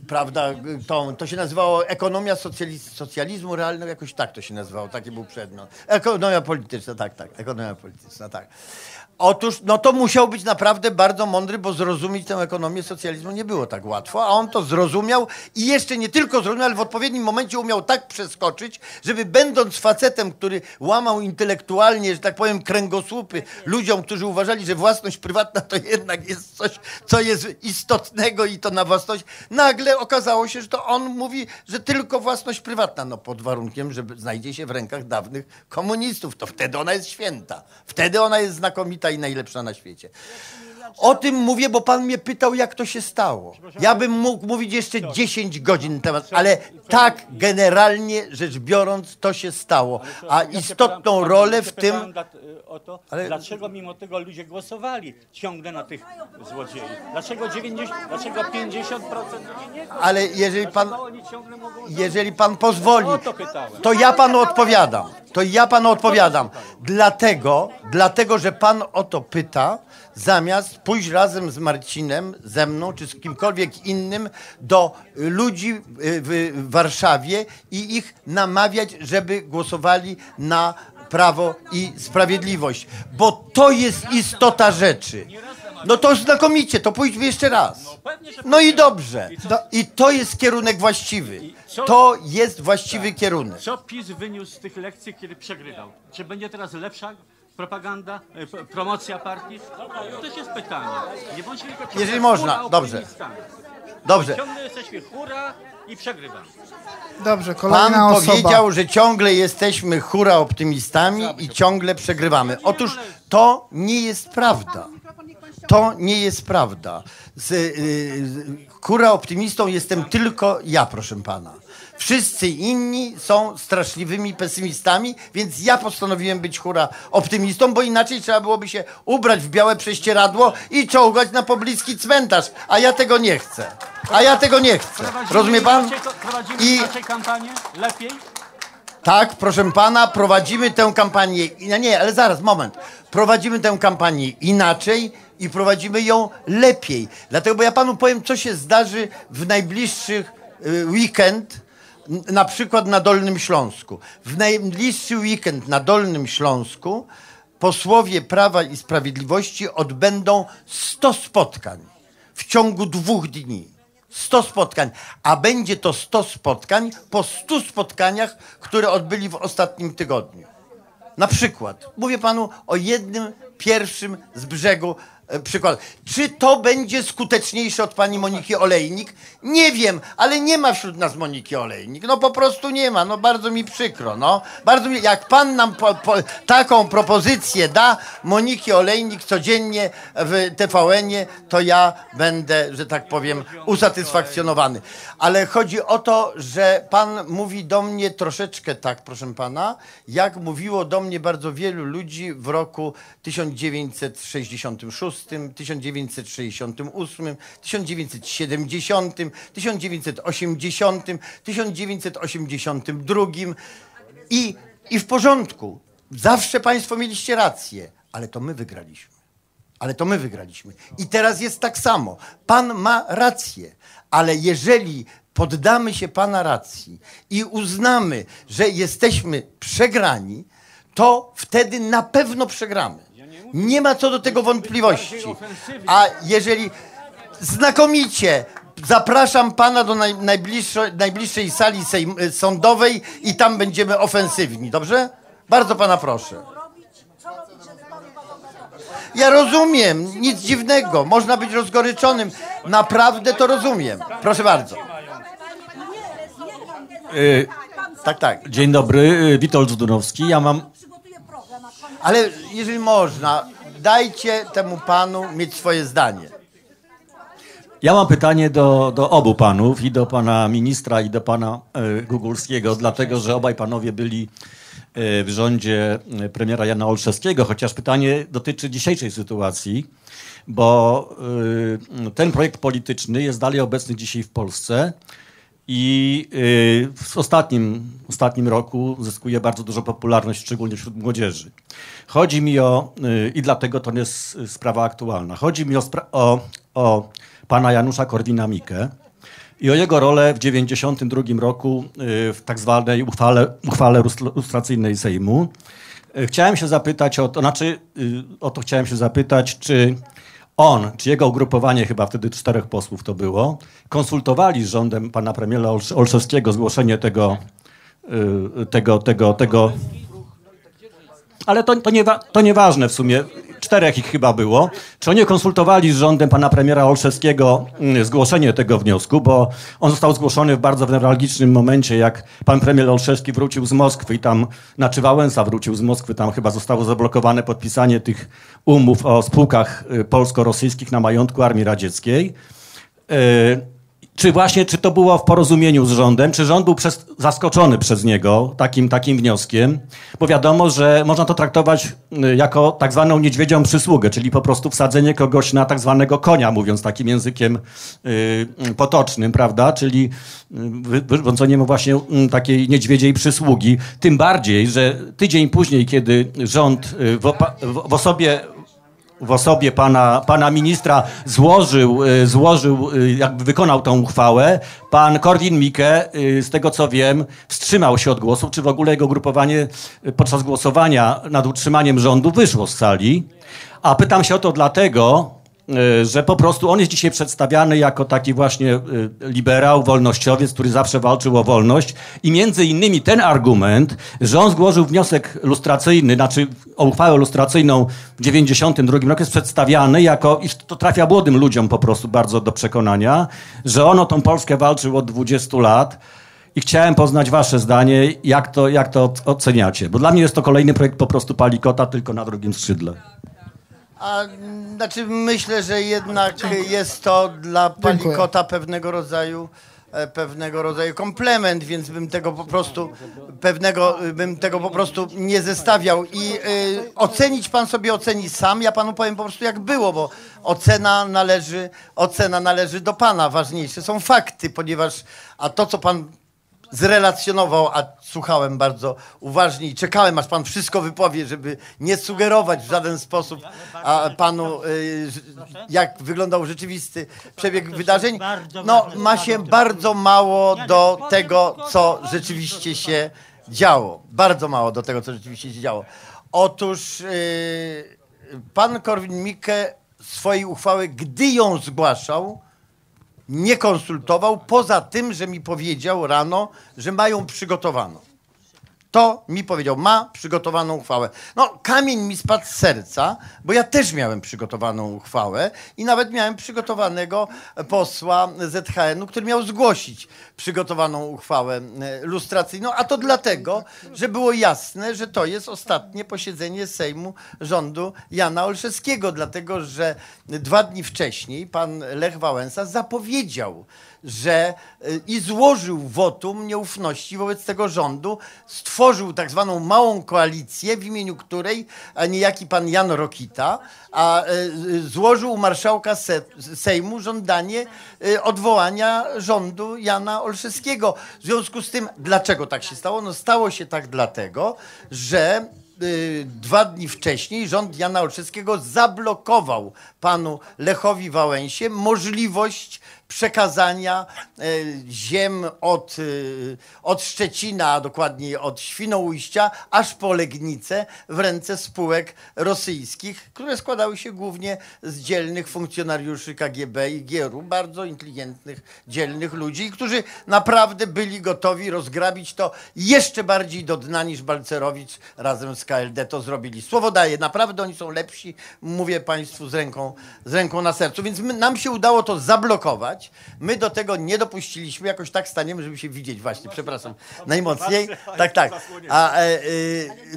prawda, to, to się nazywało ekonomia socjaliz- socjalizmu realnego, jakoś tak to się nazywało, taki był przedmiot. Ekonomia polityczna, tak, tak, ekonomia polityczna, tak. Otóż, no to musiał być naprawdę bardzo mądry, bo zrozumieć tę ekonomię socjalizmu nie było tak łatwo, a on to zrozumiał i jeszcze nie tylko zrozumiał, ale w odpowiednim momencie umiał tak przeskoczyć, żeby będąc facetem, który łamał intelektualnie, że tak powiem, kręgosłupy ludziom, którzy uważali, że własność prywatna to jednak jest coś, co jest istotnego i to na własność, nagle okazało się, że to on mówi, że tylko własność prywatna, no pod warunkiem, że znajdzie się w rękach dawnych komunistów, to wtedy ona jest święta. Wtedy ona jest znakomita najlepsza na świecie. O tym mówię, bo pan mnie pytał, jak to się stało. Ja bym mógł mówić jeszcze 10 godzin na temat, ale tak generalnie rzecz biorąc, to się stało. A istotną rolę w tym. Ale- dlaczego mimo tego ludzie głosowali ciągle na tych złodziei. Dlaczego 90, dlaczego 50% ludzi nie głosuje? Ale jeżeli pan, jeżeli pan pozwoli, to ja panu odpowiadam. To ja panu odpowiadam. Dlatego, dlatego, że pan o to pyta, zamiast pójść razem z Marcinem, ze mną, czy z kimkolwiek innym do ludzi w Warszawie i ich namawiać, żeby głosowali na Prawo i Sprawiedliwość. Bo to jest istota rzeczy. No to znakomicie, to pójdźmy jeszcze raz. No i dobrze. I to jest kierunek właściwy. To jest właściwy kierunek. Co PiS wyniósł z tych lekcji, kiedy przegrywał? Czy będzie teraz lepsza propaganda, e, promocja partii? To też jest pytanie. Nie bądźmy tylko ciągle Jeżeli można, hura dobrze. optymistami. Dobrze. Ciągle jesteśmy hura i przegrywamy. Dobrze, kolejna Pan osoba. powiedział, że ciągle jesteśmy hura optymistami i ciągle przegrywamy. Otóż to nie jest prawda. To nie jest prawda. Z, y, hura optymistą jestem tylko ja, proszę pana. Wszyscy inni są straszliwymi pesymistami, więc ja postanowiłem być hura optymistą, bo inaczej trzeba byłoby się ubrać w białe prześcieradło i czołgać na pobliski cmentarz, a ja tego nie chcę. A ja tego nie chcę. Rozumie pan? I kampanię? Lepiej? tak, proszę pana, prowadzimy tę kampanię. Nie, nie, ale zaraz, moment. Prowadzimy tę kampanię inaczej i prowadzimy ją lepiej. Dlatego, bo ja panu powiem, co się zdarzy w najbliższych y, weekend, na przykład na Dolnym Śląsku. W najbliższy weekend na Dolnym Śląsku posłowie Prawa i Sprawiedliwości odbędą 100 spotkań w ciągu dwóch dni. 100 spotkań, a będzie to 100 spotkań po 100 spotkaniach, które odbyli w ostatnim tygodniu. Na przykład, mówię panu o jednym pierwszym z brzegu przykład. Czy to będzie skuteczniejsze od pani Moniki Olejnik? Nie wiem, ale nie ma wśród nas Moniki Olejnik. No po prostu nie ma. No bardzo mi przykro. No. Bardzo mi, jak pan nam po, po, taką propozycję da Moniki Olejnik codziennie w TVN-ie, to ja będę, że tak powiem, usatysfakcjonowany. Ale chodzi o to, że pan mówi do mnie troszeczkę tak, proszę pana, jak mówiło do mnie bardzo wielu ludzi w roku 1966, 1968, 1970, 1980, 1982 i, i w porządku. Zawsze państwo mieliście rację, ale to my wygraliśmy. Ale to my wygraliśmy. I teraz jest tak samo. Pan ma rację, ale jeżeli poddamy się Pana racji i uznamy, że jesteśmy przegrani, to wtedy na pewno przegramy. Nie ma co do tego wątpliwości. A jeżeli znakomicie zapraszam Pana do naj, najbliższej, najbliższej sali sejm, sądowej i tam będziemy ofensywni, dobrze? Bardzo Pana proszę. Ja rozumiem, nic dziwnego. Można być rozgoryczonym. Naprawdę to rozumiem. Proszę bardzo. Tak, tak. Dzień dobry, y, Witold Zdunowski. Ja mam Ale jeżeli można, dajcie temu panu mieć swoje zdanie. Ja mam pytanie do, do obu panów, i do pana ministra, i do pana e, Gugulskiego, dlatego że obaj panowie byli e, w rządzie e, premiera Jana Olszewskiego, chociaż pytanie dotyczy dzisiejszej sytuacji, bo ten projekt polityczny jest dalej obecny dzisiaj w Polsce i e, w ostatnim, ostatnim roku zyskuje bardzo dużą popularność, szczególnie wśród młodzieży. Chodzi mi o, e, i dlatego to jest e, sprawa aktualna, chodzi mi o, o, o pana Janusza Korwina-Mikke i o jego rolę w 1992 roku y, w tak zwanej uchwale, uchwale lustr- lustracyjnej Sejmu. Y, Chciałem się zapytać o to, znaczy y, o to chciałem się zapytać, czy on, czy jego ugrupowanie, chyba wtedy czterech posłów to było, konsultowali z rządem pana premiera Olsz- Olszewskiego zgłoszenie tego, y, tego, tego, tego. Ale to, to, niewa- to nieważne w sumie. Czterech ich chyba było. Czy oni konsultowali z rządem pana premiera Olszewskiego mm, zgłoszenie tego wniosku, bo on został zgłoszony w bardzo newralgicznym momencie, jak pan premier Olszewski wrócił z Moskwy i tam, znaczy Wałęsa wrócił z Moskwy, tam chyba zostało zablokowane podpisanie tych umów o spółkach y, polsko-rosyjskich na majątku Armii Radzieckiej. Y, czy właśnie, czy to było w porozumieniu z rządem, czy rząd był przez, zaskoczony przez niego takim, takim wnioskiem? Bo wiadomo, że można to traktować y, jako tak zwaną niedźwiedzią przysługę, czyli po prostu wsadzenie kogoś na tak zwanego konia, mówiąc takim językiem y, y, potocznym, prawda? Czyli wy- wyrządzenie mu właśnie y, takiej niedźwiedziej przysługi. Tym bardziej, że tydzień później, kiedy rząd w, w osobie w osobie pana, pana ministra złożył, y, złożył, y, jakby wykonał tą uchwałę. Pan Korwin-Mikke, y, z tego co wiem, wstrzymał się od głosu, czy w ogóle jego grupowanie podczas głosowania nad utrzymaniem rządu wyszło z sali. A pytam się o to dlatego, że po prostu on jest dzisiaj przedstawiany jako taki właśnie y, liberał, wolnościowiec, który zawsze walczył o wolność i między innymi ten argument, że on złożył wniosek lustracyjny, znaczy o uchwałę lustracyjną w 92 roku jest przedstawiany jako, i to trafia młodym ludziom po prostu bardzo do przekonania, że on o tą Polskę walczył od 20 lat. I chciałem poznać wasze zdanie, jak to, jak to oceniacie. Bo dla mnie jest to kolejny projekt po prostu palikota, tylko na drugim skrzydle. A, znaczy myślę, że jednak jest to dla. Palikota pewnego rodzaju e, pewnego rodzaju komplement, więc bym tego po prostu pewnego bym tego po prostu nie zestawiał. I y, ocenić pan sobie oceni sam, ja panu powiem po prostu jak było, bo ocena należy ocena należy do pana, ważniejsze są fakty, ponieważ a to co pan zrelacjonował, a słuchałem bardzo uważnie i czekałem, aż pan wszystko wypowie, żeby nie sugerować w żaden sposób a panu, y, jak wyglądał rzeczywisty przebieg wydarzeń. No, ma się bardzo mało do tego, co rzeczywiście się działo. Bardzo mało do tego, co rzeczywiście się działo. Otóż y, pan Korwin-Mikke swojej uchwały, gdy ją zgłaszał, nie konsultował, poza tym, że mi powiedział rano, że mają przygotowaną. To mi powiedział, ma przygotowaną uchwałę. No, kamień mi spadł z serca, bo ja też miałem przygotowaną uchwałę i nawet miałem przygotowanego posła ZHN-u, który miał zgłosić przygotowaną uchwałę e, lustracyjną, a to dlatego, że było jasne, że to jest ostatnie posiedzenie Sejmu rządu Jana Olszewskiego, dlatego że dwa dni wcześniej pan Lech Wałęsa zapowiedział, że y, i złożył wotum nieufności wobec tego rządu, stworzył tak zwaną małą koalicję, w imieniu której niejaki pan Jan Rokita a, y, y, złożył marszałka Se Sejmu żądanie odwołania rządu Jana Olszewskiego. W związku z tym, dlaczego tak się stało? No stało się tak dlatego, że dwa dni wcześniej rząd Jana Olszewskiego zablokował panu Lechowi Wałęsie możliwość przekazania e, ziem od, y, od Szczecina, a dokładniej od Świnoujścia, aż po Legnicę w ręce spółek rosyjskich, które składały się głównie z dzielnych funkcjonariuszy KGB i GRU, bardzo inteligentnych, dzielnych ludzi, którzy naprawdę byli gotowi rozgrabić to jeszcze bardziej do dna niż Balcerowicz razem z KLD to zrobili. Słowo daję, naprawdę oni są lepsi, mówię Państwu z ręką, z ręką na sercu, więc my, nam się udało to zablokować. My do tego nie dopuściliśmy, jakoś tak staniemy, żeby się widzieć właśnie, przepraszam, najmocniej. Tak, tak. A e, e,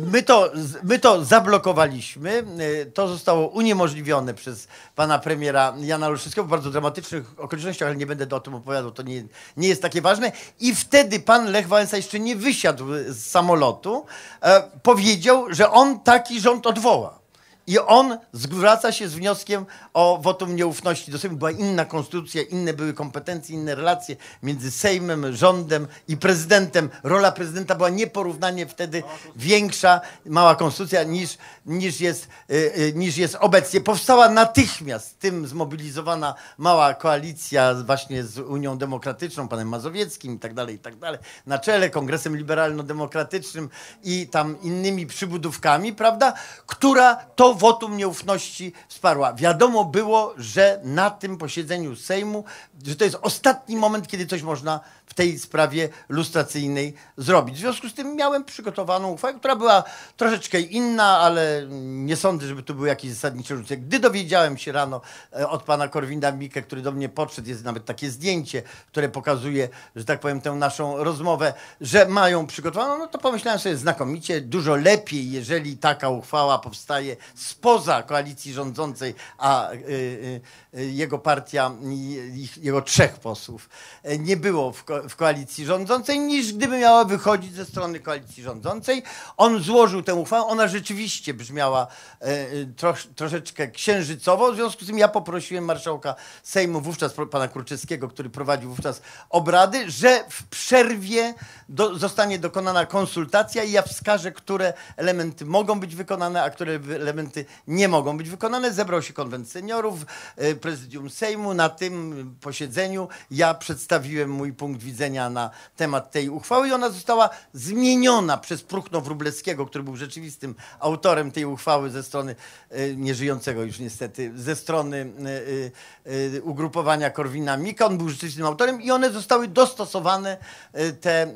my, to, my to zablokowaliśmy, e, to zostało uniemożliwione przez pana premiera Jana Olszewskiego w bardzo dramatycznych okolicznościach, ale nie będę o tym opowiadał, to nie, nie jest takie ważne. I wtedy pan Lech Wałęsa jeszcze nie wysiadł z samolotu, e, powiedział, że on taki rząd odwoła. I on zwraca się z wnioskiem o wotum nieufności. Do Sejmu była inna konstytucja, inne były kompetencje, inne relacje między Sejmem, rządem i prezydentem. Rola prezydenta była nieporównanie wtedy większa, mała konstytucja niż, niż, jest, y, y, niż jest obecnie. Powstała natychmiast tym zmobilizowana mała koalicja właśnie z Unią Demokratyczną, panem Mazowieckim i tak dalej, i tak dalej, na czele Kongresem Liberalno-Demokratycznym i tam innymi przybudówkami, prawda, która to wotum nieufności wsparła. Wiadomo było, że na tym posiedzeniu Sejmu, że to jest ostatni moment, kiedy coś można w tej sprawie lustracyjnej zrobić. W związku z tym miałem przygotowaną uchwałę, która była troszeczkę inna, ale nie sądzę, żeby tu były jakieś zasadnicze różnice. Gdy dowiedziałem się rano e, od pana Korwinda Mikke, który do mnie podszedł, jest nawet takie zdjęcie, które pokazuje, że tak powiem, tę naszą rozmowę, że mają przygotowaną, no to pomyślałem sobie znakomicie, dużo lepiej, jeżeli taka uchwała powstaje spoza koalicji rządzącej, a y, y, jego partia, jego trzech posłów e, nie było w, ko- w koalicji rządzącej, niż gdyby miała wychodzić ze strony koalicji rządzącej. On złożył tę uchwałę, ona rzeczywiście brzmiała e, trosz, troszeczkę księżycowo, w związku z tym ja poprosiłem marszałka Sejmu, wówczas pana Kruczewskiego, który prowadził wówczas obrady, że w przerwie do, zostanie dokonana konsultacja i ja wskażę, które elementy mogą być wykonane, a które elementy nie mogą być wykonane. Zebrał się konwent seniorów, e, prezydium Sejmu. Na tym posiedzeniu ja przedstawiłem mój punkt widzenia na temat tej uchwały i ona została zmieniona przez Pruchno Wróblewskiego, który był rzeczywistym autorem tej uchwały ze strony e, nieżyjącego już niestety, ze strony e, e, ugrupowania Korwina Mika. On był rzeczywistym autorem i one zostały dostosowane, te,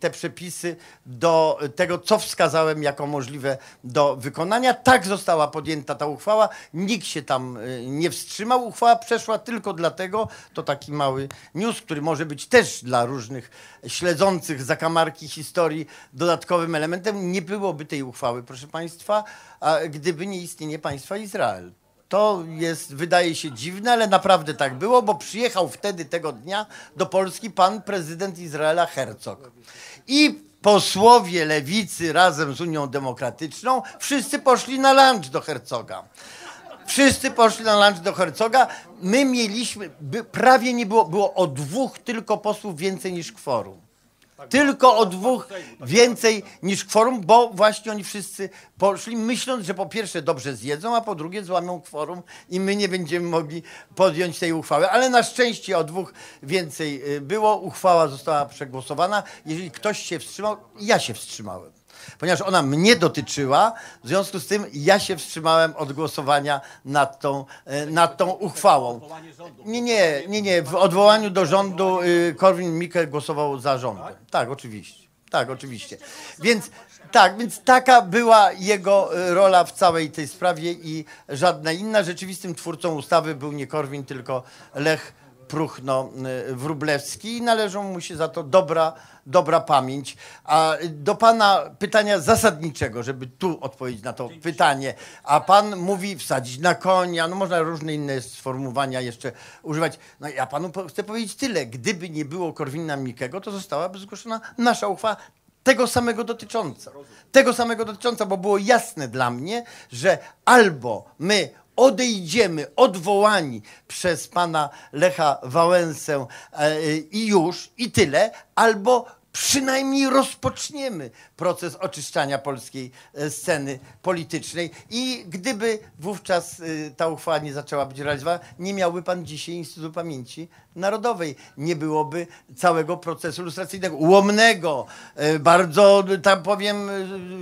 te przepisy, do tego, co wskazałem jako możliwe do wykonania. Tak została podjęta ta uchwała. Nikt się tam nie wstrzymał. Uchwała przeszła tylko dlatego, to taki mały news, który może być też dla różnych śledzących zakamarki historii dodatkowym elementem. Nie byłoby tej uchwały, proszę Państwa, gdyby nie istnienie państwa Izrael. To jest, wydaje się dziwne, ale naprawdę tak było, bo przyjechał wtedy tego dnia do Polski pan prezydent Izraela Herzog. I posłowie lewicy razem z Unią Demokratyczną wszyscy poszli na lunch do Herzoga. Wszyscy poszli na lunch do Herzoga. My mieliśmy, by, prawie nie było, było o dwóch tylko posłów więcej niż kworum. Tylko o dwóch więcej niż kworum, bo właśnie oni wszyscy poszli, myśląc, że po pierwsze dobrze zjedzą, a po drugie złamią kworum i my nie będziemy mogli podjąć tej uchwały. Ale na szczęście o dwóch więcej y, było. Uchwała została przegłosowana. Jeżeli ktoś się wstrzymał, ja się wstrzymałem. Ponieważ ona mnie dotyczyła, w związku z tym ja się wstrzymałem od głosowania nad tą, e, nad tą uchwałą. Nie, nie, nie, nie. W odwołaniu do rządu y, Korwin-Mikke głosował za rządem. Tak, oczywiście. Tak, oczywiście. Więc tak, więc taka była jego y, rola w całej tej sprawie i żadna inna. Rzeczywistym twórcą ustawy był nie Korwin, tylko Lech Pruchno y, Wróblewski i należą mu się za to dobra, dobra pamięć. A do pana pytania zasadniczego, żeby tu odpowiedzieć na to pytanie, a pan mówi wsadzić na konia, no można różne inne sformułowania jeszcze używać. No ja panu chcę powiedzieć tyle. Gdyby nie było Korwina Mikkego, to zostałaby zgłoszona nasza uchwała tego samego dotycząca. Tego samego dotycząca, bo było jasne dla mnie, że albo my odejdziemy odwołani przez pana Lecha Wałęsę e, i już, i tyle, albo przynajmniej rozpoczniemy proces oczyszczania polskiej e, sceny politycznej i gdyby wówczas e, ta uchwała nie zaczęła być realizowana, nie miałby pan dzisiaj Instytutu Pamięci Narodowej. Nie byłoby całego procesu lustracyjnego, ułomnego, e, bardzo, tak powiem,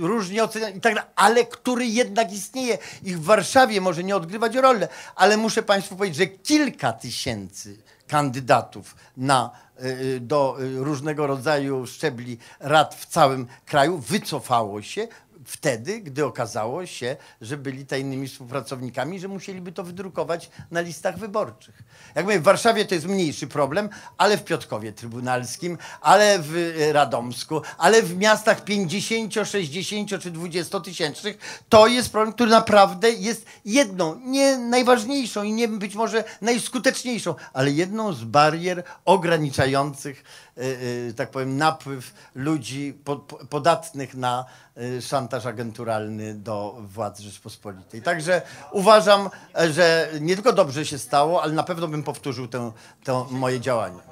różnie ocenianego i tak ale który jednak istnieje i w Warszawie może nie odgrywać roli, ale muszę państwu powiedzieć, że kilka tysięcy kandydatów na, y, do y, różnego rodzaju szczebli rad w całym kraju. Wycofało się wtedy, gdy okazało się, że byli tajnymi współpracownikami, że musieliby to wydrukować na listach wyborczych. Jak mówię, w Warszawie to jest mniejszy problem, ale w Piotrkowie Trybunalskim, ale w y, Radomsku, ale w miastach 50, 60 czy 20 tysięcznych, to jest problem, który naprawdę jest jedną, nie najważniejszą i nie być może najskuteczniejszą, ale jedną z barier ograniczających, tak powiem, napływ ludzi po, po, podatnych na y, szantaż agenturalny do władz Rzeczpospolitej. Także uważam, że nie tylko dobrze się stało, ale na pewno bym powtórzył to moje działanie.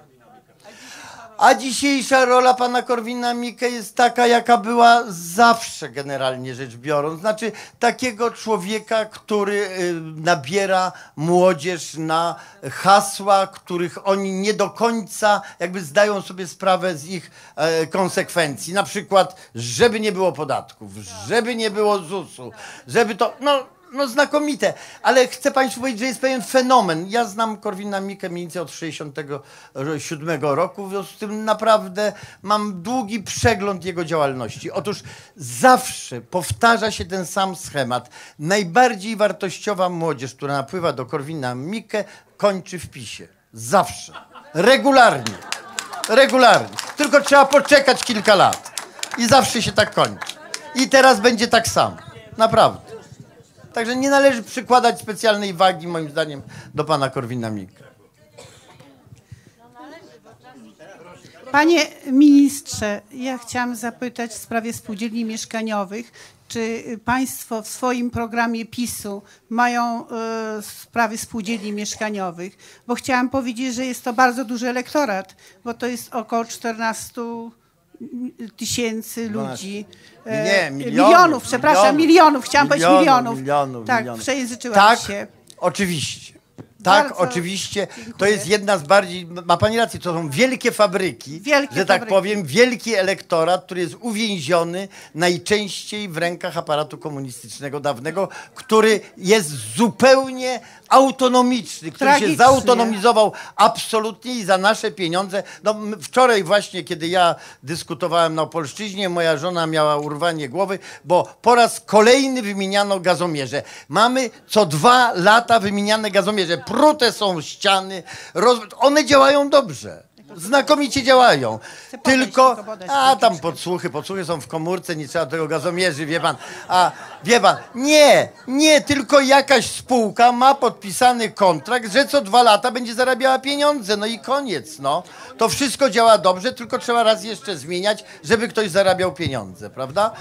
A dzisiejsza rola pana Korwina Mikke jest taka, jaka była zawsze generalnie rzecz biorąc. Znaczy takiego człowieka, który y, nabiera młodzież na hasła, których oni nie do końca jakby zdają sobie sprawę z ich e, konsekwencji. Na przykład, żeby nie było podatków, żeby nie było ZUS-u, żeby to, no no znakomite, ale chcę Państwu powiedzieć, że jest pewien fenomen. Ja znam Korwina Mikke mniej więcej od 67 roku, w związku z tym naprawdę mam długi przegląd jego działalności. Otóż zawsze powtarza się ten sam schemat. Najbardziej wartościowa młodzież, która napływa do Korwina Mikke, kończy w PiSie. Zawsze. Regularnie. Regularnie. Tylko trzeba poczekać kilka lat. I zawsze się tak kończy. I teraz będzie tak samo. Naprawdę. Także nie należy przykładać specjalnej wagi, moim zdaniem, do pana Korwina Mikke. Panie ministrze, ja chciałam zapytać w sprawie spółdzielni mieszkaniowych. Czy państwo w swoim programie PiSu mają e, sprawy spółdzielni mieszkaniowych? Bo chciałam powiedzieć, że jest to bardzo duży elektorat, bo to jest około 14 tysięcy ludzi. E, Nie, milionów, milionów, przepraszam, milionów. milionów, chciałam powiedzieć milionów. milionów, tak, milionów. przejęzyczyłam Tak, się. oczywiście. Tak, Bardzo oczywiście. To dziękuję. jest jedna z bardziej, ma pani rację, to są wielkie fabryki, Wielkie że tak fabryki. powiem, wielki elektorat, który jest uwięziony najczęściej w rękach aparatu komunistycznego dawnego, który jest zupełnie autonomiczny, który się Tragicznie. zautonomizował absolutnie i za nasze pieniądze. No, wczoraj właśnie, kiedy ja dyskutowałem na Opolszczyźnie, moja żona miała urwanie głowy, bo po raz kolejny wymieniano gazomierze. Mamy co dwa lata wymieniane gazomierze. Prute są ściany, roz... one działają dobrze. Znakomicie działają. Tylko, a tam podsłuchy, podsłuchy są w komórce, nie trzeba tego gazomierzy, wie pan. A wie pan, nie, nie, tylko jakaś spółka ma podpisany kontrakt, że co dwa lata będzie zarabiała pieniądze, no i koniec, no. To wszystko działa dobrze, tylko trzeba raz jeszcze zmieniać, żeby ktoś zarabiał pieniądze, prawda?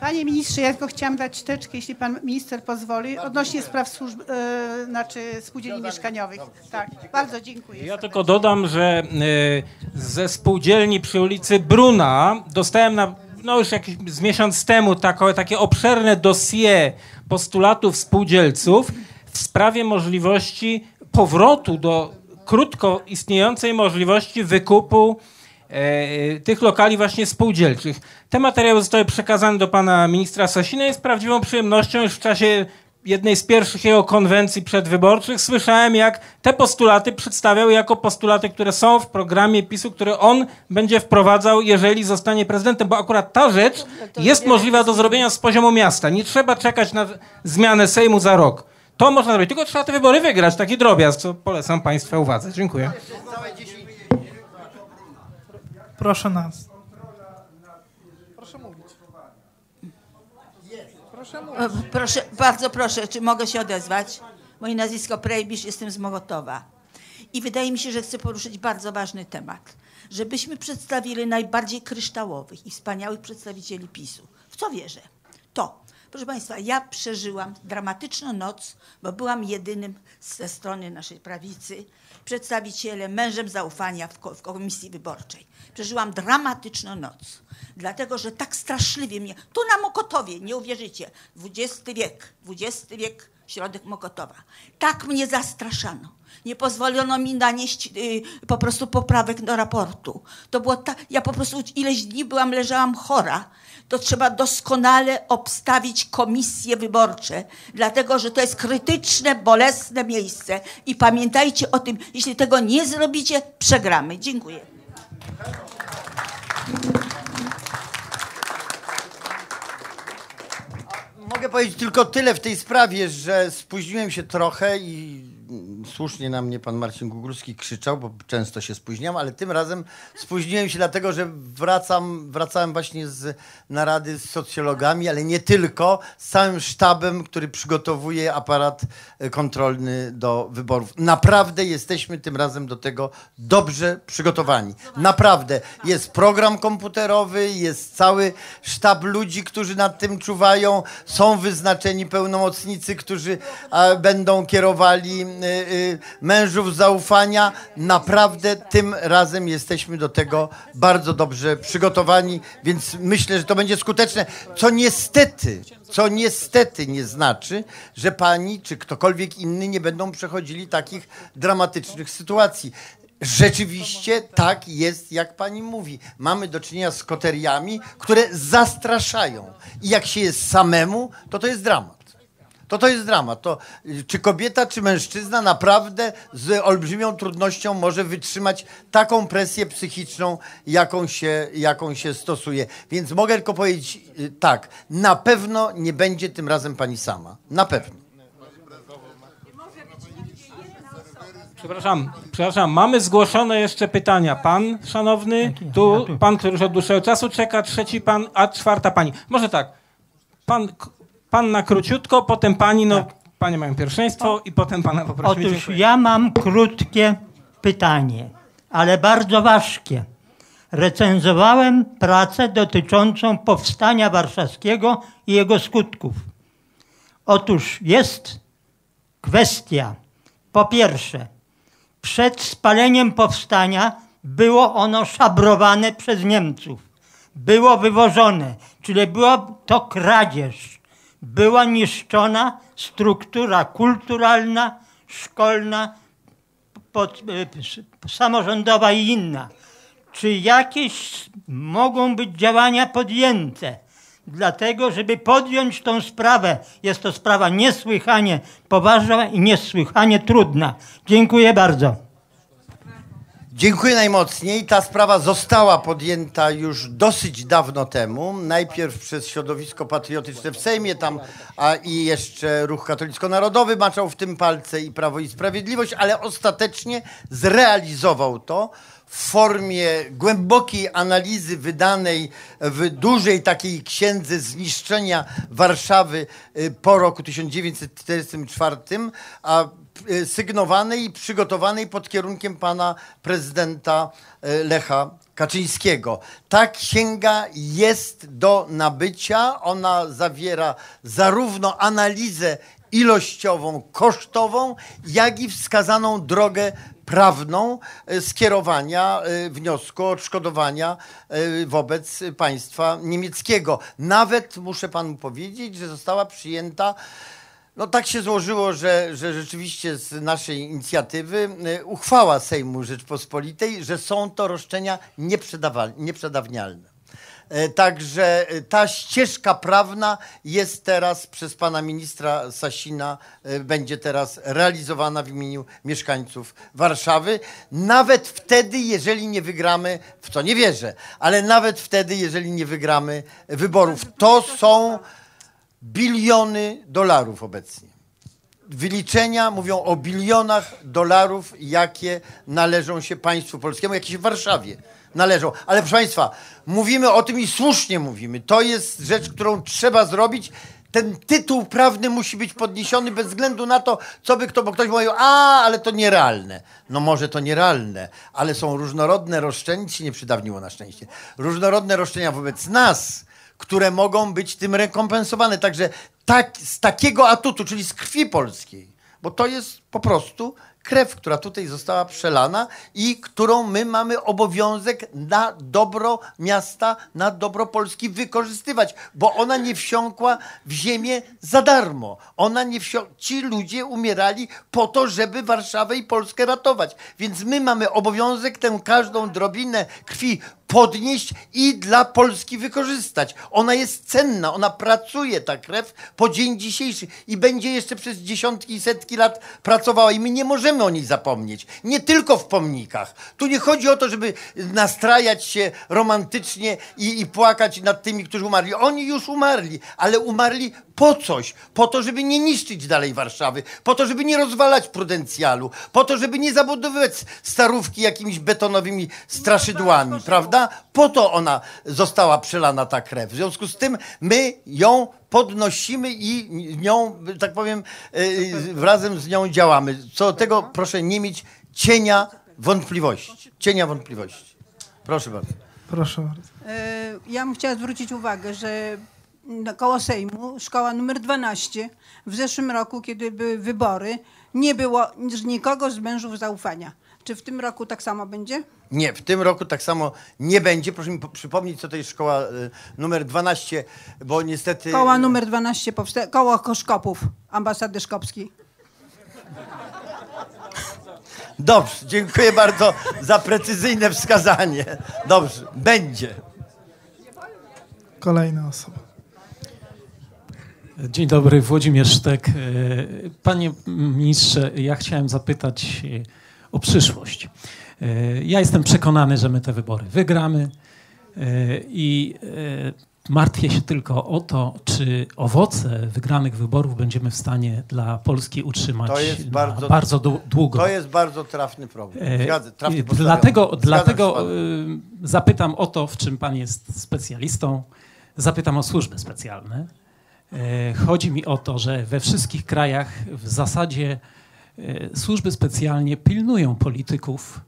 Panie ministrze, ja tylko chciałam dać teczkę, jeśli pan minister pozwoli, odnośnie spraw służb, e, znaczy spółdzielni mieszkaniowych. Tak, bardzo dziękuję. Ja tylko dodam, że y, ze spółdzielni przy ulicy Bruna dostałem na, no już jakiś z miesiąc temu tako, takie obszerne dossier postulatów spółdzielców w sprawie możliwości powrotu do krótko istniejącej możliwości wykupu tych lokali właśnie spółdzielczych. Te materiały zostały przekazane do pana ministra Sasina i z prawdziwą przyjemnością już w czasie jednej z pierwszych jego konwencji przedwyborczych słyszałem, jak te postulaty przedstawiał jako postulaty, które są w programie PiSu, które on będzie wprowadzał, jeżeli zostanie prezydentem, bo akurat ta rzecz jest możliwa do zrobienia z poziomu miasta. Nie trzeba czekać na zmianę Sejmu za rok. To można zrobić, tylko trzeba te wybory wygrać, taki drobiazg, co polecam Państwa uwadze. Dziękuję. Proszę nas. E, Proszę, bardzo proszę, czy mogę się odezwać? Moje nazwisko Prejbisz, jestem z Mogotowa. I wydaje mi się, że chcę poruszyć bardzo ważny temat. Żebyśmy przedstawili najbardziej kryształowych i wspaniałych przedstawicieli PiSu. W co wierzę? To, proszę Państwa, ja przeżyłam dramatyczną noc, bo byłam jedynym ze strony naszej prawicy przedstawicielem, mężem zaufania w komisji wyborczej. Przeżyłam dramatyczną noc, dlatego że tak straszliwie mnie, tu na Mokotowie, nie uwierzycie, XX wiek, XX wiek, środek Mokotowa. Tak mnie zastraszano. Nie pozwolono mi nanieść y, po prostu poprawek do raportu. To było tak, ja po prostu ileś dni byłam, leżałam chora. To trzeba doskonale obstawić komisje wyborcze, dlatego że to jest krytyczne, bolesne miejsce. I pamiętajcie o tym, jeśli tego nie zrobicie, przegramy. Dziękuję. Mogę powiedzieć tylko tyle w tej sprawie, że spóźniłem się trochę i słusznie na mnie pan Marcin Gugulski krzyczał, bo często się spóźniam, ale tym razem spóźniłem się dlatego, że wracam, wracałem właśnie z narady z socjologami, ale nie tylko, z całym sztabem, który przygotowuje aparat e, kontrolny do wyborów. Naprawdę jesteśmy tym razem do tego dobrze przygotowani. Naprawdę. Jest program komputerowy, jest cały sztab ludzi, którzy nad tym czuwają, są wyznaczeni pełnomocnicy, którzy będą kierowali mężów zaufania. Naprawdę tym razem jesteśmy do tego bardzo dobrze przygotowani, więc myślę, że to będzie skuteczne. Co niestety, co niestety nie znaczy, że pani czy ktokolwiek inny nie będą przechodzili takich dramatycznych sytuacji. Rzeczywiście tak jest, jak pani mówi. Mamy do czynienia z koteriami, które zastraszają. I jak się jest samemu, to to jest dramat. To to jest dramat. To, czy kobieta, czy mężczyzna naprawdę z olbrzymią trudnością może wytrzymać taką presję psychiczną, jaką się, jaką się stosuje. Więc mogę tylko powiedzieć y, tak, na pewno nie będzie tym razem pani sama. Na pewno. Przepraszam, przepraszam, mamy zgłoszone jeszcze pytania. Pan, szanowny, tu, pan, który już od dłuższego czasu czeka, trzeci pan, a czwarta pani. Może tak, pan, pan na króciutko, potem pani, no, panie mają pierwszeństwo i potem pana poprosimy. Otóż Dziękuję. ja mam krótkie pytanie, ale bardzo ważkie. Recenzowałem pracę dotyczącą powstania warszawskiego i jego skutków. Otóż jest kwestia, po pierwsze, przed spaleniem powstania było ono szabrowane przez Niemców. Było wywożone, czyli była to kradzież. Była niszczona struktura kulturalna, szkolna, pod, e, samorządowa i inna. Czy jakieś mogą być działania podjęte? Dlatego, żeby podjąć tą sprawę, jest to sprawa niesłychanie poważna i niesłychanie trudna. Dziękuję bardzo. Dziękuję najmocniej. Ta sprawa została podjęta już dosyć dawno temu. Najpierw przez środowisko patriotyczne w Sejmie tam, a i jeszcze Ruch Katolicko-Narodowy maczał w tym palce i Prawo i Sprawiedliwość, ale ostatecznie zrealizował to w formie głębokiej analizy wydanej w dużej takiej księdze zniszczenia Warszawy y, po roku 1944, a sygnowanej i przygotowanej pod kierunkiem pana prezydenta y, Lecha Kaczyńskiego. Ta księga jest do nabycia. Ona zawiera zarówno analizę ilościową, kosztową, jak i wskazaną drogę prawną e, skierowania e, wniosku odszkodowania e, wobec państwa niemieckiego. Nawet muszę panu powiedzieć, że została przyjęta no tak się złożyło, że, że rzeczywiście z naszej inicjatywy y, uchwała Sejmu Rzeczpospolitej, że są to roszczenia nieprzedawnialne. E, Także e, ta ścieżka prawna jest teraz przez pana ministra Sasina, e, będzie teraz realizowana w imieniu mieszkańców Warszawy. Nawet wtedy, jeżeli nie wygramy, w co nie wierzę, ale nawet wtedy, jeżeli nie wygramy wyborów. To są biliony dolarów obecnie. Wyliczenia mówią o bilionach dolarów, jakie należą się państwu polskiemu, jakie się Warszawie należą. Ale proszę Państwa, mówimy o tym i słusznie mówimy. To jest rzecz, którą trzeba zrobić. Ten tytuł prawny musi być podniesiony bez względu na to, co by kto, bo ktoś mówił, a, ale to nierealne. No może to nierealne, ale są różnorodne roszczenia, nic się nie przydawniło na szczęście, różnorodne roszczenia wobec nas, które mogą być tym rekompensowane. Także tak, z takiego atutu, czyli z krwi polskiej, bo to jest po prostu krew, która tutaj została przelana i którą my mamy obowiązek na dobro miasta, na dobro Polski wykorzystywać, bo ona nie wsiąkła w ziemię za darmo. Ona nie wsią... Ci ludzie umierali po to, żeby Warszawę i Polskę ratować. Więc my mamy obowiązek tę każdą drobinę krwi podnieść i dla Polski wykorzystać. Ona jest cenna, ona pracuje, ta krew, po dzień dzisiejszy i będzie jeszcze przez dziesiątki i setki lat pracowała i my nie możemy o niej zapomnieć. Nie tylko w pomnikach. Tu nie chodzi o to, żeby nastrajać się romantycznie i, i płakać nad tymi, którzy umarli. Oni już umarli, ale umarli po coś, po to, żeby nie niszczyć dalej Warszawy, po to, żeby nie rozwalać prudencjalu, po to, żeby nie zabudowywać starówki jakimiś betonowymi straszydłami, prawda? Po to ona została przelana ta krew. W związku z tym my ją podnosimy i nią, tak powiem, yy, razem z nią działamy. Co do tego proszę nie mieć cienia wątpliwości. Cienia wątpliwości. Proszę bardzo. Proszę bardzo. E, Ja bym chciała zwrócić uwagę, że koło Sejmu, szkoła numer 12, w zeszłym roku, kiedy były wybory, nie było z nikogo z mężów zaufania. Czy w tym roku tak samo będzie? Nie, w tym roku tak samo nie będzie. Proszę mi po- przypomnieć, co to jest szkoła y, numer 12, bo niestety... Koła numer 12 powsta- koło Koszkopów, ambasady Szkopskiej. Dobrze, dziękuję bardzo za precyzyjne wskazanie. Dobrze, będzie. Kolejna osoba. Dzień dobry, Włodzimierz Sztek. E, Panie ministrze, ja chciałem zapytać e, o przyszłość. E, Ja jestem przekonany, że my te wybory wygramy i martwię się tylko o to, czy owoce wygranych wyborów będziemy w stanie dla Polski utrzymać To jest bardzo- bardzo dłu- długo. To jest bardzo trafny problem. Zgadzę, postawiony. Dlatego, Zgadzam dlatego zapytam o to, w czym pan jest specjalistą. Zapytam o służby specjalne. E, Chodzi mi o to, że we wszystkich krajach w zasadzie e, służby specjalnie pilnują polityków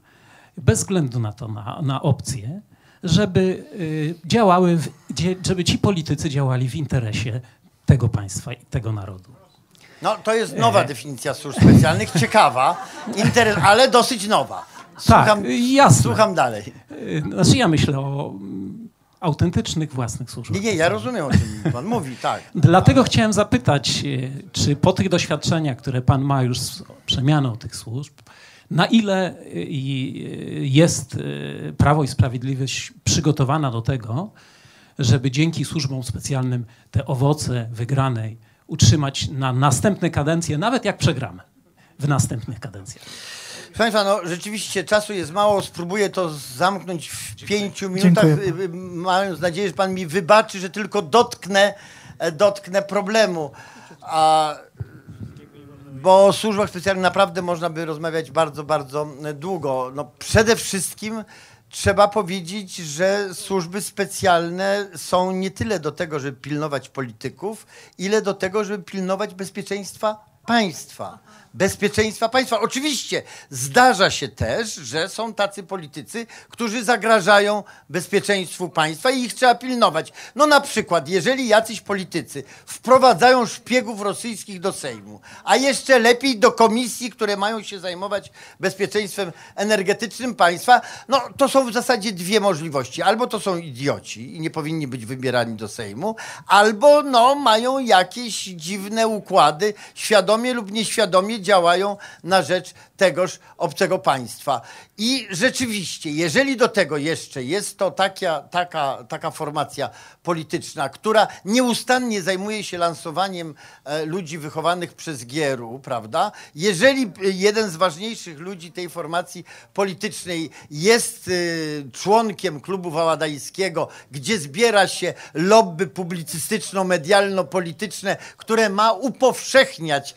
bez względu na to, na, na opcję, żeby y, działały, w, żeby ci politycy działali w interesie tego państwa i tego narodu. No, to jest nowa E. definicja służb specjalnych, ciekawa, interes, ale dosyć nowa. Słucham, tak, jasne. słucham dalej. Znaczy ja myślę o autentycznych własnych służbach. Nie, nie, ja rozumiem o czym pan mówi, tak. Dlatego chciałem zapytać, y, czy po tych doświadczeniach, które pan ma już z przemianą tych służb, na ile y, y, jest Prawo i Sprawiedliwość przygotowana do tego, żeby dzięki służbom specjalnym te owoce wygranej utrzymać na następne kadencje, nawet jak przegramy w następnych kadencjach. Proszę Państwa, no rzeczywiście czasu jest mało, spróbuję to zamknąć w pięciu minutach, Dziękuję. y, y, mając nadzieję, że Pan mi wybaczy, że tylko dotknę, e, dotknę problemu. A, bo o służbach specjalnych naprawdę można by rozmawiać bardzo, bardzo e, długo. No, przede wszystkim trzeba powiedzieć, że służby specjalne są nie tyle do tego, żeby pilnować polityków, ile do tego, żeby pilnować bezpieczeństwa państwa. Bezpieczeństwa państwa. Oczywiście zdarza się też, że są tacy politycy, którzy zagrażają bezpieczeństwu państwa i ich trzeba pilnować. No na przykład, jeżeli jacyś politycy wprowadzają szpiegów rosyjskich do Sejmu, a jeszcze lepiej do komisji, które mają się zajmować bezpieczeństwem energetycznym państwa, no to są w zasadzie dwie możliwości. Albo to są idioci i nie powinni być wybierani do Sejmu, albo no mają jakieś dziwne układy, świadomie lub nieświadomie działają na rzecz tegoż obcego państwa. I rzeczywiście, jeżeli do tego jeszcze jest to taka, taka, taka formacja polityczna, która nieustannie zajmuje się lansowaniem e, ludzi wychowanych przez Gieru, prawda? Jeżeli e, jeden z ważniejszych ludzi tej formacji politycznej jest e, członkiem klubu Waładajskiego, gdzie zbiera się lobby publicystyczno-medialno-polityczne, które ma upowszechniać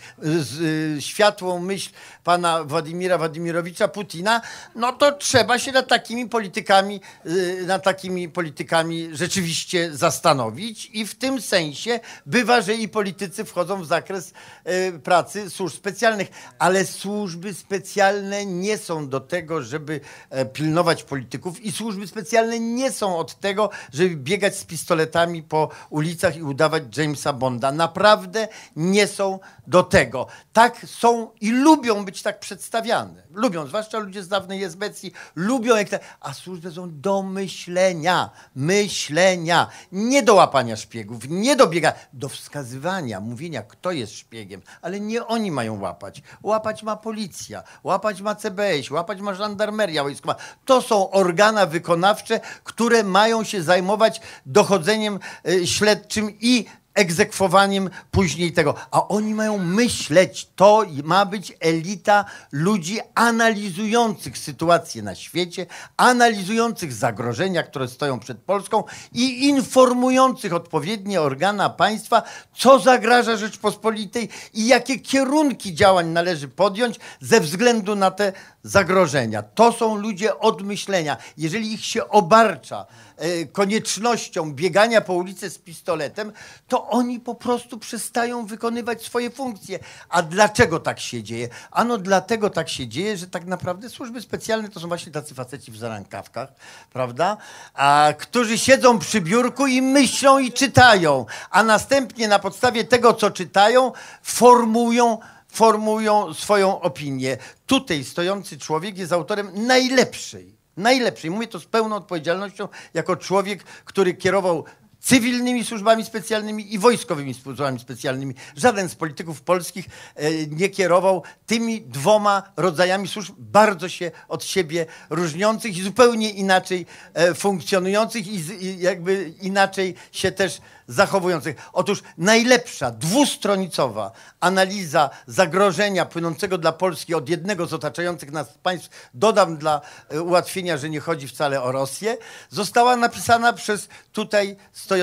światłą myśl pana Władimira Władimirowicza Putina, no to trzeba się nad takimi politykami, y, nad takimi politykami rzeczywiście zastanowić i w tym sensie bywa, że i politycy wchodzą w zakres y, pracy służb specjalnych, ale służby specjalne nie są do tego, żeby e, pilnować polityków i służby specjalne nie są od tego, żeby biegać z pistoletami po ulicach i udawać Jamesa Bonda. Naprawdę nie są do tego. Tak są i lubią być tak przedstawiane. Lubią, zwłaszcza ludzie z dawnej Jezbecji, lubią jak te, a służby są do myślenia, myślenia, nie do łapania szpiegów, nie do biega, do wskazywania, mówienia, kto jest szpiegiem, ale nie oni mają łapać. Łapać ma policja, łapać ma CBS, łapać ma żandarmeria wojskowa. To są organa wykonawcze, które mają się zajmować dochodzeniem y, śledczym i egzekwowaniem później tego. A oni mają myśleć, to ma być elita ludzi analizujących sytuację na świecie, analizujących zagrożenia, które stoją przed Polską i informujących odpowiednie organa państwa, co zagraża Rzeczpospolitej i jakie kierunki działań należy podjąć ze względu na te zagrożenia. To są ludzie od myślenia. Jeżeli ich się obarcza e, koniecznością biegania po ulicy z pistoletem, to oni po prostu przestają wykonywać swoje funkcje. A dlaczego tak się dzieje? Ano dlatego tak się dzieje, że tak naprawdę służby specjalne to są właśnie tacy faceci w zarankawkach, prawda? A, którzy siedzą przy biurku i myślą i czytają, a następnie na podstawie tego, co czytają, formują formują swoją opinię. Tutaj stojący człowiek jest autorem najlepszej, najlepszej, mówię to z pełną odpowiedzialnością, jako człowiek, który kierował cywilnymi służbami specjalnymi i wojskowymi służbami specjalnymi. Żaden z polityków polskich e, nie kierował tymi dwoma rodzajami służb bardzo się od siebie różniących i zupełnie inaczej e, funkcjonujących i, jakby inaczej się też zachowujących. Otóż najlepsza, dwustronicowa analiza zagrożenia płynącego dla Polski od jednego z otaczających nas państw, dodam dla e, ułatwienia, że nie chodzi wcale o Rosję, została napisana przez tutaj stojącego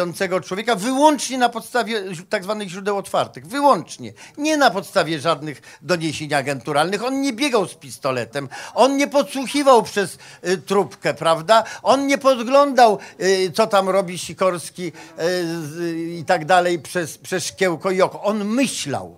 człowieka wyłącznie na podstawie tak zwanych źródeł otwartych. Wyłącznie. Nie na podstawie żadnych doniesień agenturalnych. On nie biegał z pistoletem. On nie podsłuchiwał przez y, trubkę, prawda? On nie podglądał, y, co tam robi Sikorski y, z, i tak dalej przez, przez szkiełko i oko. On myślał.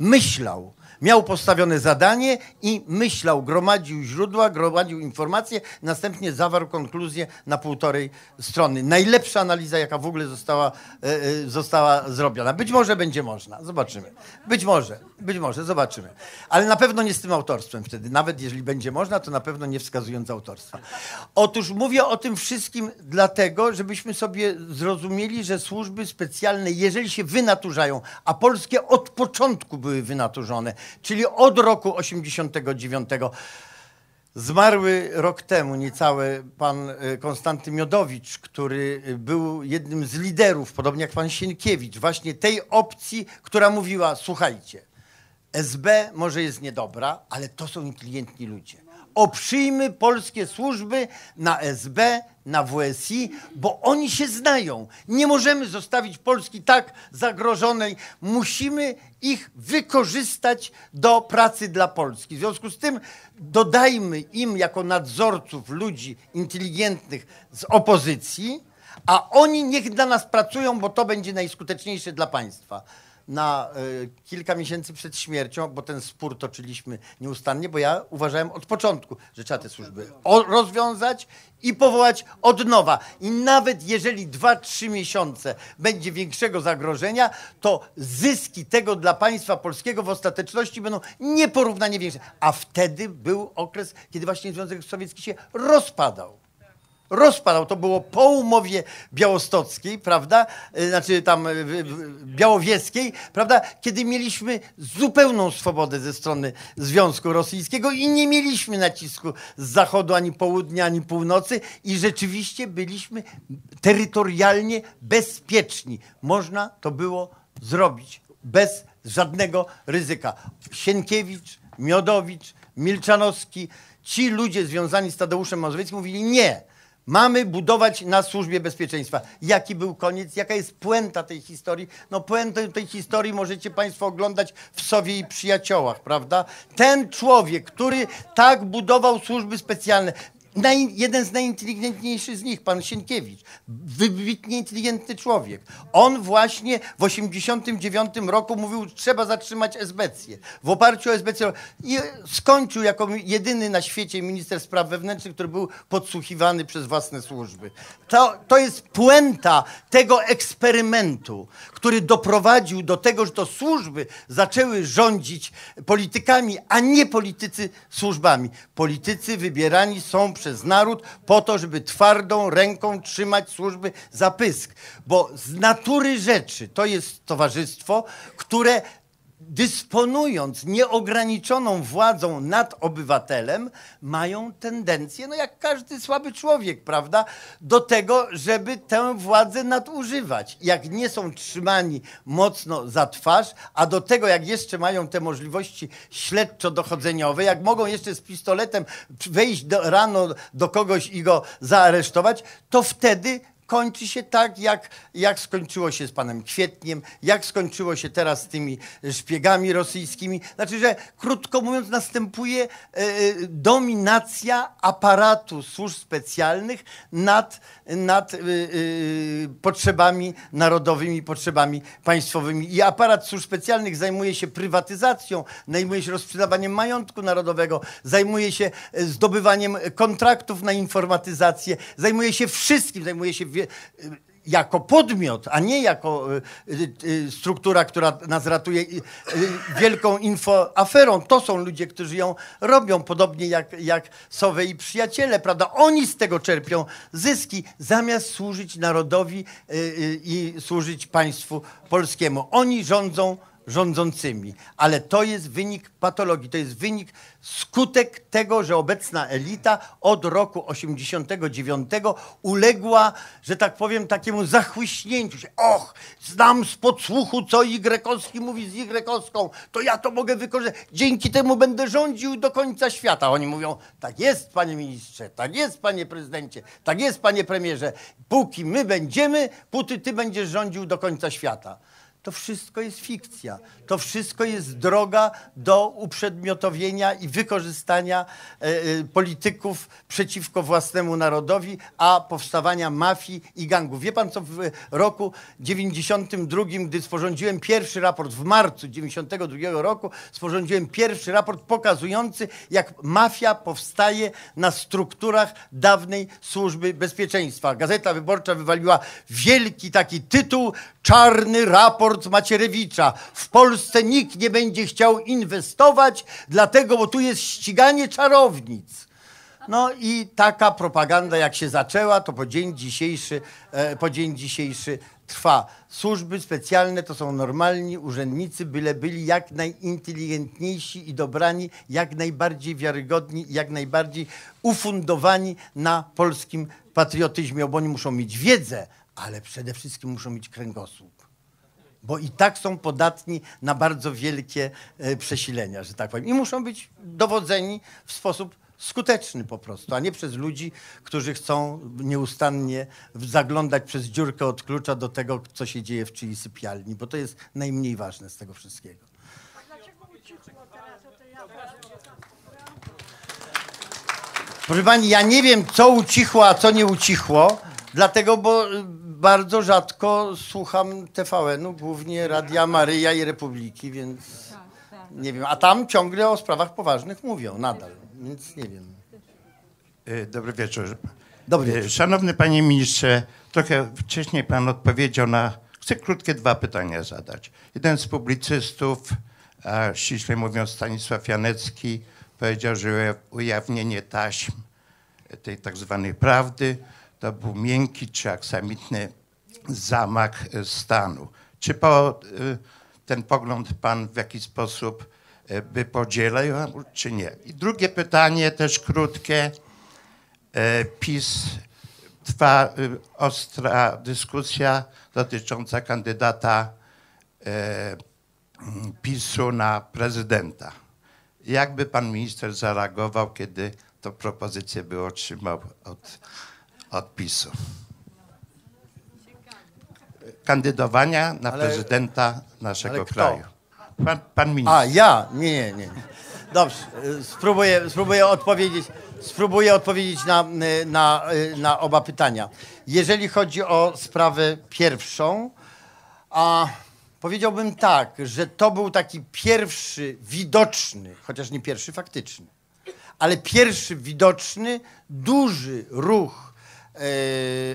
Myślał. Miał postawione zadanie i myślał, gromadził źródła, gromadził informacje, następnie zawarł konkluzję na półtorej strony. Najlepsza analiza, jaka w ogóle została, e, e, została zrobiona. Być może będzie można, zobaczymy. Być może, być może, zobaczymy. Ale na pewno nie z tym autorstwem wtedy. Nawet jeżeli będzie można, to na pewno nie wskazując autorstwa. Otóż mówię o tym wszystkim dlatego, żebyśmy sobie zrozumieli, że służby specjalne, jeżeli się wynaturzają, a polskie od początku były wynaturzone, czyli od roku 89. Zmarły rok temu niecały pan y, Konstanty Miodowicz, który y, był jednym z liderów, podobnie jak pan Sienkiewicz, właśnie tej opcji, która mówiła, słuchajcie, SB może jest niedobra, ale to są inteligentni ludzie. Oprzyjmy polskie służby na SB, na WSI, bo oni się znają. Nie możemy zostawić Polski tak zagrożonej. Musimy ich wykorzystać do pracy dla Polski. W związku z tym dodajmy im jako nadzorców ludzi inteligentnych z opozycji, a oni niech dla nas pracują, bo to będzie najskuteczniejsze dla państwa na y, kilka miesięcy przed śmiercią, bo ten spór toczyliśmy nieustannie, bo ja uważałem od początku, że trzeba te służby rozwiązać i powołać od nowa. I nawet jeżeli 2-3 miesiące będzie większego zagrożenia, to zyski tego dla państwa polskiego w ostateczności będą nieporównanie większe. A wtedy był okres, kiedy właśnie Związek Sowiecki się rozpadał rozpadał. To było po umowie białostockiej, prawda? E, znaczy tam e, białowieskiej, prawda? Kiedy mieliśmy zupełną swobodę ze strony Związku Rosyjskiego i nie mieliśmy nacisku z zachodu ani południa, ani północy i rzeczywiście byliśmy terytorialnie bezpieczni. Można to było zrobić bez żadnego ryzyka. Sienkiewicz, Miodowicz, Milczanowski, ci ludzie związani z Tadeuszem Mazowieckim mówili nie Mamy budować na służbie bezpieczeństwa. Jaki był koniec? Jaka jest puenta tej historii? No puentę tej historii możecie Państwo oglądać w Sowie i Przyjaciołach, prawda? Ten człowiek, który tak budował służby specjalne, Naj, jeden z najinteligentniejszych z nich, pan Sienkiewicz, wybitnie inteligentny człowiek. On właśnie w 1989 roku mówił, trzeba zatrzymać esbecję. W oparciu o esbecję i skończył jako jedyny na świecie minister spraw wewnętrznych, który był podsłuchiwany przez własne służby. To, to jest puenta tego eksperymentu, który doprowadził do tego, że to służby zaczęły rządzić politykami, a nie politycy służbami. Politycy wybierani są przez przez naród po to, żeby twardą ręką trzymać służby za pysk. Bo z natury rzeczy to jest towarzystwo, które dysponując nieograniczoną władzą nad obywatelem, mają tendencję, no jak każdy słaby człowiek, prawda, do tego, żeby tę władzę nadużywać. Jak nie są trzymani mocno za twarz, a do tego, jak jeszcze mają te możliwości śledczo-dochodzeniowe, jak mogą jeszcze z pistoletem wejść do, rano do kogoś i go zaaresztować, to wtedy kończy się tak, jak, jak skończyło się z panem Kwietniem, jak skończyło się teraz z tymi szpiegami rosyjskimi. Znaczy, że krótko mówiąc, następuje e, dominacja aparatu służb specjalnych nad, nad e, e, potrzebami narodowymi, potrzebami państwowymi. I aparat służb specjalnych zajmuje się prywatyzacją, zajmuje się rozprzedawaniem majątku narodowego, zajmuje się zdobywaniem kontraktów na informatyzację, zajmuje się wszystkim, zajmuje się jako podmiot, a nie jako y, y, y, struktura, która nas ratuje y, y, wielką infoaferą. To są ludzie, którzy ją robią, podobnie jak, jak Sowe i przyjaciele, prawda? Oni z tego czerpią zyski, zamiast służyć narodowi y, y, i służyć państwu polskiemu. Oni rządzą rządzącymi, ale to jest wynik patologii, to jest wynik, skutek tego, że obecna elita od roku 89 uległa, że tak powiem, takiemu zachłyśnięciu się. Och, znam z podsłuchu, co Y mówi z Y, to ja to mogę wykorzystać. Dzięki temu będę rządził do końca świata. Oni mówią, tak jest, panie ministrze, tak jest, panie prezydencie, tak jest, panie premierze. Póki my będziemy, póty ty będziesz rządził do końca świata. To wszystko jest fikcja. To wszystko jest droga do uprzedmiotowienia i wykorzystania e, e, polityków przeciwko własnemu narodowi, a powstawania mafii i gangów. Wie pan, co w roku 92, gdy sporządziłem pierwszy raport, w marcu 92 roku, sporządziłem pierwszy raport pokazujący, jak mafia powstaje na strukturach dawnej służby bezpieczeństwa. Gazeta Wyborcza wywaliła wielki taki tytuł, czarny raport Macierewicza. W Polsce nikt nie będzie chciał inwestować, dlatego, bo tu jest ściganie czarownic. No i taka propaganda, jak się zaczęła, to po dzień dzisiejszy, e, po dzień dzisiejszy trwa. Służby specjalne to są normalni urzędnicy, byle byli jak najinteligentniejsi i dobrani, jak najbardziej wiarygodni, jak najbardziej ufundowani na polskim patriotyzmie, bo oni muszą mieć wiedzę, ale przede wszystkim muszą mieć kręgosłup. Bo i tak są podatni na bardzo wielkie e, przesilenia, że tak powiem. I muszą być dowodzeni w sposób skuteczny po prostu, a nie przez ludzi, którzy chcą nieustannie zaglądać przez dziurkę od klucza do tego, co się dzieje w czyjej sypialni, bo to jest najmniej ważne z tego wszystkiego. Proszę pani, ja nie wiem, co ucichło, a co nie ucichło, dlatego, bo y, bardzo rzadko słucham TVN-u, głównie Radia Maryja i Republiki, więc nie wiem. A tam ciągle o sprawach poważnych mówią nadal, więc nie wiem. E, Dobry wieczór. Dobry E, wieczór. Szanowny panie ministrze, trochę wcześniej pan odpowiedział na. Chcę krótkie dwa pytania zadać. Jeden z publicystów, a ściśle mówiąc Stanisław Janecki, powiedział, że ujawnienie taśm tej tak zwanej prawdy to był miękki czy aksamitny zamach e, stanu. Czy po, e, ten pogląd pan w jakiś sposób e, by podzielał, czy nie? I drugie pytanie, też krótkie. PiS trwa ostra dyskusja dotycząca kandydata PiSu na prezydenta. Jakby pan minister zareagował, kiedy tę propozycję by otrzymał od, od PiSu? Kandydowania na Ale- prezydenta naszego kraju. Pan, pan minister. A, ja? Nie, nie, nie. Dobrze, spróbuję, spróbuję odpowiedzieć, spróbuję odpowiedzieć na, na, na oba pytania. Jeżeli chodzi o sprawę pierwszą, a powiedziałbym tak, że to był taki pierwszy widoczny, chociaż nie pierwszy faktyczny, ale pierwszy widoczny, duży ruch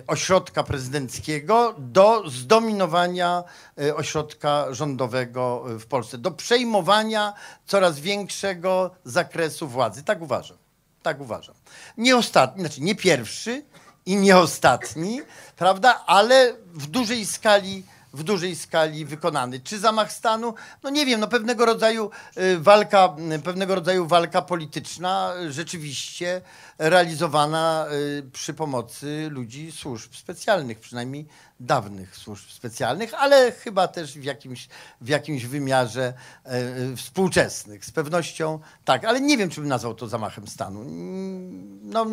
ośrodka prezydenckiego do zdominowania e, ośrodka rządowego w Polsce, do przejmowania coraz większego zakresu władzy. Tak uważam. Tak uważam. Nie ostatni, znaczy nie pierwszy i nie ostatni, prawda, ale w dużej skali w dużej skali wykonany. Czy zamach stanu? No nie wiem, no pewnego rodzaju y, walka, y, pewnego rodzaju walka polityczna y, rzeczywiście realizowana przy pomocy ludzi służb specjalnych, przynajmniej dawnych służb specjalnych, ale chyba też w jakimś, w jakimś wymiarze e, współczesnych. Z pewnością tak, ale nie wiem, czy bym nazwał to zamachem stanu. No,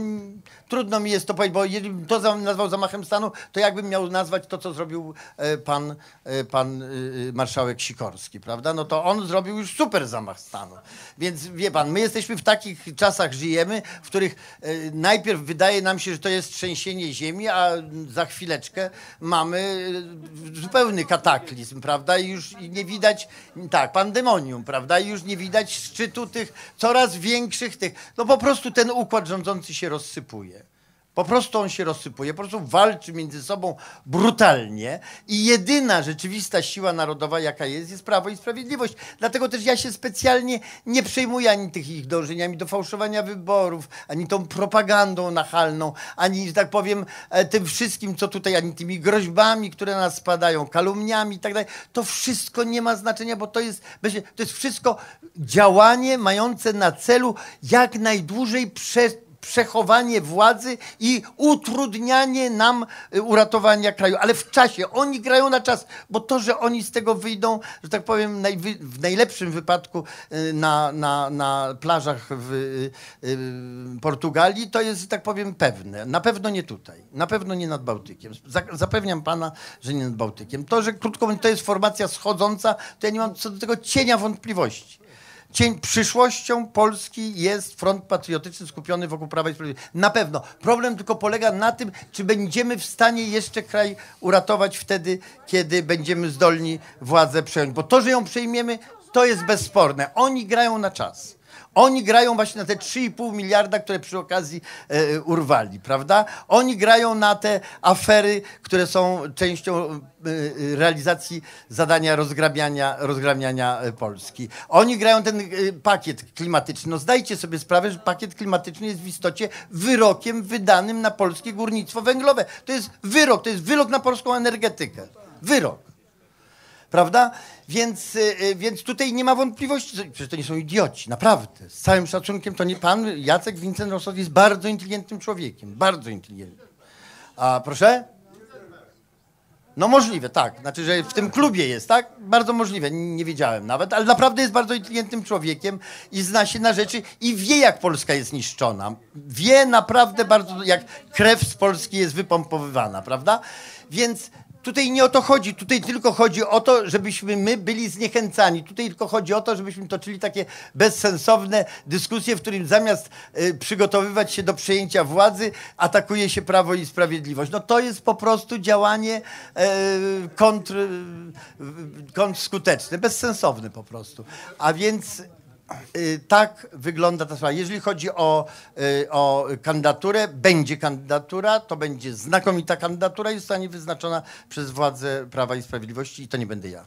trudno mi jest to powiedzieć, bo jeżeli to nazwał zamachem stanu, to jakbym miał nazwać to, co zrobił e, pan, e, pan marszałek Sikorski, prawda? No to on zrobił już super zamach stanu. Więc wie pan, my jesteśmy w takich czasach żyjemy, w których najpierw wydaje nam się, że to jest trzęsienie ziemi, a za chwileczkę mamy e, zupełny kataklizm, prawda? I już nie widać, tak, pandemonium, prawda? I już nie widać szczytu tych coraz większych tych, no po prostu ten układ rządzący się rozsypuje. Po prostu on się rozsypuje, po prostu walczy między sobą brutalnie i jedyna rzeczywista siła narodowa, jaka jest, jest Prawo i Sprawiedliwość. Dlatego też ja się specjalnie nie przejmuję ani tych ich dążeniami do fałszowania wyborów, ani tą propagandą nachalną, ani, że tak powiem, e, tym wszystkim, co tutaj, ani tymi groźbami, które na nas spadają, kalumniami i tak dalej. To wszystko nie ma znaczenia, bo to jest, to jest wszystko działanie mające na celu jak najdłużej prze, przechowanie władzy i utrudnianie nam y, uratowania kraju, ale w czasie. Oni grają na czas, bo to, że oni z tego wyjdą, że tak powiem, w najlepszym wypadku y, na, na, na plażach w y, Portugalii, to jest, tak powiem, pewne. Na pewno nie tutaj. Na pewno nie nad Bałtykiem. Za- Zapewniam pana, że nie nad Bałtykiem. To, że krótko mówiąc, to jest formacja schodząca, to ja nie mam co do tego cienia wątpliwości. Cień, przyszłością Polski jest front patriotyczny skupiony wokół Prawa i Sprawiedliwości. Na pewno. Problem tylko polega na tym, czy będziemy w stanie jeszcze kraj uratować wtedy, kiedy będziemy zdolni władzę przejąć. Bo to, że ją przejmiemy, to jest bezsporne. Oni grają na czas. Oni grają właśnie na te 3,5 miliarda, które przy okazji e, urwali, prawda? Oni grają na te afery, które są częścią e, e, realizacji zadania rozgrabiania, rozgrabiania e, Polski. Oni grają ten e, pakiet klimatyczny. No zdajcie sobie sprawę, że pakiet klimatyczny jest w istocie wyrokiem wydanym na polskie górnictwo węglowe. To jest wyrok, to jest wyrok na polską energetykę. Wyrok. Prawda? Więc, y, y, więc tutaj nie ma wątpliwości, że- to nie są idioci, naprawdę. Z całym szacunkiem, to nie pan Jacek Wincent Rosowski jest bardzo inteligentnym człowiekiem, bardzo inteligentnym. A proszę? No możliwe, tak. Znaczy, że w tym klubie jest, tak? Bardzo możliwe, nie wiedziałem nawet, ale naprawdę jest bardzo inteligentnym człowiekiem i zna się na rzeczy i wie, jak Polska jest niszczona. Wie naprawdę bardzo, jak krew z Polski jest wypompowywana, prawda? Więc tutaj nie o to chodzi, tutaj tylko chodzi o to, żebyśmy my byli zniechęcani. Tutaj tylko chodzi o to, żebyśmy toczyli takie bezsensowne dyskusje, w którym zamiast y, przygotowywać się do przejęcia władzy, atakuje się Prawo i Sprawiedliwość. No to jest po prostu działanie e, kontr, kontrskuteczne, bezsensowne po prostu. A więc tak wygląda ta sprawa. Jeżeli chodzi o, y, o kandydaturę, będzie kandydatura, to będzie znakomita kandydatura i zostanie wyznaczona przez władze Prawa i Sprawiedliwości i to nie będę ja.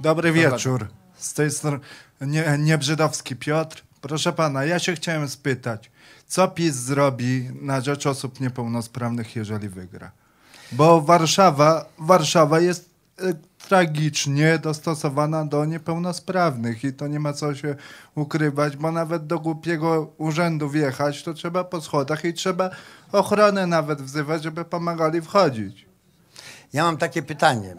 Dobry Dobra. wieczór. Z tej strony nie, Niebrzydowski Piotr. Proszę pana, ja się chciałem spytać, co PiS zrobi na rzecz osób niepełnosprawnych, jeżeli wygra? Bo Warszawa, Warszawa jest e, tragicznie dostosowana do niepełnosprawnych i to nie ma co się ukrywać, bo nawet do głupiego urzędu wjechać, to trzeba po schodach i trzeba ochronę nawet wzywać, żeby pomagali wchodzić. Ja mam takie pytanie,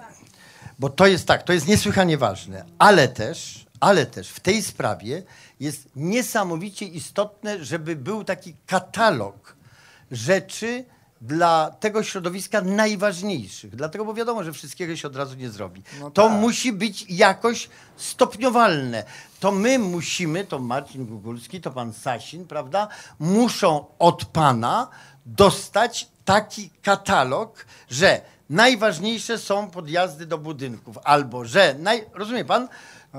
bo to jest tak, to jest niesłychanie ważne, ale też, ale też w tej sprawie jest niesamowicie istotne, żeby był taki katalog rzeczy dla tego środowiska najważniejszych. Dlatego, bo wiadomo, że wszystkiego się od razu nie zrobi. to musi być jakoś stopniowalne. To my musimy, to Marcin Gugulski, to pan Sasin, prawda, muszą od pana dostać taki katalog, że najważniejsze są podjazdy do budynków, albo że, naj, rozumie pan,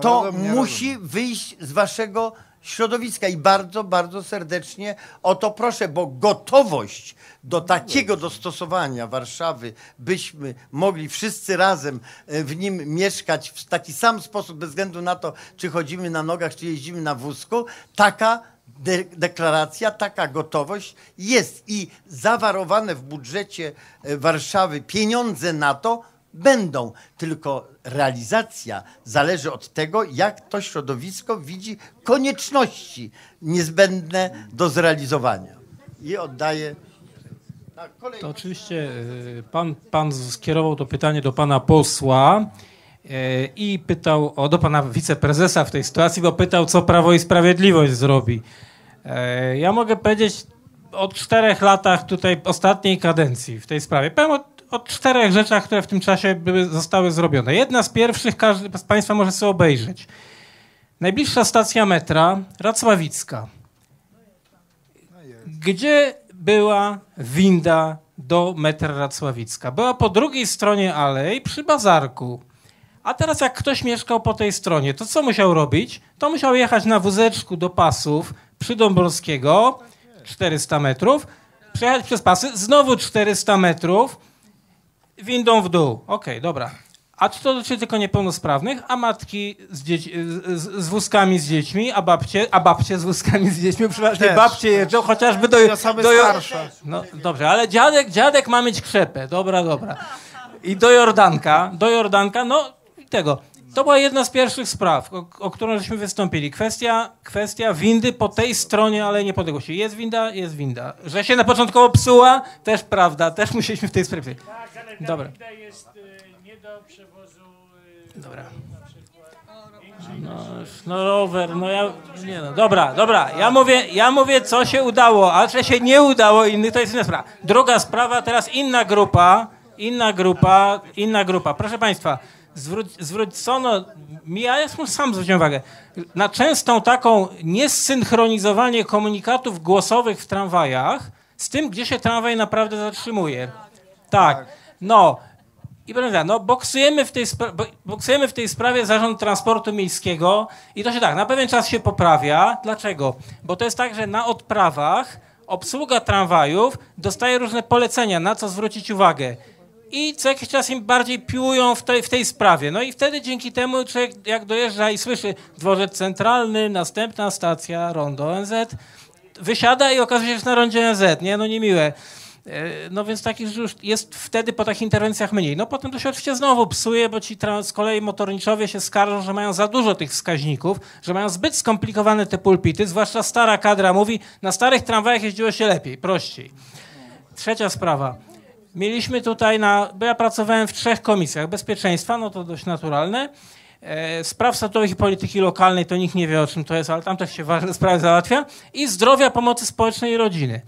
to Rozumiem, musi wyjść z waszego środowiska i bardzo, bardzo serdecznie o to proszę, bo gotowość do takiego dostosowania Warszawy, byśmy mogli wszyscy razem e, w nim mieszkać w taki sam sposób, bez względu na to, czy chodzimy na nogach, czy jeździmy na wózku, taka de deklaracja, taka gotowość jest i zawarowane w budżecie e, Warszawy pieniądze na to będą, tylko realizacja zależy od tego, jak to środowisko widzi konieczności niezbędne do zrealizowania. I oddaję. Tak, To oczywiście y, pan, pan skierował to pytanie do pana posła y, i pytał o, do pana wiceprezesa w tej sytuacji, bo pytał, co Prawo i Sprawiedliwość zrobi. E, Ja mogę powiedzieć o czterech latach tutaj ostatniej kadencji w tej sprawie. O, czterech rzeczach, które w tym czasie były, zostały zrobione. Jedna z pierwszych, każdy z państwa może sobie obejrzeć. Najbliższa stacja metra, Racławicka. Gdzie była winda do metra Racławicka? Była po drugiej stronie alei przy bazarku. A teraz jak ktoś mieszkał po tej stronie, to co musiał robić? To musiał jechać na wózeczku do pasów przy Dąbrowskiego, 400 metrów, przejechać przez pasy, znowu 400 metrów, windą w dół. Okej, dobra. A czy to dotyczy tylko niepełnosprawnych, a matki z, dzieci, z, z wózkami z dziećmi, a babcie, a babcie z wózkami z dziećmi, przeważnie Też, babcie jeżdżą, chociażby do... Do starsze. No dobrze, ale dziadek, dziadek ma mieć krzepę, dobra, dobra. I do Jordanka, do Jordanka, no i tego. To była jedna z pierwszych spraw, o, o którą żeśmy wystąpili. Kwestia, kwestia windy po tej stronie ale niepodległości. Jest winda, jest winda. Że się na początkowo psuła, też prawda, też musieliśmy w tej sprawie. Tak, ale ta Dobra. winda jest y, nie do przewozu. Y, Dobra. No, no rower, no ja, nie no, dobra, dobra, ja mówię, ja mówię, co się udało, a że się nie udało innych, to jest inna sprawa. Druga sprawa, teraz inna grupa, inna grupa, inna grupa. Proszę Państwa, zwrócono, ja sam zwróciłem uwagę, na częstą taką niesynchronizowanie komunikatów głosowych w tramwajach z tym, gdzie się tramwaj naprawdę zatrzymuje. Tak, no, i tak, no boksujemy w, tej boksujemy w tej sprawie Zarząd Transportu Miejskiego i to się tak, na pewien czas się poprawia. Dlaczego? Bo to jest tak, że na odprawach obsługa tramwajów dostaje różne polecenia, na co zwrócić uwagę. I co jakiś czas im bardziej piłują w tej, w tej sprawie. No i wtedy dzięki temu człowiek jak dojeżdża i słyszy dworzec centralny, następna stacja, rondo NZ, wysiada i okazuje się, że jest na rondzie NZ, nie? No niemiłe. E, No więc takich już jest wtedy po takich interwencjach mniej. No potem to się oczywiście znowu psuje, bo ci z kolei motorniczowie się skarżą, że mają za dużo tych wskaźników, że mają zbyt skomplikowane te pulpity, zwłaszcza stara kadra mówi, na starych tramwajach jeździło się lepiej, prościej. Trzecia sprawa. Mieliśmy tutaj na, bo ja pracowałem w trzech komisjach. Bezpieczeństwa, no to dość naturalne. E, spraw statutowych i polityki lokalnej, to nikt nie wie o czym to jest, ale tam też się ważne sprawy załatwia. I zdrowia, pomocy społecznej i rodziny.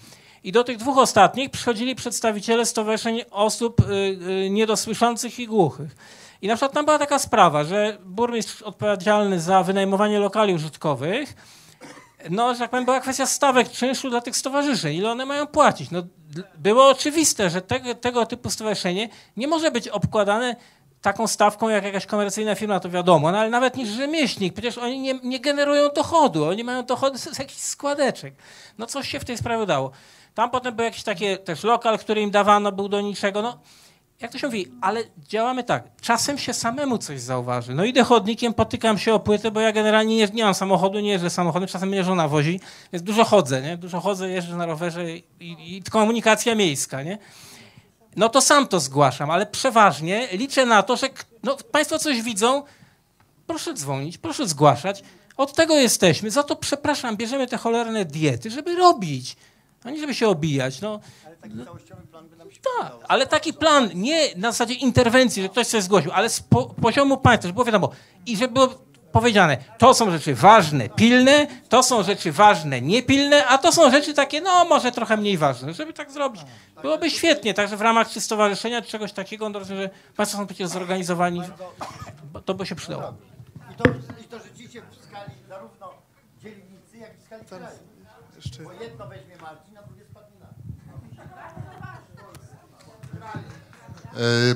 I do tych dwóch ostatnich przychodzili przedstawiciele stowarzyszeń osób y, y, niedosłyszących i głuchych. I na przykład tam była taka sprawa, że burmistrz odpowiedzialny za wynajmowanie lokali użytkowych no, że tak powiem, była kwestia stawek czynszu dla tych stowarzyszeń, ile one mają płacić. No, było oczywiste, że tego, tego typu stowarzyszenie nie może być obkładane taką stawką jak jakaś komercyjna firma, to wiadomo, no ale nawet niż rzemieślnik, przecież oni nie, nie generują dochodu, oni mają dochody z jakichś składeczek. No coś się w tej sprawie udało. Tam potem był jakiś taki też lokal, który im dawano, był do niczego, no jak to się mówi, ale działamy tak. Czasem się samemu coś zauważy. No idę chodnikiem, potykam się o płytę, bo ja generalnie nie, nie mam samochodu, nie jeżdżę samochodem, czasem mnie żona wozi, więc dużo chodzę, nie? Dużo chodzę, jeżdżę na rowerze i, i, i komunikacja miejska, nie? No to sam to zgłaszam, ale przeważnie liczę na to, że no, Państwo coś widzą, proszę dzwonić, proszę zgłaszać. Od tego jesteśmy. Za to przepraszam, bierzemy te cholerne diety, żeby robić, a nie żeby się obijać. No, tak, ale taki plan nie na zasadzie interwencji, że ktoś coś zgłosił, ale z po, poziomu państwa, żeby było wiadomo i żeby było powiedziane, to są rzeczy ważne, pilne, to są rzeczy ważne, niepilne, a to są rzeczy takie, no może trochę mniej ważne, żeby tak zrobić. Byłoby świetnie, także w ramach czy stowarzyszenia, czy czegoś takiego, no rozumiem, że państwo są przecież zorganizowani, bo to by się przydało. I to, I to życzycie w skali zarówno dzielnicy, jak i w skali kraju. Bo jedno weźmie Marcin, a drugie spadnie na E,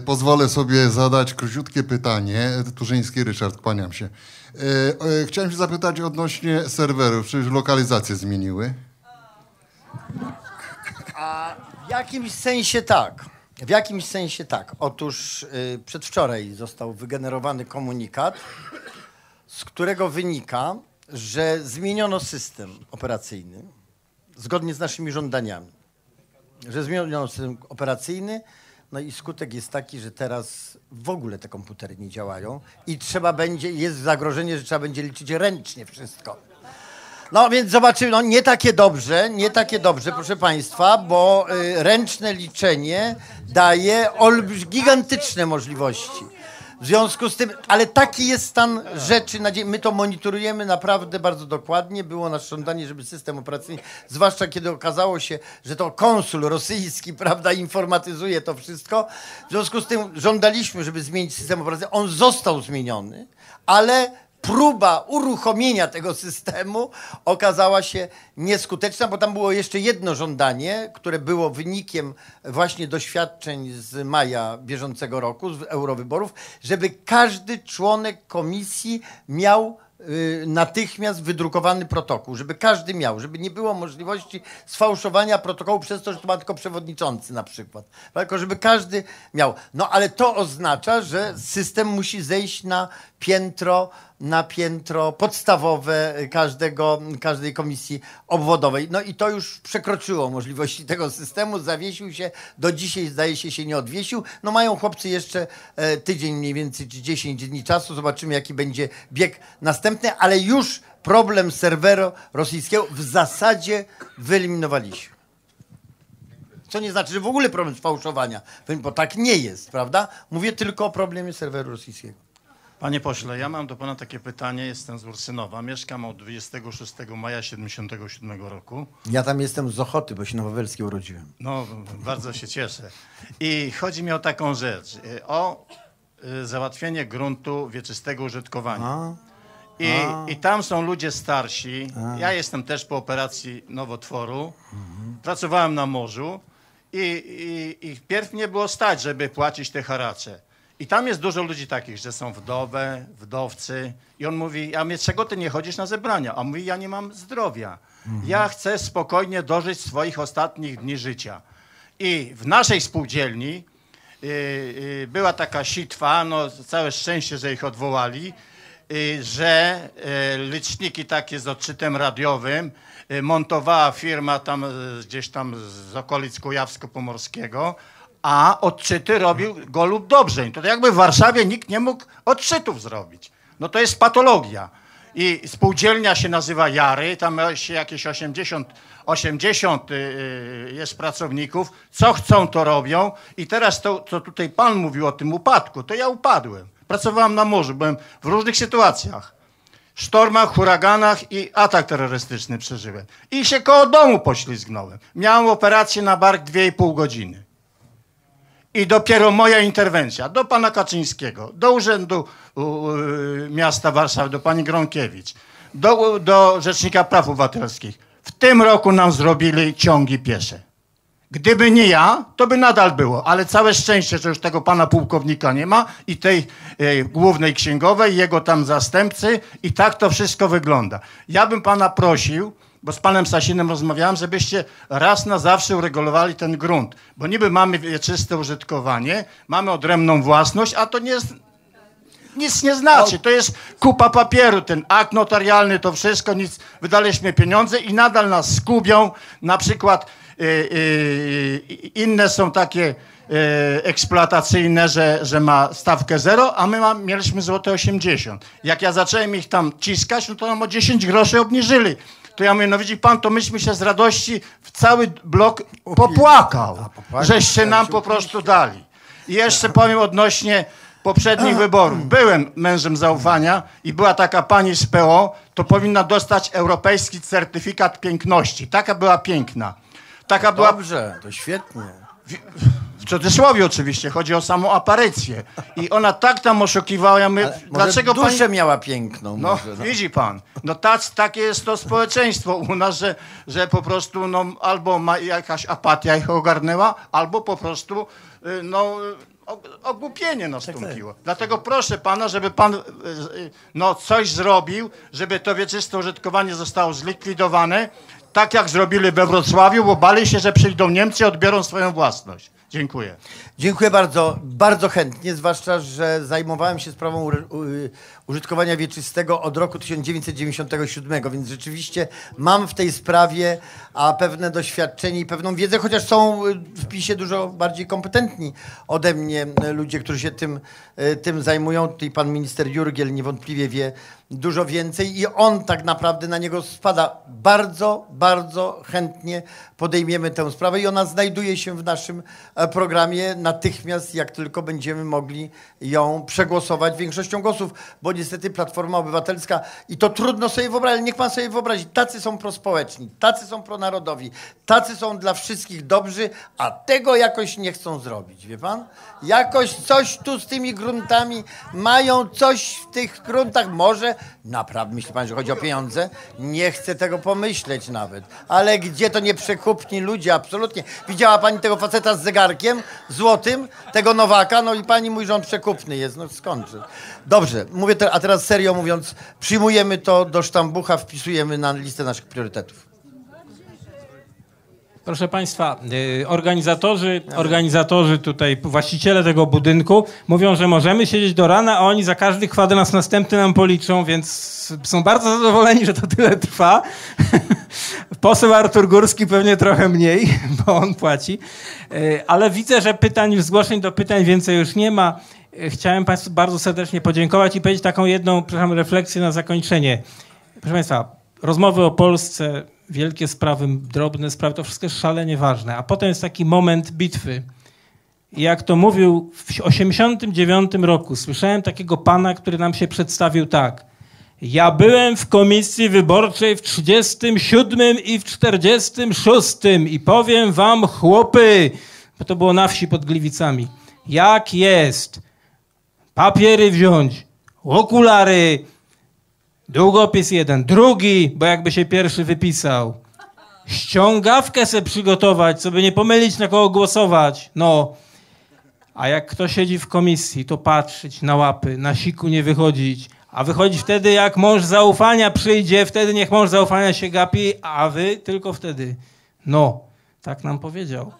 Pozwolę sobie zadać króciutkie pytanie. Turzyński Ryszard, kłaniam się. E, e, Chciałem się zapytać odnośnie serwerów. Czy już lokalizacje zmieniły? A w jakimś sensie tak. W jakimś sensie tak. Otóż y, przedwczoraj został wygenerowany komunikat, z którego wynika, że zmieniono system operacyjny zgodnie z naszymi żądaniami. Że zmieniono system operacyjny, no i skutek jest taki, że teraz w ogóle te komputery nie działają i trzeba będzie, jest zagrożenie, że trzeba będzie liczyć ręcznie wszystko. No więc zobaczymy, no nie takie dobrze, nie takie dobrze, proszę Państwa, bo y, ręczne liczenie daje olbrz, gigantyczne możliwości. W związku z tym, ale taki jest stan rzeczy. My to monitorujemy naprawdę bardzo dokładnie. Było nasze żądanie, żeby system operacyjny, zwłaszcza kiedy okazało się, że to konsul rosyjski, prawda, informatyzuje to wszystko. W związku z tym żądaliśmy, żeby zmienić system operacyjny. On został zmieniony, ale próba uruchomienia tego systemu okazała się nieskuteczna, bo tam było jeszcze jedno żądanie, które było wynikiem właśnie doświadczeń z maja bieżącego roku, z eurowyborów, żeby każdy członek komisji miał y, natychmiast wydrukowany protokół, żeby każdy miał, żeby nie było możliwości sfałszowania protokołu przez to, że to ma tylko przewodniczący na przykład. Tylko żeby każdy miał. No ale to oznacza, że system musi zejść na piętro, na piętro podstawowe każdego, każdej komisji obwodowej. No i to już przekroczyło możliwości tego systemu, zawiesił się, do dzisiaj zdaje się się nie odwiesił. No mają chłopcy jeszcze e, tydzień mniej więcej, czy 10 dni czasu, zobaczymy jaki będzie bieg następny, ale już problem serwero rosyjskiego w zasadzie wyeliminowaliśmy. Co nie znaczy, że w ogóle problem sfałszowania, bo tak nie jest, prawda? Mówię tylko o problemie serweru rosyjskiego. Panie pośle, ja mam do pana takie pytanie. Jestem z Ursynowa. Mieszkam od 26 maja 77 roku. Ja tam jestem z Ochoty, bo się na Wawelskiej urodziłem. No, bardzo się cieszę. I chodzi mi o taką rzecz. y, O y, załatwienie gruntu wieczystego użytkowania. I, A. I tam są ludzie starsi. Ja jestem też po operacji nowotworu. Pracowałem na morzu i, i, i wpierw nie było stać, żeby płacić te haracze. I tam jest dużo ludzi takich, że są wdowe, wdowcy. I on mówi, a mnie czego ty nie chodzisz na zebrania? A on mówi, ja nie mam zdrowia. Ja chcę spokojnie dożyć swoich ostatnich dni życia. I w naszej spółdzielni y, y, była taka sitwa, no całe szczęście, że ich odwołali, y, że liczniki takie z odczytem radiowym montowała firma tam gdzieś tam z okolic Kujawsko-Pomorskiego, a odczyty robił Golub Dobrzeń. To jakby w Warszawie nikt nie mógł odczytów zrobić. No to jest patologia. I spółdzielnia się nazywa Jary, tam się jakieś 80, 80 y, y, jest pracowników. Co chcą, to robią. I teraz to, co tutaj pan mówił o tym upadku, to ja upadłem. Pracowałem na morzu, byłem w różnych sytuacjach. Sztormach, huraganach i atak terrorystyczny przeżyłem. I się koło domu poślizgnąłem. Miałem operację na bark 2,5 godziny. I dopiero moja interwencja do pana Kaczyńskiego, do Urzędu Miasta Warszawy, do pani Gronkiewicz, do, do Rzecznika Praw Obywatelskich. W tym roku nam zrobili ciągi piesze. Gdyby nie ja, to by nadal było, ale całe szczęście, że już tego pana pułkownika nie ma i tej e, głównej księgowej, jego tam zastępcy i tak to wszystko wygląda. Ja bym pana prosił, bo z panem Sasinem rozmawiałem, żebyście raz na zawsze uregulowali ten grunt, bo niby mamy wieczyste użytkowanie, mamy odrębną własność, a to nie jest nic nie znaczy. To jest kupa papieru, ten akt notarialny, to wszystko, nic. Wydaliśmy pieniądze i nadal nas skubią. Na przykład y, y, inne są takie y, eksploatacyjne, że, że ma stawkę zero, a my ma, mieliśmy złote 80. Jak ja zacząłem ich tam ciskać, no to nam o 10 groszy obniżyli. To ja mówię, no widzi pan, to myśmy się z radości w cały blok popłakał, żeście nam po prostu dali. I jeszcze powiem odnośnie poprzednich wyborów. Byłem mężem zaufania i była taka pani z PO, to powinna dostać europejski certyfikat piękności. Taka była piękna. Taka była... Dobrze, to świetnie. Cudzysłowie oczywiście, chodzi o samą aparycję. I ona tak tam oszukiwała, ja my, dlaczego duszę pani... miała piękną. No, może, no. widzi pan, no tac, takie jest to społeczeństwo u nas, że, że po prostu no, albo ma jakaś apatia ich ogarnęła, albo po prostu y, no, ogłupienie nastąpiło. Dlatego proszę pana, żeby pan y, y, no, coś zrobił, żeby to wieczyste użytkowanie zostało zlikwidowane, tak jak zrobili we Wrocławiu, bo bali się, że przyjdą Niemcy i odbiorą swoją własność. Dziękuję. Dziękuję bardzo, bardzo chętnie, zwłaszcza, że zajmowałem się sprawą u, użytkowania wieczystego od roku 1997, więc rzeczywiście mam w tej sprawie a pewne doświadczenie i pewną wiedzę, chociaż są w PiSie dużo bardziej kompetentni ode mnie ludzie, którzy się tym, y, tym zajmują. Tutaj pan minister Jurgiel niewątpliwie wie dużo więcej i on tak naprawdę na niego spada. Bardzo, bardzo chętnie podejmiemy tę sprawę i ona znajduje się w naszym e, programie natychmiast, jak tylko będziemy mogli ją przegłosować większością głosów, bo niestety Platforma Obywatelska i to trudno sobie wyobrazić, niech pan sobie wyobrazi, tacy są prospołeczni, tacy są pronarodowi, tacy są dla wszystkich dobrzy, a tego jakoś nie chcą zrobić, wie pan? Jakoś coś tu z tymi gruntami mają, coś w tych gruntach może, naprawdę myśli pan, że chodzi o pieniądze? Nie chcę tego pomyśleć nawet, ale gdzie to nie przekupni ludzie, absolutnie. Widziała pani tego faceta z zegarkiem złotym tego Nowaka, no i pani mówi, że on przekupny jest, no skończy. Dobrze, mówię te, a teraz serio mówiąc, przyjmujemy to do sztambucha, wpisujemy na listę naszych priorytetów. Proszę Państwa, y, organizatorzy, organizatorzy tutaj, właściciele tego budynku mówią, że możemy siedzieć do rana, a oni za każdy kwadrans następny nam policzą, więc są bardzo zadowoleni, że to tyle trwa. Poseł Artur Górski pewnie trochę mniej, bo on płaci. Y, Ale widzę, że pytań, zgłoszeń do pytań więcej już nie ma. Y, Chciałem Państwu bardzo serdecznie podziękować i powiedzieć taką jedną, refleksję na zakończenie. Proszę Państwa, rozmowy o Polsce, wielkie sprawy, drobne sprawy, to wszystko jest szalenie ważne. A potem jest taki moment bitwy. I jak to mówił w 1989 roku, słyszałem takiego pana, który nam się przedstawił tak. Ja byłem w komisji wyborczej w 37 i w 46 i powiem wam, chłopy, bo to było na wsi pod Gliwicami, jak jest papiery wziąć, okulary, Długopis jeden. Drugi, bo jakby się pierwszy wypisał. Ściągawkę se przygotować, sobie nie pomylić na kogo głosować. No. A jak kto siedzi w komisji, to patrzeć na łapy, na siku nie wychodzić. A wychodzić wtedy, jak mąż zaufania przyjdzie, wtedy niech mąż zaufania się gapi, a wy tylko wtedy. No, tak nam powiedział.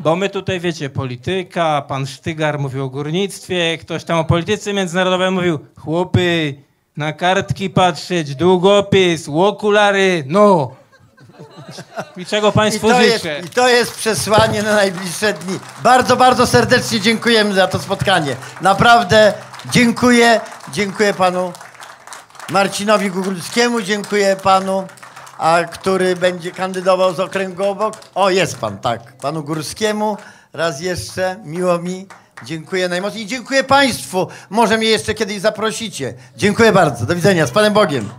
Bo my tutaj, wiecie, polityka, pan Sztygar mówił o górnictwie, ktoś tam o polityce międzynarodowej mówił, chłopy, na kartki patrzeć, długopis, okulary, no. I czego I Państwu to, jest, życzę. I to jest przesłanie na najbliższe dni. Bardzo, bardzo serdecznie dziękujemy za to spotkanie. Naprawdę dziękuję. Dziękuję panu Marcinowi Gugulskiemu, dziękuję panu, a który będzie kandydował z okręgu obok. O, jest pan, tak. Panu Górskiemu. Raz jeszcze, miło mi. Dziękuję najmocniej dziękuję państwu. Może mnie jeszcze kiedyś zaprosicie. Dziękuję bardzo. Do widzenia. Z Panem Bogiem.